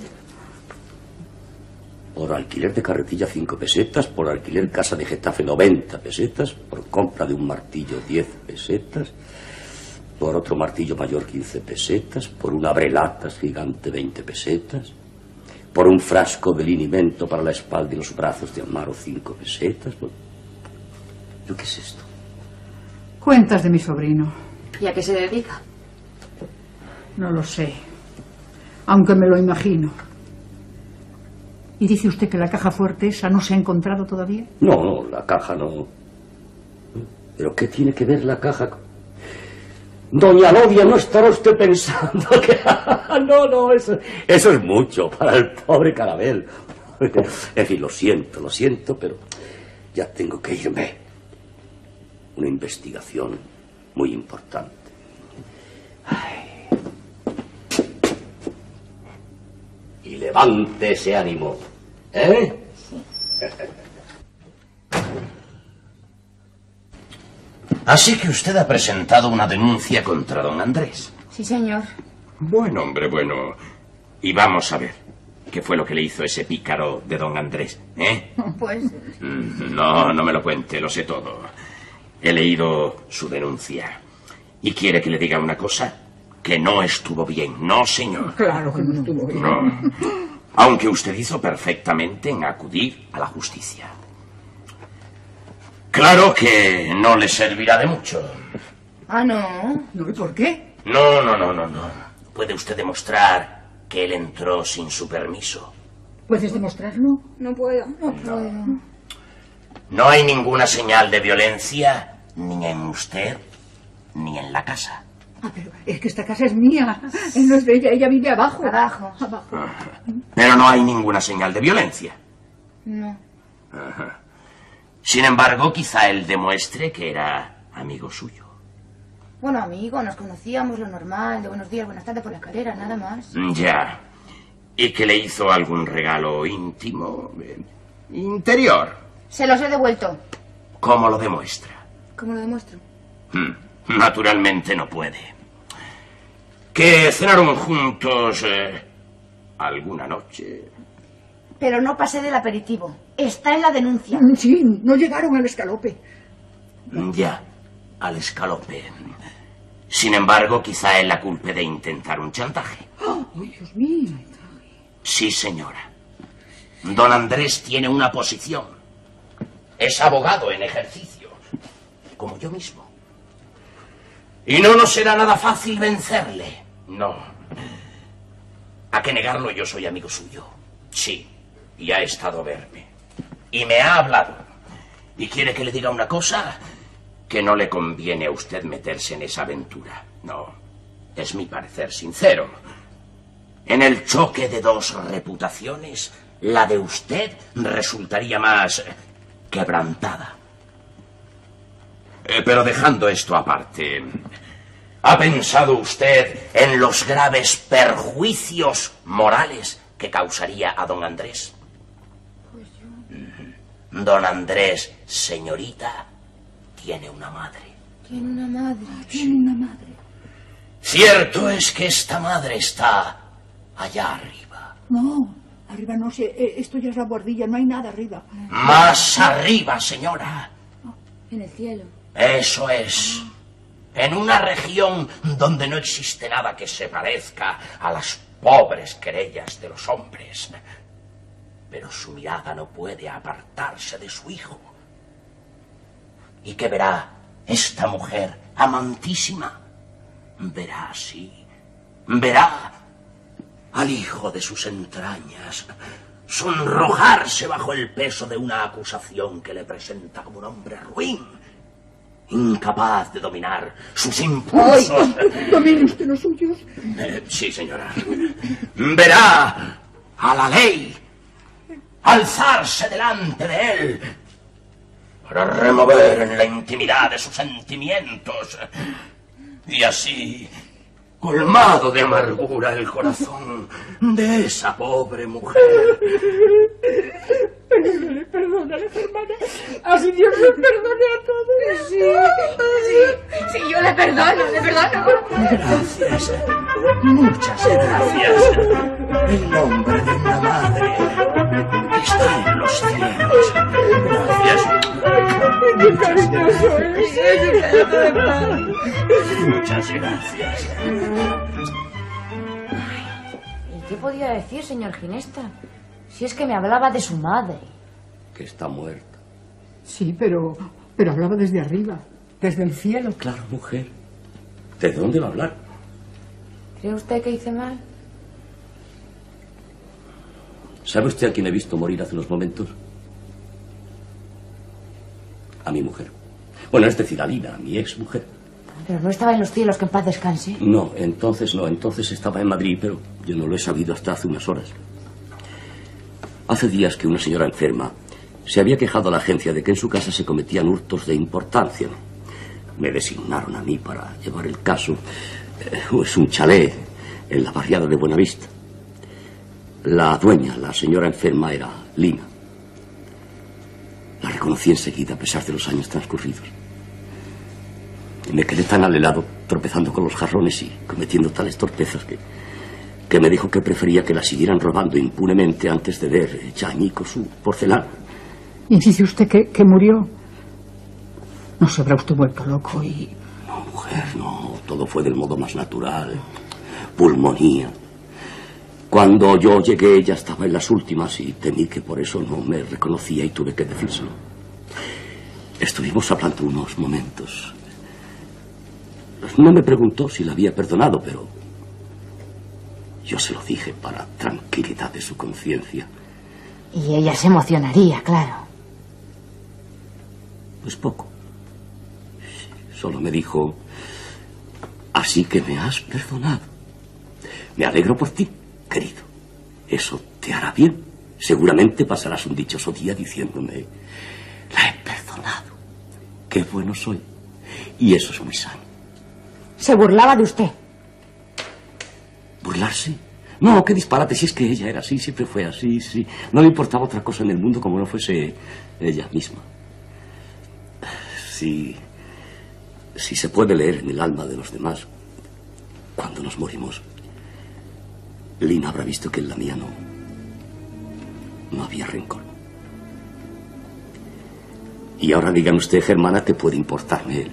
Por alquiler de carretilla 5 pesetas, por alquiler casa de Getafe 90 pesetas, por compra de un martillo 10 pesetas, por otro martillo mayor 15 pesetas, por un abrelatas gigante 20 pesetas, por un frasco de linimento para la espalda y los brazos de Amaro 5 pesetas. por- ¿Yo qué es esto? Cuentas de mi sobrino. ¿Y a qué se dedica? No lo sé. Aunque me lo imagino. ¿Y dice usted que la caja fuerte esa no se ha encontrado todavía? No, no, la caja no. ¿Pero qué tiene que ver la caja. Doña Lodia, no estará usted pensando que... no, no, eso, eso es mucho para el pobre Carabel. En fin, lo siento, lo siento, pero ya tengo que irme. Una investigación muy importante. Ay. Y levante ese ánimo. ¿Eh? Así que usted ha presentado una denuncia contra don Andrés. Sí, señor. Buen hombre, bueno. Y vamos a ver. ¿Qué fue lo que le hizo ese pícaro de don Andrés? ¿Eh? Pues Mm, No, no me lo cuente, lo sé todo. He leído su denuncia. ¿Y quiere que le diga una cosa? Que no estuvo bien. No, señor. Claro que no estuvo bien. No. Aunque usted hizo perfectamente en acudir a la justicia. Claro que no le servirá de mucho. Ah, no. ¿No? ¿Y por qué? No, no, no, no, no. ¿Puede usted demostrar que él entró sin su permiso? ¿Puedes demostrarlo? No puedo. No puedo. No hay ninguna señal de violencia ni en usted ni en la casa. Ah, pero es que esta casa es mía. Él no es de ella, ella vive abajo. Abajo. Abajo. Pero no hay ninguna señal de violencia. No. Ajá. Sin embargo, quizá él demuestre que era amigo suyo. Bueno, amigo, nos conocíamos lo normal, de buenos días, buenas tardes por la escalera, nada más. Ya. ¿Y que le hizo algún regalo íntimo? eh, Interior. Se los he devuelto. ¿Cómo lo demuestra? ¿Cómo lo demuestro? Hmm, Naturalmente no puede. Que cenaron juntos eh, alguna noche. Pero no pasé del aperitivo. Está en la denuncia. Sí, no llegaron al escalope. Ya, al escalope. Sin embargo, quizá él la culpe de intentar un chantaje. ¡Ay, Dios mío! Sí, señora. Don Andrés tiene una posición. Es abogado en ejercicio, como yo mismo. Y no nos será nada fácil vencerle. No. ¿A qué negarlo? Yo soy amigo suyo. Sí. Y ha estado a verme. Y me ha hablado. ¿Y quiere que le diga una cosa? Que no le conviene a usted meterse en esa aventura. No. Es mi parecer sincero. En el choque de dos reputaciones, la de usted resultaría más quebrantada. Eh, pero dejando esto aparte, ¿ha pensado usted en los graves perjuicios morales que causaría a don Andrés? Mm, Don Andrés, señorita, tiene una madre. Tiene una madre. Tiene una madre. Cierto es que esta madre está allá arriba. No, Arriba no sé, eh, esto ya es la bordilla, no hay nada arriba. Más arriba, señora. En el cielo. Eso es. En una región donde no existe nada que se parezca a las pobres querellas de los hombres. Pero su mirada no puede apartarse de su hijo. ¿Y qué verá esta mujer amantísima? Verá así. Verá al hijo de sus entrañas sonrojarse bajo el peso de una acusación que le presenta como un hombre ruin, incapaz de dominar sus impulsos. ¿Domine usted los suyos? Eh, sí, señora. Verá a la ley alzarse delante de él para remover en la intimidad de sus sentimientos y así colmado de amargura el corazón de esa pobre mujer. Perdónale, perdónale, hermana. Así Dios le perdone a todos. Sí, sí, sí, yo le perdono, le perdono. Gracias, muchas gracias. El nombre de una madre que está en los cielos. Gracias. ¡Qué cariñoso es! Muchas gracias. ¿Y qué podía decir, señor Ginesta? Si es que me hablaba de su madre. Que está muerta. Sí, pero, pero hablaba desde arriba, desde el cielo. Claro, mujer. ¿De dónde va a hablar? ¿Cree usted que hice mal? ¿Sabe usted a quién he visto morir hace unos momentos? A mi mujer. Bueno, es decir, a Lina, a mi ex mujer. Pero no estaba en los cielos, que en paz descanse. No, entonces no, entonces estaba en Madrid, pero yo no lo he sabido hasta hace unas horas. Hace días que una señora enferma se había quejado a la agencia de que en su casa se cometían hurtos de importancia. Me designaron a mí para llevar el caso. Eh, Es un chalet en la barriada de Buenavista. La dueña, la señora enferma, era Lina. La reconocí enseguida a pesar de los años transcurridos. Y me quedé tan alelado, tropezando con los jarrones y cometiendo tales torpezas que, que me dijo que prefería que la siguieran robando impunemente antes de ver añicos su porcelana. Y dice usted que, que murió. No se habrá usted vuelto loco y... No, mujer, no. Todo fue del modo más natural. Pulmonía. Cuando yo llegué ya estaba en las últimas y temí que por eso no me reconocía y tuve que decírselo. Estuvimos hablando unos momentos. No me preguntó si la había perdonado, pero yo se lo dije para tranquilidad de su conciencia. Y ella se emocionaría, claro. Pues poco. Solo me dijo, así que me has perdonado. Me alegro por ti, querido. Eso te hará bien. Seguramente pasarás un dichoso día diciéndome, la he perdonado. Qué bueno soy. Y eso es muy sano. Se burlaba de usted. ¿Burlarse? No, qué disparate, si es que ella era así, siempre fue así, sí. No le importaba otra cosa en el mundo como no fuese ella misma. Si, si se puede leer en el alma de los demás, cuando nos morimos, Lina habrá visto que en la mía no, no había rencor. Y ahora dígame usted, Germana, ¿qué puede importarme el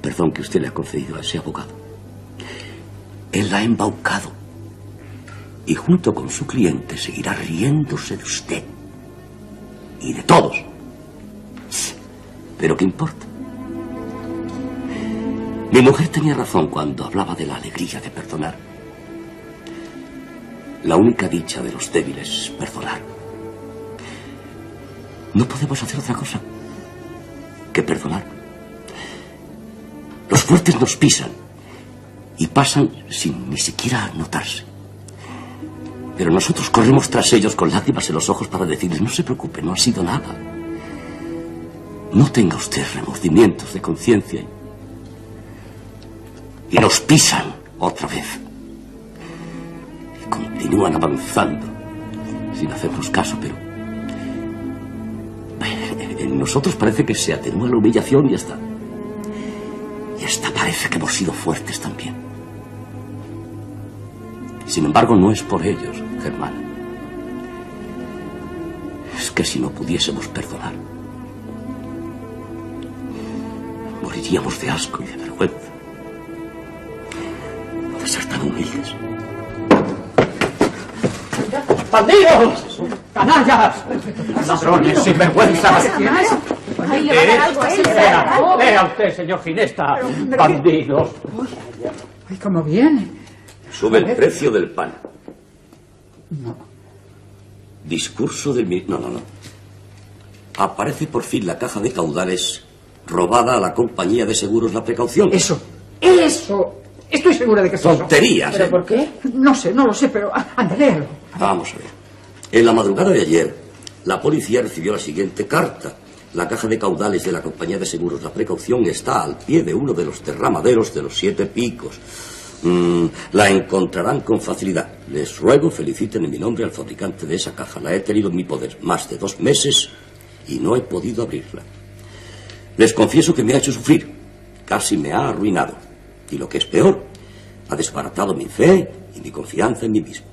perdón que usted le ha concedido a ese abogado? Él la ha embaucado y junto con su cliente seguirá riéndose de usted y de todos. Pero ¿qué importa? Mi mujer tenía razón cuando hablaba de la alegría de perdonar. La única dicha de los débiles es perdonar. No podemos hacer otra cosa que perdonar. Los fuertes nos pisan y pasan sin ni siquiera notarse. Pero nosotros corremos tras ellos con lágrimas en los ojos para decirles, no se preocupe, no ha sido nada. No tenga usted remordimientos de conciencia. Y nos pisan otra vez. Y continúan avanzando sin hacernos caso, pero en nosotros parece que se atenúa la humillación y hasta... Y hasta parece que hemos sido fuertes también. Sin embargo, no es por ellos, Germán. que si no pudiésemos perdonar, moriríamos de asco y de vergüenza. De ser tan humildes. ¡Bandidos! ¡Canallas! ¡Ladrones, sinvergüenzas! Ahí le va a dar algo a dar Vea, vea usted, señor Ginesta. Bandidos. Ay, cómo viene. Sube el precio del pan. Discurso del... No, no, no. Aparece por fin la caja de caudales robada a la compañía de seguros La Precaución. Eso. Eso. Estoy segura de que es eso. Tonterías, ¿Pero ¿eh? por qué? No sé, no lo sé, pero anda, léelo. Vamos a ver. En la madrugada de ayer, la policía recibió la siguiente carta. La caja de caudales de la compañía de seguros La Precaución está al pie de uno de los derramaderos de los siete picos. Mm, la encontrarán con facilidad. Les ruego feliciten en mi nombre al fabricante de esa caja. La he tenido en mi poder más de dos meses y no he podido abrirla. Les confieso que me ha hecho sufrir. Casi me ha arruinado. Y lo que es peor, ha desbaratado mi fe y mi confianza en mí mismo.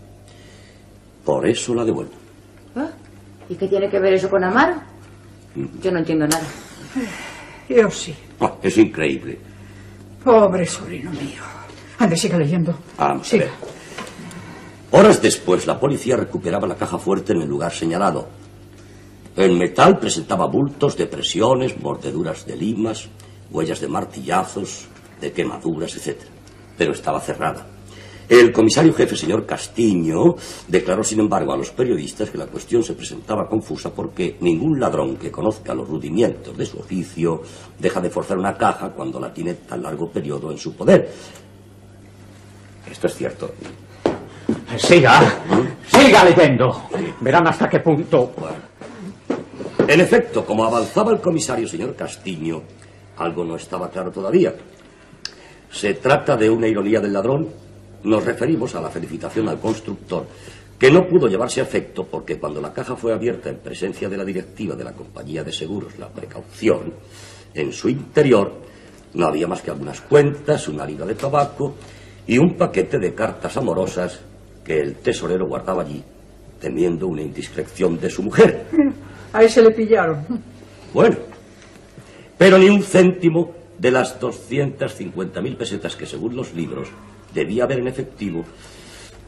Por eso la devuelvo. ¿Ah? ¿Y qué tiene que ver eso con Amaro? Yo no entiendo nada. Yo sí. Ah, es increíble. Pobre sobrino mío. Ande, siga leyendo. Vamos Siga. Horas después, la policía recuperaba la caja fuerte en el lugar señalado. El metal presentaba bultos de presiones, mordeduras de limas, huellas de martillazos, de quemaduras, etc. Pero estaba cerrada. El comisario jefe, señor Castiño, declaró, sin embargo, a los periodistas que la cuestión se presentaba confusa porque ningún ladrón que conozca los rudimientos de su oficio deja de forzar una caja cuando la tiene tan largo periodo en su poder. Esto es cierto. Siga, siga leyendo. Verán hasta qué punto. En efecto, como avanzaba el comisario señor Castiño, algo no estaba claro todavía. ¿Se trata de una ironía del ladrón? Nos referimos a la felicitación al constructor, que no pudo llevarse a efecto porque cuando la caja fue abierta en presencia de la directiva de la compañía de seguros La Precaución, en su interior no había más que algunas cuentas, una libra de tabaco y un paquete de cartas amorosas que el tesorero guardaba allí, temiendo una indiscreción de su mujer. A ese le pillaron. Bueno, pero ni un céntimo de las 250.000 pesetas que, según los libros, debía haber en efectivo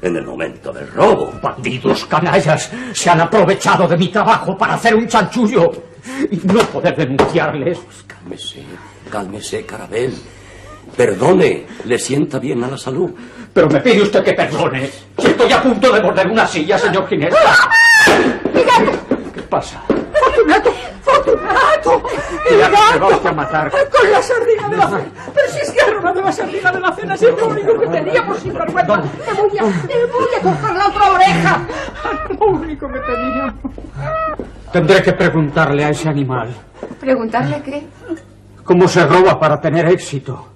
en el momento del robo. Bandidos, canallas, se han aprovechado de mi trabajo para hacer un chanchullo y no poder denunciarles. Cálmese, cálmese, Carabel. Perdone, le sienta bien a la salud. Pero me pide usted que perdone. Si estoy a punto de morder una silla, señor Ginesta. ¿Qué pasa? ¡Fortunato! ¡Fortunato! Ya va usted a matar. Con la sardina de la cena. Pero si es que ha robado la sardina de la cena, si es lo único que tenía por sinvergüenza. Te voy a, te voy a cortar la otra oreja. Lo único que tenía. Tendré que preguntarle a ese animal ¿Preguntarle qué? cómo se roba para tener éxito.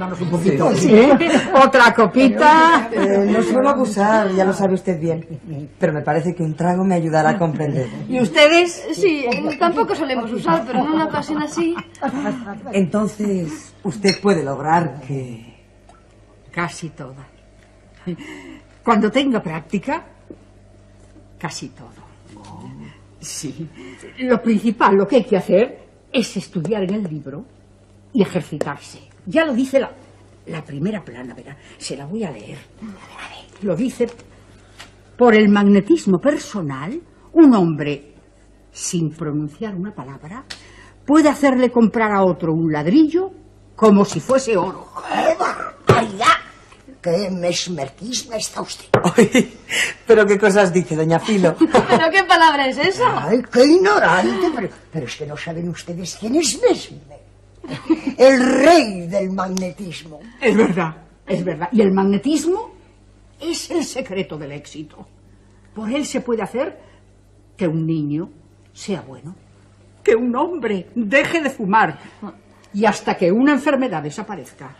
Un poquito. ¿Sí? Otra copita. Eh, no suelo abusar, ya lo sabe usted bien. Pero me parece que un trago me ayudará a comprender. ¿Y ustedes? Sí, tampoco solemos usar, pero en una ocasión así. Entonces, usted puede lograr que... Casi toda. Cuando tenga práctica, casi todo. Sí. Lo principal, lo que hay que hacer es estudiar en el libro y ejercitarse. Ya lo dice la, la primera plana, verá. Se la voy a leer. Lo dice, por el magnetismo personal, un hombre, sin pronunciar una palabra, puede hacerle comprar a otro un ladrillo como si fuese oro. ¡Qué barbaridad! ¡Qué mesmerquismo está usted! Pero qué cosas dice, doña Filo. ¿Pero qué palabra es esa? ¡Ay, qué ignorante! Pero, pero es que no saben ustedes quién es Mesmer. El rey del magnetismo. Es verdad, es verdad. Y el magnetismo es el secreto del éxito. Por él se puede hacer que un niño sea bueno, que un hombre deje de fumar Y hasta que una enfermedad desaparezca.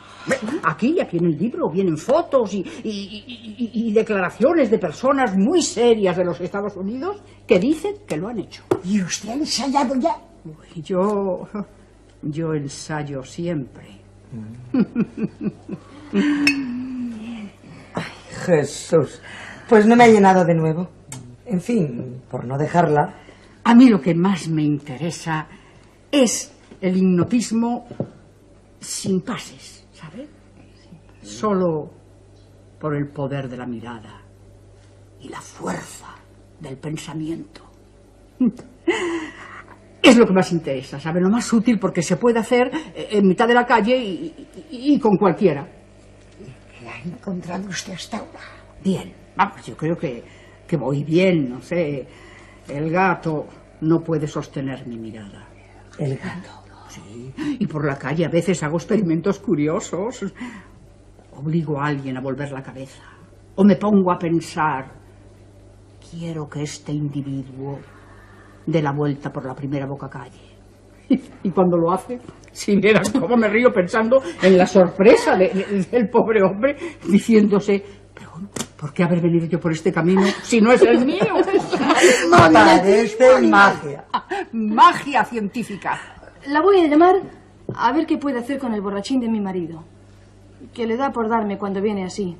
Aquí, aquí en el libro, vienen fotos y, y- y- y- y declaraciones de personas muy serias de los Estados Unidos que dicen que lo han hecho. ¿Y usted ha ensayado ya? Yo. Yo ensayo siempre. Jesús. Pues no me ha llenado de nuevo. En fin, por no dejarla. A mí lo que más me interesa es el hipnotismo sin pases, ¿sabe? Solo por el poder de la mirada y la fuerza del pensamiento. Es lo que más interesa, ¿sabe? Lo más útil porque se puede hacer eh, en mitad de la calle y, y- y con cualquiera. ¿Qué ha encontrado usted hasta ahora? Bien, vamos, yo creo que, que voy bien, no sé. El gato no puede sostener mi mirada. El gato. Sí, y por la calle a veces hago experimentos curiosos. Obligo a alguien a volver la cabeza. O me pongo a pensar, quiero que este individuo dé la vuelta por la primera boca calle. Y cuando lo hace, si vieras cómo me río pensando en la sorpresa de- de- del pobre hombre, diciéndose, pero ¿por qué haber venido yo por este camino si no es el mío? Parece magia. Magia científica. La voy a llamar a ver qué puede hacer con el borrachín de mi marido. Que le da por darme cuando viene así.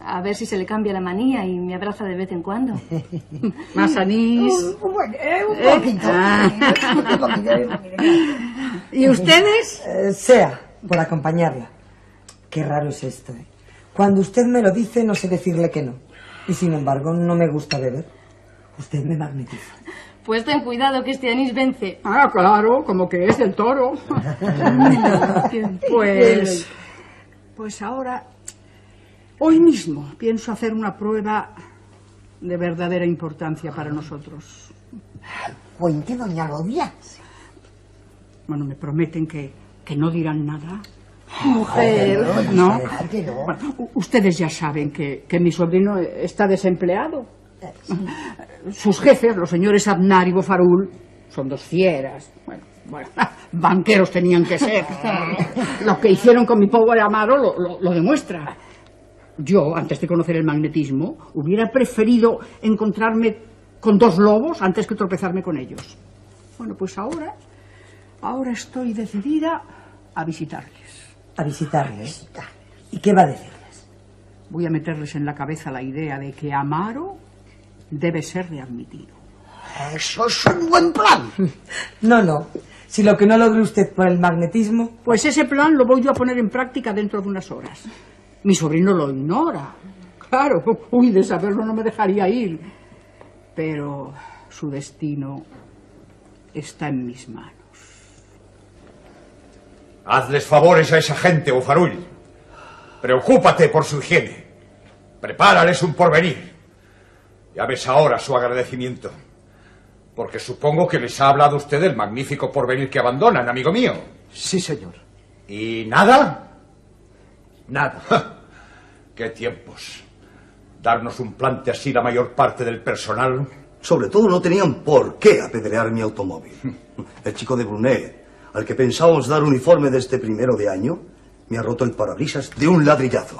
A ver si se le cambia la manía y me abraza de vez en cuando. Más anís. Un, bueno, eh, un ¿Eh? poquito. Ah. Un poquito, un. ¿Y ustedes? Eh, sea, por acompañarla. Qué raro es esto, ¿eh? Cuando usted me lo dice, no sé decirle que no. Y sin embargo, no me gusta beber. Usted me magnetiza. Pues ten cuidado que este anís vence. Ah, claro, como que es del toro. pues, pues ahora, hoy mismo pienso hacer una prueba de verdadera importancia para nosotros. Cuente, doña Lodia. Bueno, me prometen que, que no dirán nada. Mujer. ¿No? Bueno, u- ustedes ya saben que, que mi sobrino está desempleado. Sus jefes, los señores Abnar y Bofarul, son dos fieras. Bueno, bueno, banqueros tenían que ser. Lo que hicieron con mi pobre Amaro lo, lo- lo demuestra. Yo, antes de conocer el magnetismo, hubiera preferido encontrarme con dos lobos antes que tropezarme con ellos. Bueno, pues ahora, ahora estoy decidida a visitarles. A visitarles. ¿Y qué va a decirles? Voy a meterles en la cabeza la idea de que Amaro debe ser readmitido. Eso es un buen plan. No, no. Si lo que no logre usted por el magnetismo, Pues ese plan lo voy yo a poner en práctica dentro de unas horas. Mi sobrino lo ignora. Claro, uy, de saberlo no me dejaría ir. Pero su destino está en mis manos. Hazles favores a esa gente, Bofarull. Preocúpate por su higiene. Prepárales un porvenir. Ya ves ahora su agradecimiento. Porque supongo que les ha hablado usted del magnífico porvenir que abandonan, amigo mío. Sí, señor. ¿Y nada? Nada. ¿Qué tiempos? Darnos un plante así la mayor parte del personal. Sobre todo no tenían por qué apedrear mi automóvil. El chico de Brunet, al que pensábamos dar uniforme desde primero de año, me ha roto el parabrisas de un ladrillazo.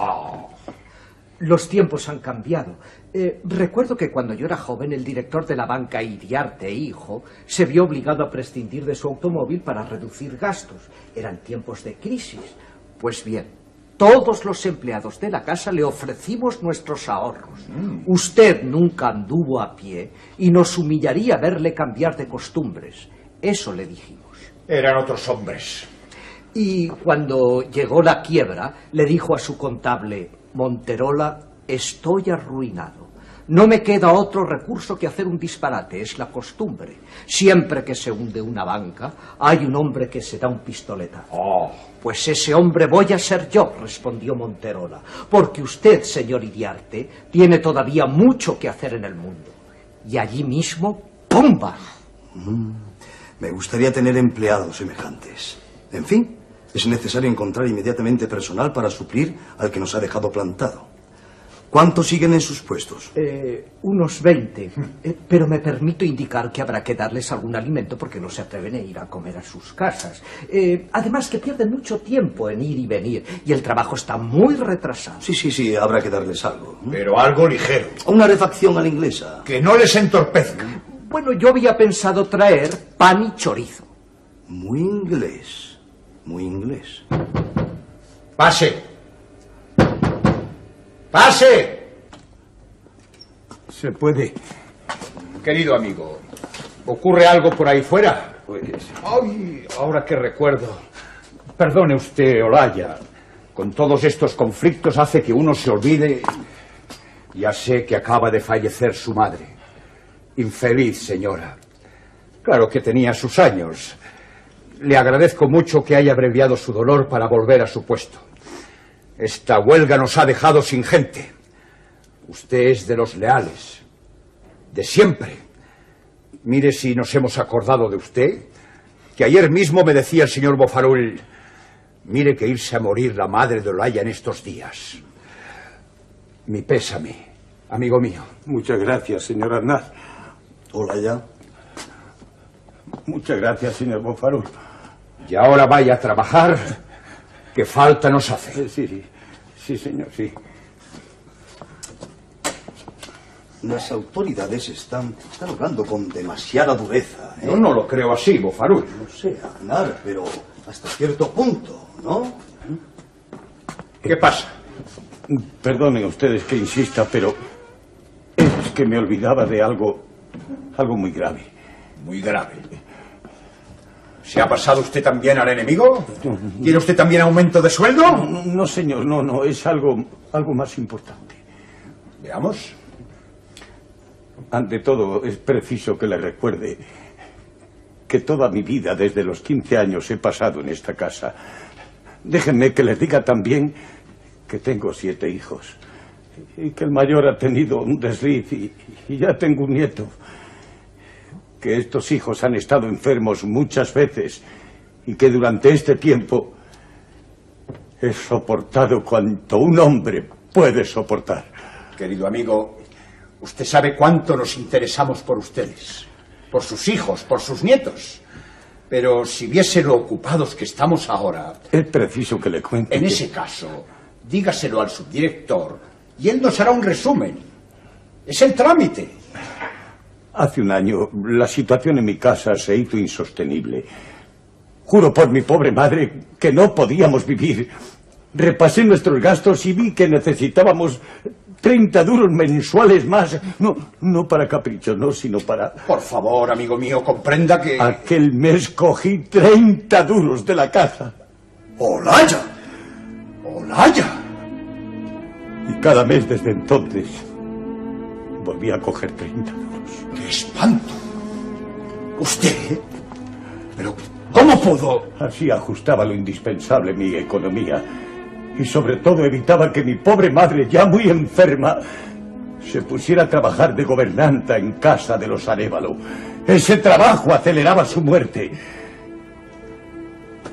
Los tiempos han cambiado. Eh, recuerdo que cuando yo era joven, el director de la banca Iriarte Hijo se vio obligado a prescindir de su automóvil para reducir gastos. Eran tiempos de crisis. Pues bien, todos los empleados de la casa le ofrecimos nuestros ahorros. Usted nunca anduvo a pie y nos humillaría verle cambiar de costumbres. Eso le dijimos. Eran otros hombres. Y cuando llegó la quiebra, le dijo a su contable, Monterola, estoy arruinado. No me queda otro recurso que hacer un disparate, es la costumbre. Siempre que se hunde una banca, hay un hombre que se da un pistoletazo. Pues ese hombre voy a ser yo, respondió Monterola, porque usted, señor Iriarte, tiene todavía mucho que hacer en el mundo. Y allí mismo, ¡pumba! Mm, Me gustaría tener empleados semejantes. En fin, es necesario encontrar inmediatamente personal para suplir al que nos ha dejado plantado. ¿Cuántos siguen en sus puestos? Eh, unos 20. Eh, pero me permito indicar que habrá que darles algún alimento porque no se atreven a ir a comer a sus casas. Eh, además que pierden mucho tiempo en ir y venir y el trabajo está muy retrasado. Sí, sí, sí, habrá que darles algo. Pero algo ligero. Una refacción a la inglesa. Que no les entorpezca. Bueno, yo había pensado traer pan y chorizo. Muy inglés. Muy inglés. Pase. ¡Pase! Se puede. Querido amigo, ¿ocurre algo por ahí fuera? Pues. Ay, ahora que recuerdo. Perdone usted, Olaya. Con todos estos conflictos hace que uno se olvide. Ya sé que acaba de fallecer su madre. Infeliz señora. Claro que tenía sus años. Le agradezco mucho que haya abreviado su dolor para volver a su puesto. Esta huelga nos ha dejado sin gente. Usted es de los leales, de siempre. Mire si nos hemos acordado de usted, que ayer mismo me decía el señor Bofarul, mire que irse a morir la madre de Olaya en estos días. Mi pésame, amigo mío. Muchas gracias, señor Aznar. Olaya. Muchas gracias, señor Bofarul. Y ahora vaya a trabajar, que falta nos hace. Sí, sí, sí, señor, sí. Las autoridades están, están hablando con demasiada dureza. ¿eh? Yo no lo creo así, Bofarul. No sé, Aznar, pero hasta cierto punto, ¿no? ¿Qué pasa? Perdonen ustedes que insista, pero es que me olvidaba de algo, algo muy grave. Muy grave. ¿Se ha pasado usted también al enemigo? ¿Quiere usted también aumento de sueldo? No, no, señor, no, no, es algo, algo más importante. Veamos. Ante todo, es preciso que le recuerde que toda mi vida, desde los 15 años, he pasado en esta casa. Déjenme que les diga también que tengo siete hijos y que el mayor ha tenido un desliz y, y ya tengo un nieto. Que estos hijos han estado enfermos muchas veces y que durante este tiempo he soportado cuanto un hombre puede soportar. Querido amigo, usted sabe cuánto nos interesamos por ustedes, por sus hijos, por sus nietos. Pero si viese lo ocupados que estamos ahora, Es preciso que le cuente. en que- ese caso, dígaselo al subdirector y él nos hará un resumen. Es el trámite. Hace un año la situación en mi casa se hizo insostenible. Juro por mi pobre madre que no podíamos vivir. Repasé nuestros gastos y vi que necesitábamos 30 duros mensuales más. No, no para caprichos, no, sino para... Por favor, amigo mío, comprenda que... Aquel mes cogí 30 duros de la caja. ¡Olaya! ¡Olaya! Y cada mes desde entonces volví a coger 30 duros. ¡Qué espanto! ¿Usted? Pero, ¿cómo pudo? Así ajustaba lo indispensable mi economía. Y sobre todo evitaba que mi pobre madre, ya muy enferma, se pusiera a trabajar de gobernanta en casa de los Arévalo. Ese trabajo aceleraba su muerte.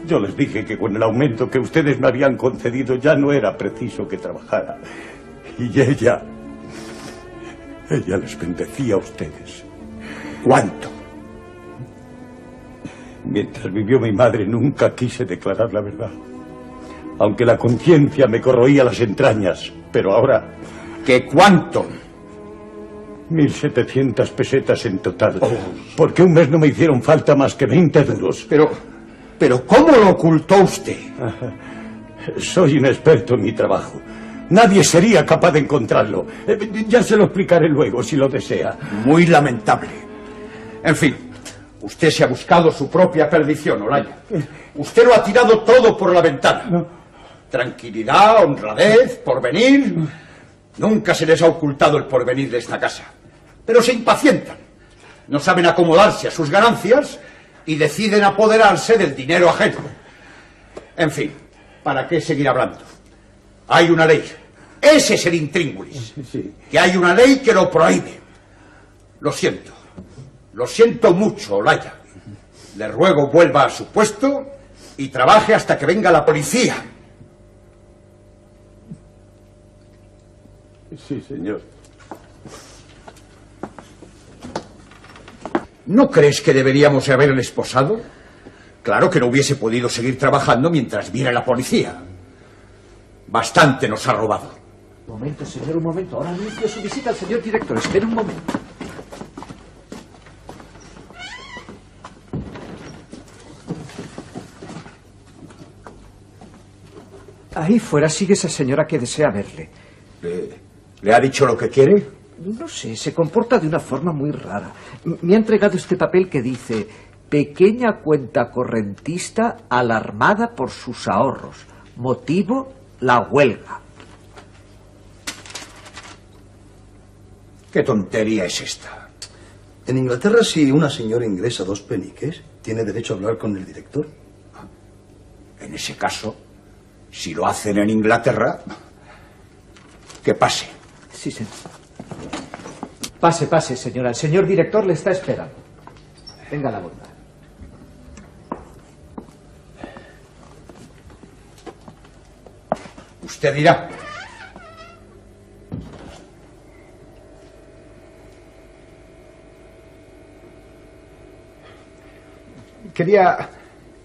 Yo les dije que con el aumento que ustedes me habían concedido ya no era preciso que trabajara. Y ella... Ella les bendecía a ustedes. ¿Cuánto? Mientras vivió mi madre nunca quise declarar la verdad. Aunque la conciencia me corroía las entrañas. Pero ahora... ¿Qué cuánto? 1.700 pesetas en total. Porque un mes no me hicieron falta más que 20 duros. Pero... ¿Pero cómo lo ocultó usted? Soy un experto en mi trabajo. Nadie sería capaz de encontrarlo. Eh, Ya se lo explicaré luego, si lo desea. Muy lamentable. En fin, usted se ha buscado su propia perdición, Olaya. Usted lo ha tirado todo por la ventana. Tranquilidad, honradez, porvenir. Nunca se les ha ocultado el porvenir de esta casa. Pero se impacientan. No saben acomodarse a sus ganancias y deciden apoderarse del dinero ajeno. En fin, ¿para qué seguir hablando? Hay una ley. Ese es el intríngulis. Que hay una ley que lo prohíbe. Lo siento. Lo siento mucho, Olaya. Le ruego vuelva a su puesto y trabaje hasta que venga la policía. Sí, señor. ¿No crees que deberíamos haberle esposado? Claro que no hubiese podido seguir trabajando mientras viene la policía. Bastante nos ha robado. Un momento, señor, un momento. Ahora anuncio su visita al señor director. Espere un momento. Ahí fuera sigue esa señora que desea verle. ¿Le, le ha dicho lo que quiere? No sé, se comporta de una forma muy rara. Me ha entregado este papel que dice pequeña cuenta correntista alarmada por sus ahorros. Motivo, la huelga. ¿Qué tontería es esta? En Inglaterra, si una señora ingresa dos peniques, tiene derecho a hablar con el director. En ese caso, si lo hacen en Inglaterra, que pase. Sí, señor. Pase, pase, señora. El señor director le está esperando. Venga la bondad. Usted dirá. Quería.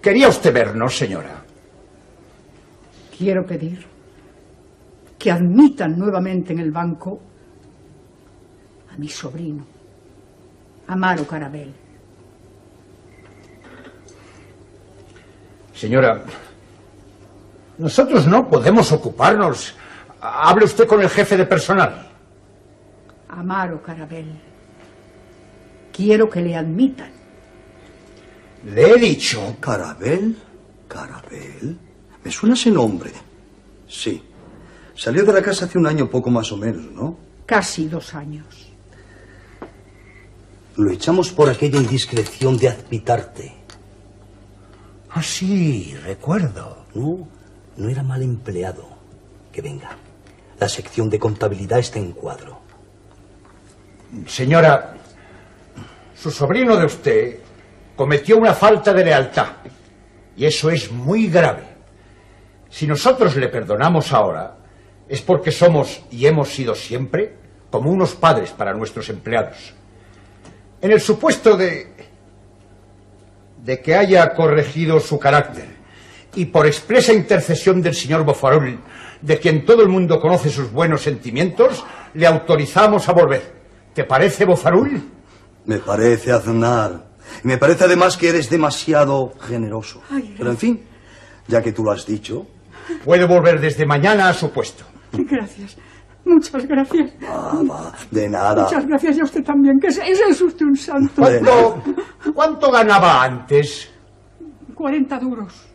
Quería usted vernos, señora. Quiero pedir que admitan nuevamente en el banco a mi sobrino, Amaro Carabel. Señora, nosotros no podemos ocuparnos. Hable usted con el jefe de personal. Amaro Carabel. Quiero que le admitan. Le he dicho. ¿Carabel? ¿Carabel? Me suena ese nombre. Sí. Salió de la casa hace un año poco más o menos, ¿no? Casi dos años. Lo echamos por aquella indiscreción de admitarte. Ah, sí, recuerdo. No, no era mal empleado. Que venga. La sección de contabilidad está en cuadro. Señora, su sobrino de usted cometió una falta de lealtad. Y eso es muy grave. Si nosotros le perdonamos ahora, es porque somos y hemos sido siempre como unos padres para nuestros empleados. En el supuesto de de que haya corregido su carácter y por expresa intercesión del señor Bofarul, de quien todo el mundo conoce sus buenos sentimientos, le autorizamos a volver. ¿Te parece, Bofarul? Me parece, Aznar. Y me parece además que eres demasiado generoso. Ay, Pero en fin, ya que tú lo has dicho. Puede volver desde mañana a su puesto. Gracias. Muchas gracias. De nada. Muchas gracias y a usted también, que es, es usted un santo. ¿Cuánto, cuánto ganaba antes? 40 duros.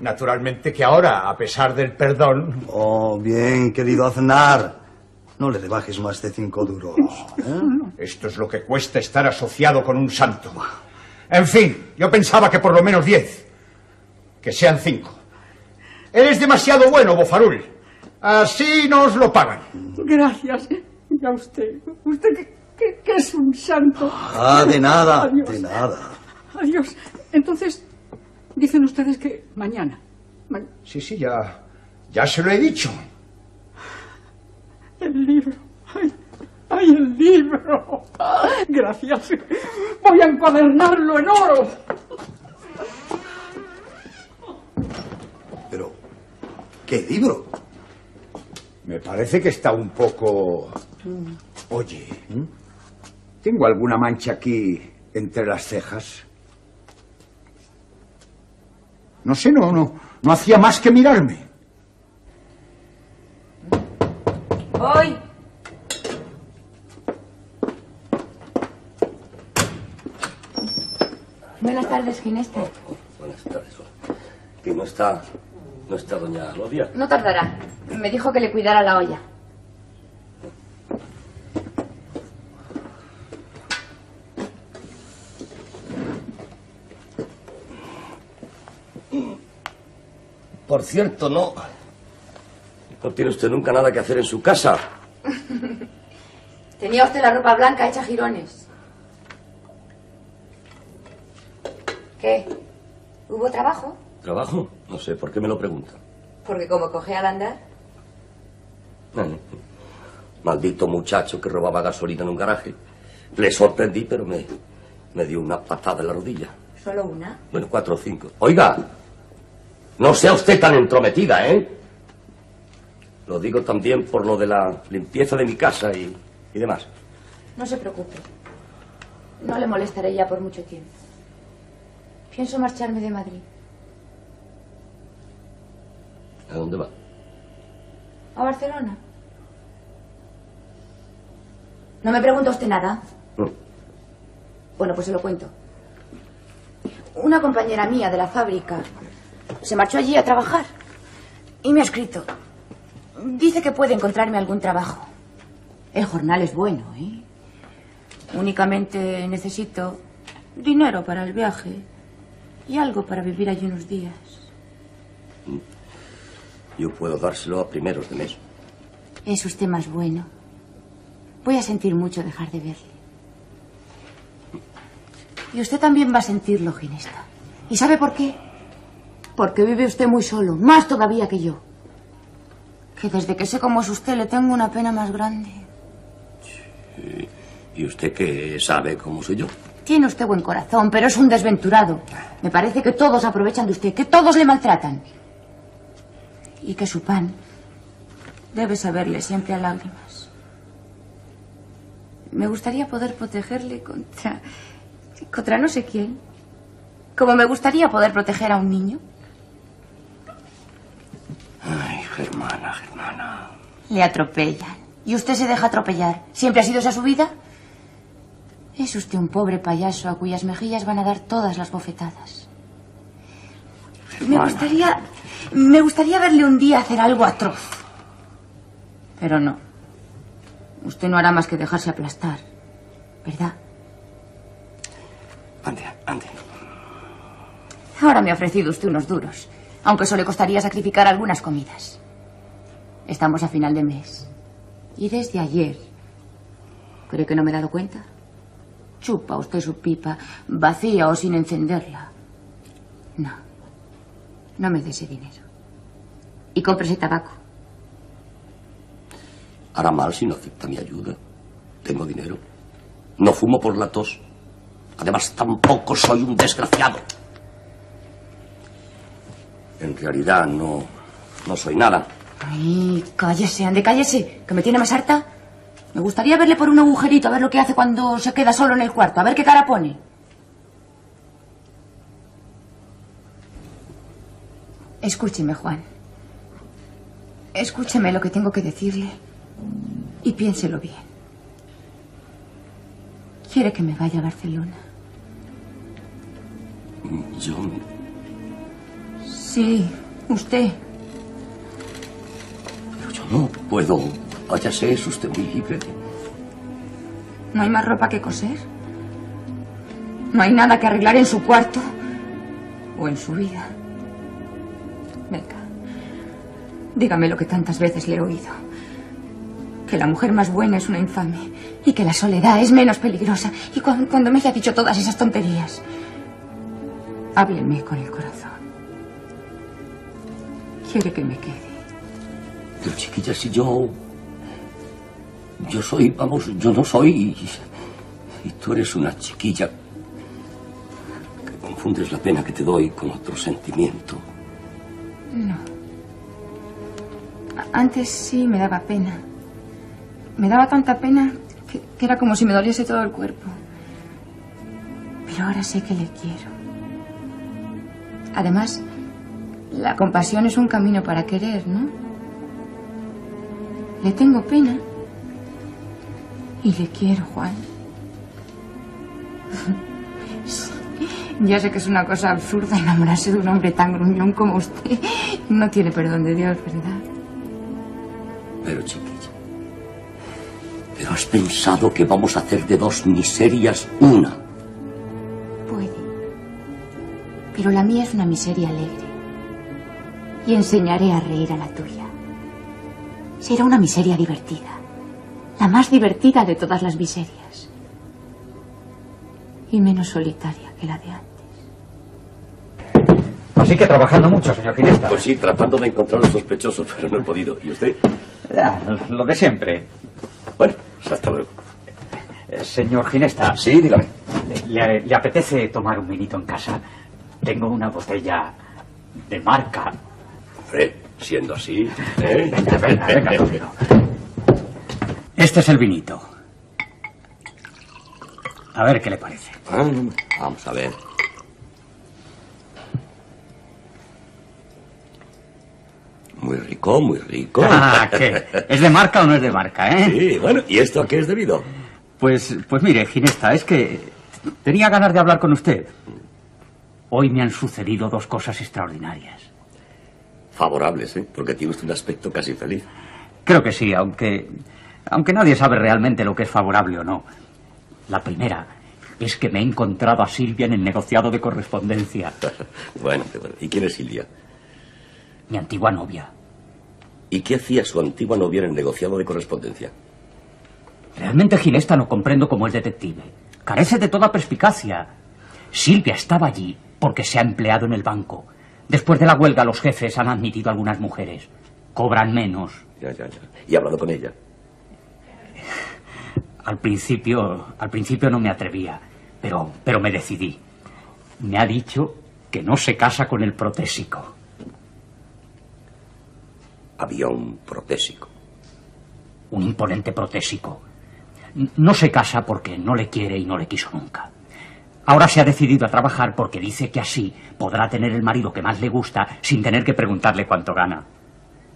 Naturalmente que ahora, a pesar del perdón... Oh, bien, querido Aznar. No le rebajes más de cinco duros. ¿eh? Esto es lo que cuesta estar asociado con un santo. En fin, yo pensaba que por lo menos diez. Que sean cinco. Eres demasiado bueno, Bofarul. Así nos lo pagan. Gracias. Y a usted. Usted que, que- que es un santo. Ah, de nada, Adiós. de nada. Adiós. Entonces, dicen ustedes que mañana. Ma- Sí, sí, ya, ya se lo he dicho. El libro. Ay, ay, el libro. Gracias. Voy a encuadernarlo en oro. Pero, ¿qué libro? Me parece que está un poco... Oye, ¿tengo alguna mancha aquí entre las cejas? No sé, no, no, no hacía más que mirarme. Voy. Buenas tardes, Ginesta. Buenas tardes. Que no está. No está doña Lodia. No tardará. Me dijo que le cuidara la olla. Por cierto, no. No tiene usted nunca nada que hacer en su casa. Tenía usted la ropa blanca hecha jirones. ¿Qué? ¿Hubo trabajo? ¿Trabajo? No sé, ¿por qué me lo pregunta? Porque como coge al andar. Eh, Maldito muchacho que robaba gasolina en un garaje. Le sorprendí, pero me, me dio una patada en la rodilla. ¿Solo una? Bueno, cuatro o cinco. Oiga, no sea usted tan entrometida, ¿eh? Lo digo también por lo de la limpieza de mi casa y, y demás. No se preocupe. No le molestaré ya por mucho tiempo. Pienso marcharme de Madrid. ¿A dónde va? ¿A Barcelona? ¿No me pregunta usted nada? No. Bueno, pues se lo cuento. Una compañera mía de la fábrica se marchó allí a trabajar y me ha escrito. Dice que puede encontrarme algún trabajo. El jornal es bueno, ¿eh? Únicamente necesito dinero para el viaje y algo para vivir allí unos días. Yo puedo dárselo a primeros de mes. Es usted más bueno. Voy a sentir mucho dejar de verle. Y usted también va a sentirlo, Ginesta. ¿Y sabe por qué? Porque vive usted muy solo, más todavía que yo. Que desde que sé cómo es usted le tengo una pena más grande. ¿Y usted qué sabe cómo soy yo? Tiene usted buen corazón, pero es un desventurado. Me parece que todos aprovechan de usted, que todos le maltratan. Y que su pan debe saberle siempre a lágrimas. Me gustaría poder protegerle contra. contra no sé quién. Como me gustaría poder proteger a un niño. Ay, Germana, Germana. Le atropellan. ¿Y usted se deja atropellar? ¿Siempre ha sido esa su vida? Es usted un pobre payaso a cuyas mejillas van a dar todas las bofetadas. Me gustaría. Me gustaría verle un día hacer algo atroz. Pero no. Usted no hará más que dejarse aplastar. ¿Verdad? Ande, ande. Ahora me ha ofrecido usted unos duros. Aunque eso le costaría sacrificar algunas comidas. Estamos a final de mes. Y desde ayer. ¿Cree que no me he dado cuenta? Chupa usted su pipa, vacía o sin encenderla. No. No me dé ese dinero. Y cómprese tabaco. Hará mal si no acepta mi ayuda. Tengo dinero. No fumo por la tos. Además, tampoco soy un desgraciado. En realidad, no, no soy nada. Ay, cállese, ande, cállese, que me tiene más harta. Me gustaría verle por un agujerito, a ver lo que hace cuando se queda solo en el cuarto, a ver qué cara pone. Escúcheme, Juan. Escúcheme lo que tengo que decirle y piénselo bien. ¿Quiere que me vaya a Barcelona? Yo Sí, usted. No puedo. Váyase, es usted muy. ¿No hay más ropa que coser? ¿No hay nada que arreglar en su cuarto? ¿O en su vida? Venga. Dígame lo que tantas veces le he oído. Que la mujer más buena es una infame. Y que la soledad es menos peligrosa. Y cuando me haya dicho todas esas tonterías. Hábleme con el corazón. Quiere que me quede. Pero chiquilla, si yo... Yo soy, vamos, yo no soy... Y, tú eres una chiquilla que confundes la pena que te doy con otro sentimiento. No. Antes sí me daba pena. Me daba tanta pena que, que era como si me doliese todo el cuerpo. Pero ahora sé que le quiero. Además, la compasión es un camino para querer, ¿no? Le tengo pena. Y le quiero, Juan. Ya sé que es una cosa absurda enamorarse de un hombre tan gruñón como usted. No tiene perdón de Dios, ¿verdad? Pero chiquilla... Pero has pensado que vamos a hacer de dos miserias una. Puede. Pero la mía es una miseria alegre. Y enseñaré a reír a la tuya. Será una miseria divertida. La más divertida de todas las miserias. Y menos solitaria que la de antes. Así que trabajando mucho, señor Ginesta. Pues sí, tratando de encontrar los sospechosos, pero no he podido. ¿Y usted? Ya, lo de siempre. Bueno, pues hasta luego. Eh, Señor Ginesta. Sí, dígame. ¿le, le apetece tomar un vinito en casa? Tengo una botella de marca. Hombre, siendo así... ¿eh? Venga, venga, conmigo. Este es el vinito. A ver qué le parece. Ah, vamos a ver. Muy rico, muy rico. Ah, ¿qué? ¿Es de marca o no es de marca, eh? Sí, bueno, ¿y esto a qué es debido? Pues, pues mire, Ginesta, es que tenía ganas de hablar con usted. Hoy me han sucedido dos cosas extraordinarias. Favorables, ¿eh? Porque tiene usted un aspecto casi feliz. Creo que sí, aunque, aunque nadie sabe realmente lo que es favorable o no. La primera es que me he encontrado a Silvia en el negociado de correspondencia. bueno, bueno, ¿y quién es Silvia? Mi antigua novia. ¿Y qué hacía su antigua novia en el negociado de correspondencia? Realmente Ginesta no comprendo cómo es detective. Carece de toda perspicacia. Silvia estaba allí porque se ha empleado en el banco. Después de la huelga los jefes han admitido a algunas mujeres. Cobran menos. Ya, ya, ya. ¿Y ha hablado con ella? Al principio, al principio no me atrevía, pero, pero me decidí. Me ha dicho que no se casa con el protésico. Había un protésico. Un imponente protésico. No se casa porque no le quiere y no le quiso nunca. Ahora se ha decidido a trabajar porque dice que así podrá tener el marido que más le gusta sin tener que preguntarle cuánto gana.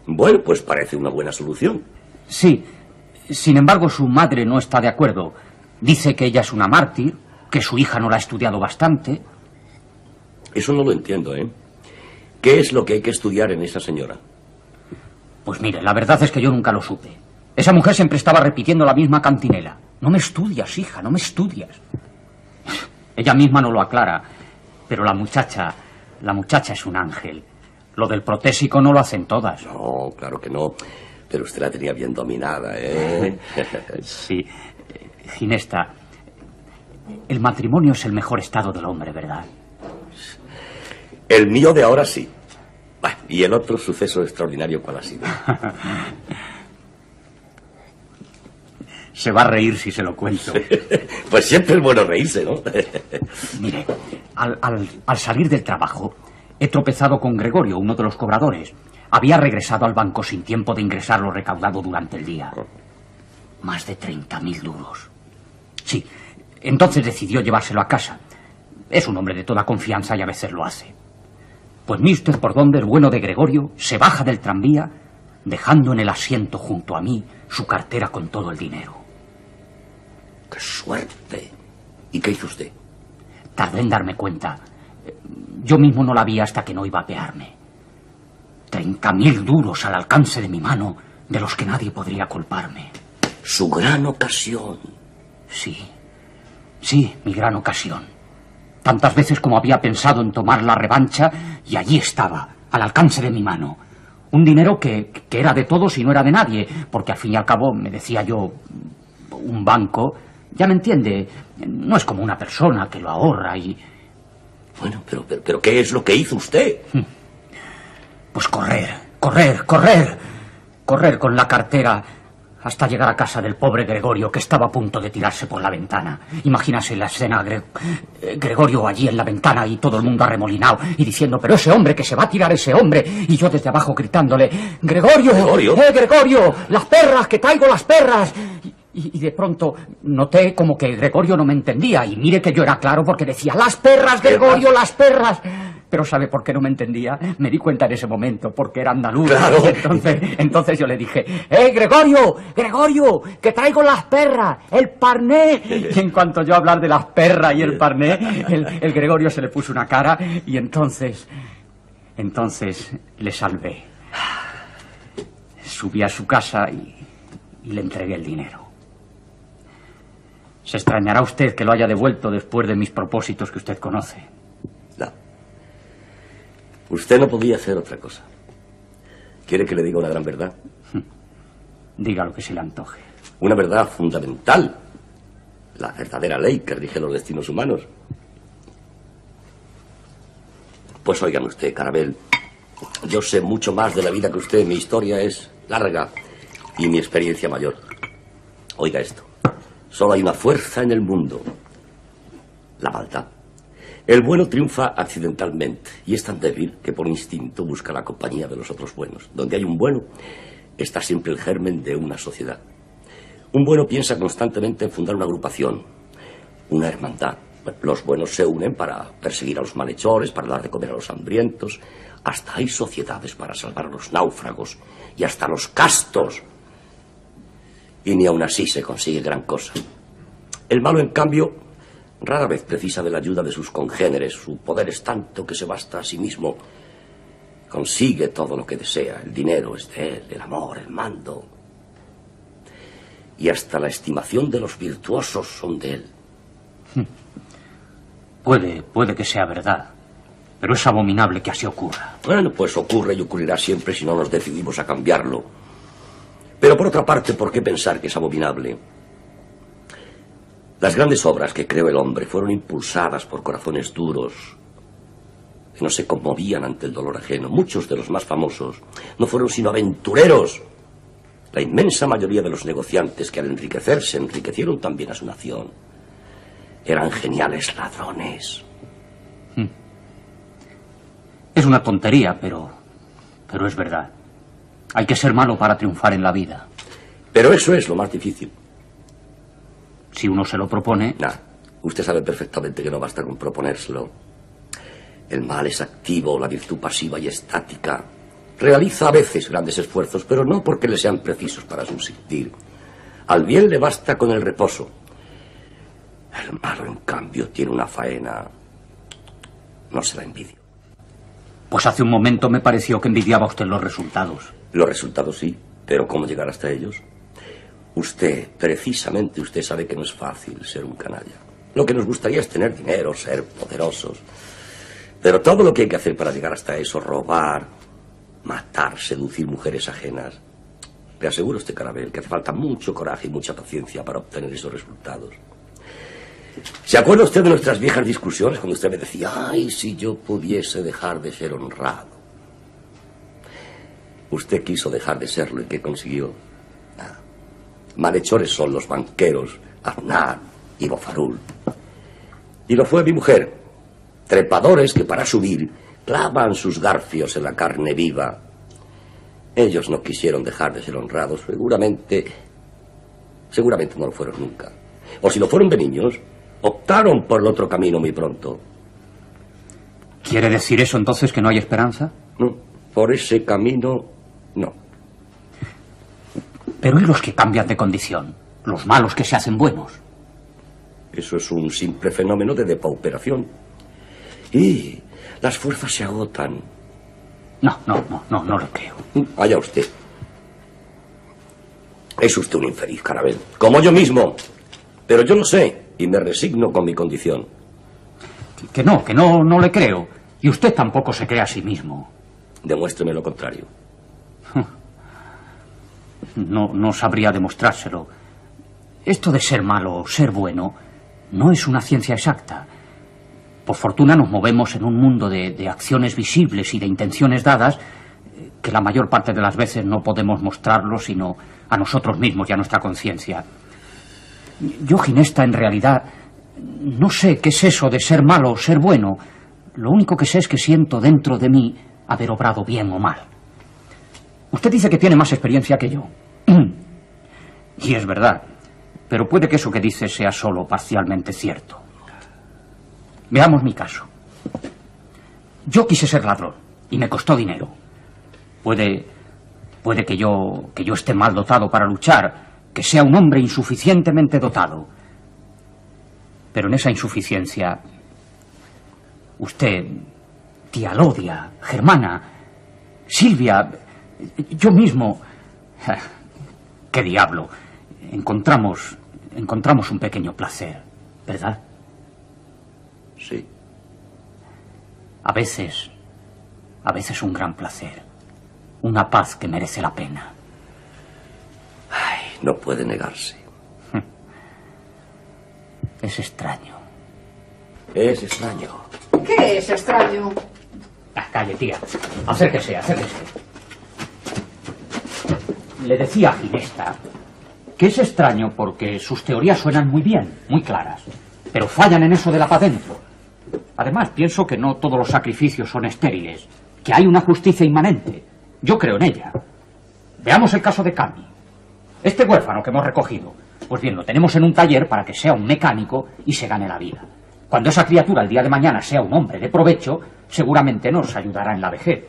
Bueno, pues parece una buena solución. Sí. Sin embargo, su madre no está de acuerdo. Dice que ella es una mártir, que su hija no la ha estudiado bastante. Eso no lo entiendo, ¿eh? ¿Qué es lo que hay que estudiar en esa señora? Pues mire, la verdad es que yo nunca lo supe. Esa mujer siempre estaba repitiendo la misma cantinela. No me estudias, hija, no me estudias. Ella misma no lo aclara, pero la muchacha, la muchacha es un ángel. Lo del protésico no lo hacen todas. No, claro que no. Pero usted la tenía bien dominada, ¿eh? sí. Ginesta, el matrimonio es el mejor estado del hombre, ¿verdad? El mío de ahora sí. ¿Y el otro suceso extraordinario cuál ha sido? Se va a reír si se lo cuento. pues siempre es bueno reírse, ¿no? Mire, al, al- al salir del trabajo, he tropezado con Gregorio, uno de los cobradores. Había regresado al banco sin tiempo de ingresar lo recaudado durante el día. Más de 30.000 duros. Sí, entonces decidió llevárselo a casa. Es un hombre de toda confianza y a veces lo hace. Pues mire usted por dónde el bueno de Gregorio se baja del tranvía, dejando en el asiento junto a mí su cartera con todo el dinero. ¡Qué suerte! ¿Y qué hizo usted? Tardé en darme cuenta. Yo mismo no la vi hasta que no iba a pearme. Treinta mil duros al alcance de mi mano, de los que nadie podría culparme. Su gran ocasión. Sí, sí, mi gran ocasión. Tantas veces como había pensado en tomar la revancha, y allí estaba, al alcance de mi mano. Un dinero que, que era de todos y no era de nadie, porque al fin y al cabo, me decía yo, un banco, ya me entiende, no es como una persona que lo ahorra y... Bueno, pero, pero, pero ¿qué es lo que hizo usted? Pues correr, correr, correr, correr con la cartera hasta llegar a casa del pobre Gregorio que estaba a punto de tirarse por la ventana. Imagínase la escena, Gre- eh, Gregorio allí en la ventana y todo el mundo arremolinado y diciendo, pero ese hombre, que se va a tirar ese hombre. Y yo desde abajo gritándole, Gregorio, Gregorio. eh, Gregorio, las perras, que traigo las perras. Y, y de pronto noté como que Gregorio no me entendía. Y mire que yo era claro porque decía, las perras, Gregorio, las perras. Pero ¿sabe por qué no me entendía? Me di cuenta en ese momento, porque era andaluz. Claro. Entonces, entonces yo le dije, ¡Eh, Gregorio! ¡Gregorio! ¡Que traigo las perras! ¡El parné! Y en cuanto yo hablar de las perras y el parné, el, el Gregorio se le puso una cara y entonces, entonces le salvé. Subí a su casa y, y le entregué el dinero. Se extrañará usted que lo haya devuelto después de mis propósitos que usted conoce. Usted no podía hacer otra cosa. ¿Quiere que le diga una gran verdad? Diga lo que se le antoje. Una verdad fundamental. La verdadera ley que rige los destinos humanos. Pues oigan usted, Carabel. Yo sé mucho más de la vida que usted. Mi historia es larga y mi experiencia mayor. Oiga esto. Solo hay una fuerza en el mundo. La maldad. El bueno triunfa accidentalmente y es tan débil que por instinto busca la compañía de los otros buenos. Donde hay un bueno, está siempre el germen de una sociedad. Un bueno piensa constantemente en fundar una agrupación, una hermandad. Los buenos se unen para perseguir a los malhechores, para dar de comer a los hambrientos. Hasta hay sociedades para salvar a los náufragos y hasta los castos. Y ni aun así se consigue gran cosa. El malo, en cambio, rara vez precisa de la ayuda de sus congéneres. Su poder es tanto que se basta a sí mismo. Consigue todo lo que desea. El dinero es de él, el amor, el mando. Y hasta la estimación de los virtuosos son de él. Puede, puede que sea verdad. Pero es abominable que así ocurra. Bueno, pues ocurre y ocurrirá siempre si no nos decidimos a cambiarlo. Pero por otra parte, ¿por qué pensar que es abominable? Las grandes obras que creó el hombre fueron impulsadas por corazones duros que no se conmovían ante el dolor ajeno. Muchos de los más famosos no fueron sino aventureros. La inmensa mayoría de los negociantes que al enriquecerse enriquecieron también a su nación eran geniales ladrones. Es una tontería, pero. pero es verdad. Hay que ser malo para triunfar en la vida. Pero eso es lo más difícil. Si uno se lo propone. Nah, usted sabe perfectamente que no basta con proponérselo. El mal es activo, la virtud pasiva y estática. Realiza a veces grandes esfuerzos, pero no porque le sean precisos para subsistir. Al bien le basta con el reposo. El malo, en cambio, tiene una faena. No se la envidia. Pues hace un momento me pareció que envidiaba usted los resultados. Los resultados sí, pero ¿cómo llegar hasta ellos? Usted, precisamente usted sabe que no es fácil ser un canalla. Lo que nos gustaría es tener dinero, ser poderosos. Pero todo lo que hay que hacer para llegar hasta eso, robar, matar, seducir mujeres ajenas. Le aseguro a usted, Carabel, que hace falta mucho coraje y mucha paciencia para obtener esos resultados. ¿Se acuerda usted de nuestras viejas discusiones cuando usted me decía, ay, si yo pudiese dejar de ser honrado? Usted quiso dejar de serlo y ¿qué consiguió? Nada. Malhechores son los banqueros, Aznar y Bofarul. Y lo fue mi mujer. Trepadores que para subir clavan sus garfios en la carne viva. Ellos no quisieron dejar de ser honrados, seguramente. Seguramente no lo fueron nunca. O si lo fueron de niños, optaron por el otro camino muy pronto. ¿Quiere decir eso entonces que no hay esperanza? No, por ese camino no. Pero ¿y los que cambian de condición? Los malos que se hacen buenos. Eso es un simple fenómeno de depauperación. Y las fuerzas se agotan. No, no, no, no, no lo creo. Vaya usted. Es usted un infeliz, Carabel. Como yo mismo. Pero yo lo sé y me resigno con mi condición. Que no, que no, no le creo. Y usted tampoco se cree a sí mismo. Demuéstreme lo contrario. No, no sabría demostrárselo. Esto de ser malo o ser bueno no es una ciencia exacta. Por fortuna nos movemos en un mundo de, de acciones visibles y de intenciones dadas eh, que la mayor parte de las veces no podemos mostrarlo sino a nosotros mismos y a nuestra conciencia. Yo, Ginesta, en realidad, no sé qué es eso de ser malo o ser bueno. Lo único que sé es que siento dentro de mí haber obrado bien o mal. Usted dice que tiene más experiencia que yo. y es verdad. Pero puede que eso que dice sea solo parcialmente cierto. Veamos mi caso. Yo quise ser ladrón y me costó dinero. Puede, puede que yo, que yo esté mal dotado para luchar, que sea un hombre insuficientemente dotado. Pero en esa insuficiencia, usted, tía Lodia, Germana, Silvia, yo mismo, qué diablo, encontramos, encontramos un pequeño placer, ¿verdad? Sí. A veces, a veces un gran placer, una paz que merece la pena. Ay, no puede negarse. Es extraño. Es extraño. ¿Qué es extraño? Ah, calle, tía. Acérquese, acérquese. Le decía a Ginesta Que es extraño porque sus teorías suenan muy bien, muy claras, pero fallan en eso de la pa' dentro. Además, pienso que no todos los sacrificios son estériles, que hay una justicia inmanente. Yo creo en ella. Veamos el caso de Cami. Este huérfano que hemos recogido, pues bien, lo tenemos en un taller para que sea un mecánico y se gane la vida. Cuando esa criatura el día de mañana sea un hombre de provecho, seguramente nos ayudará en la vejez.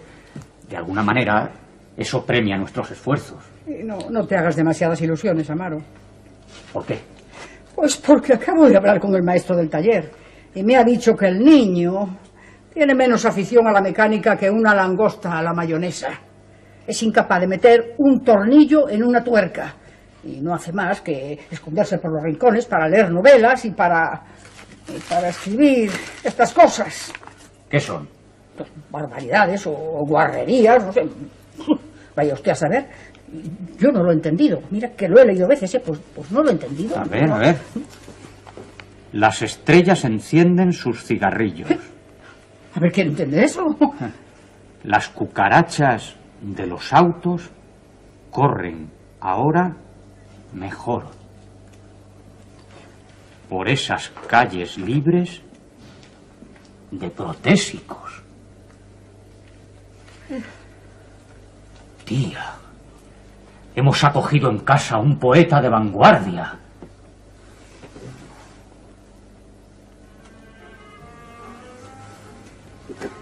De alguna manera, eso premia nuestros esfuerzos. No, no te hagas demasiadas ilusiones, Amaro. ¿Por qué? Pues porque acabo de hablar con el maestro del taller y me ha dicho que el niño tiene menos afición a la mecánica que una langosta a la mayonesa. Es incapaz de meter un tornillo en una tuerca y no hace más que esconderse por los rincones para leer novelas y para, y para escribir estas cosas. ¿Qué son? Pues, barbaridades o, o guarrerías, no sé. Vaya usted a saber. Yo no lo he entendido. Mira que lo he leído veces, ¿eh? pues, pues no lo he entendido. A ver, a ver. Las estrellas encienden sus cigarrillos. A ver, ¿quién entiende eso? Las cucarachas de los autos corren ahora mejor. Por esas calles libres de protésicos. Tía, hemos acogido en casa a un poeta de vanguardia.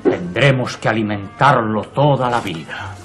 Tendremos que alimentarlo toda la vida.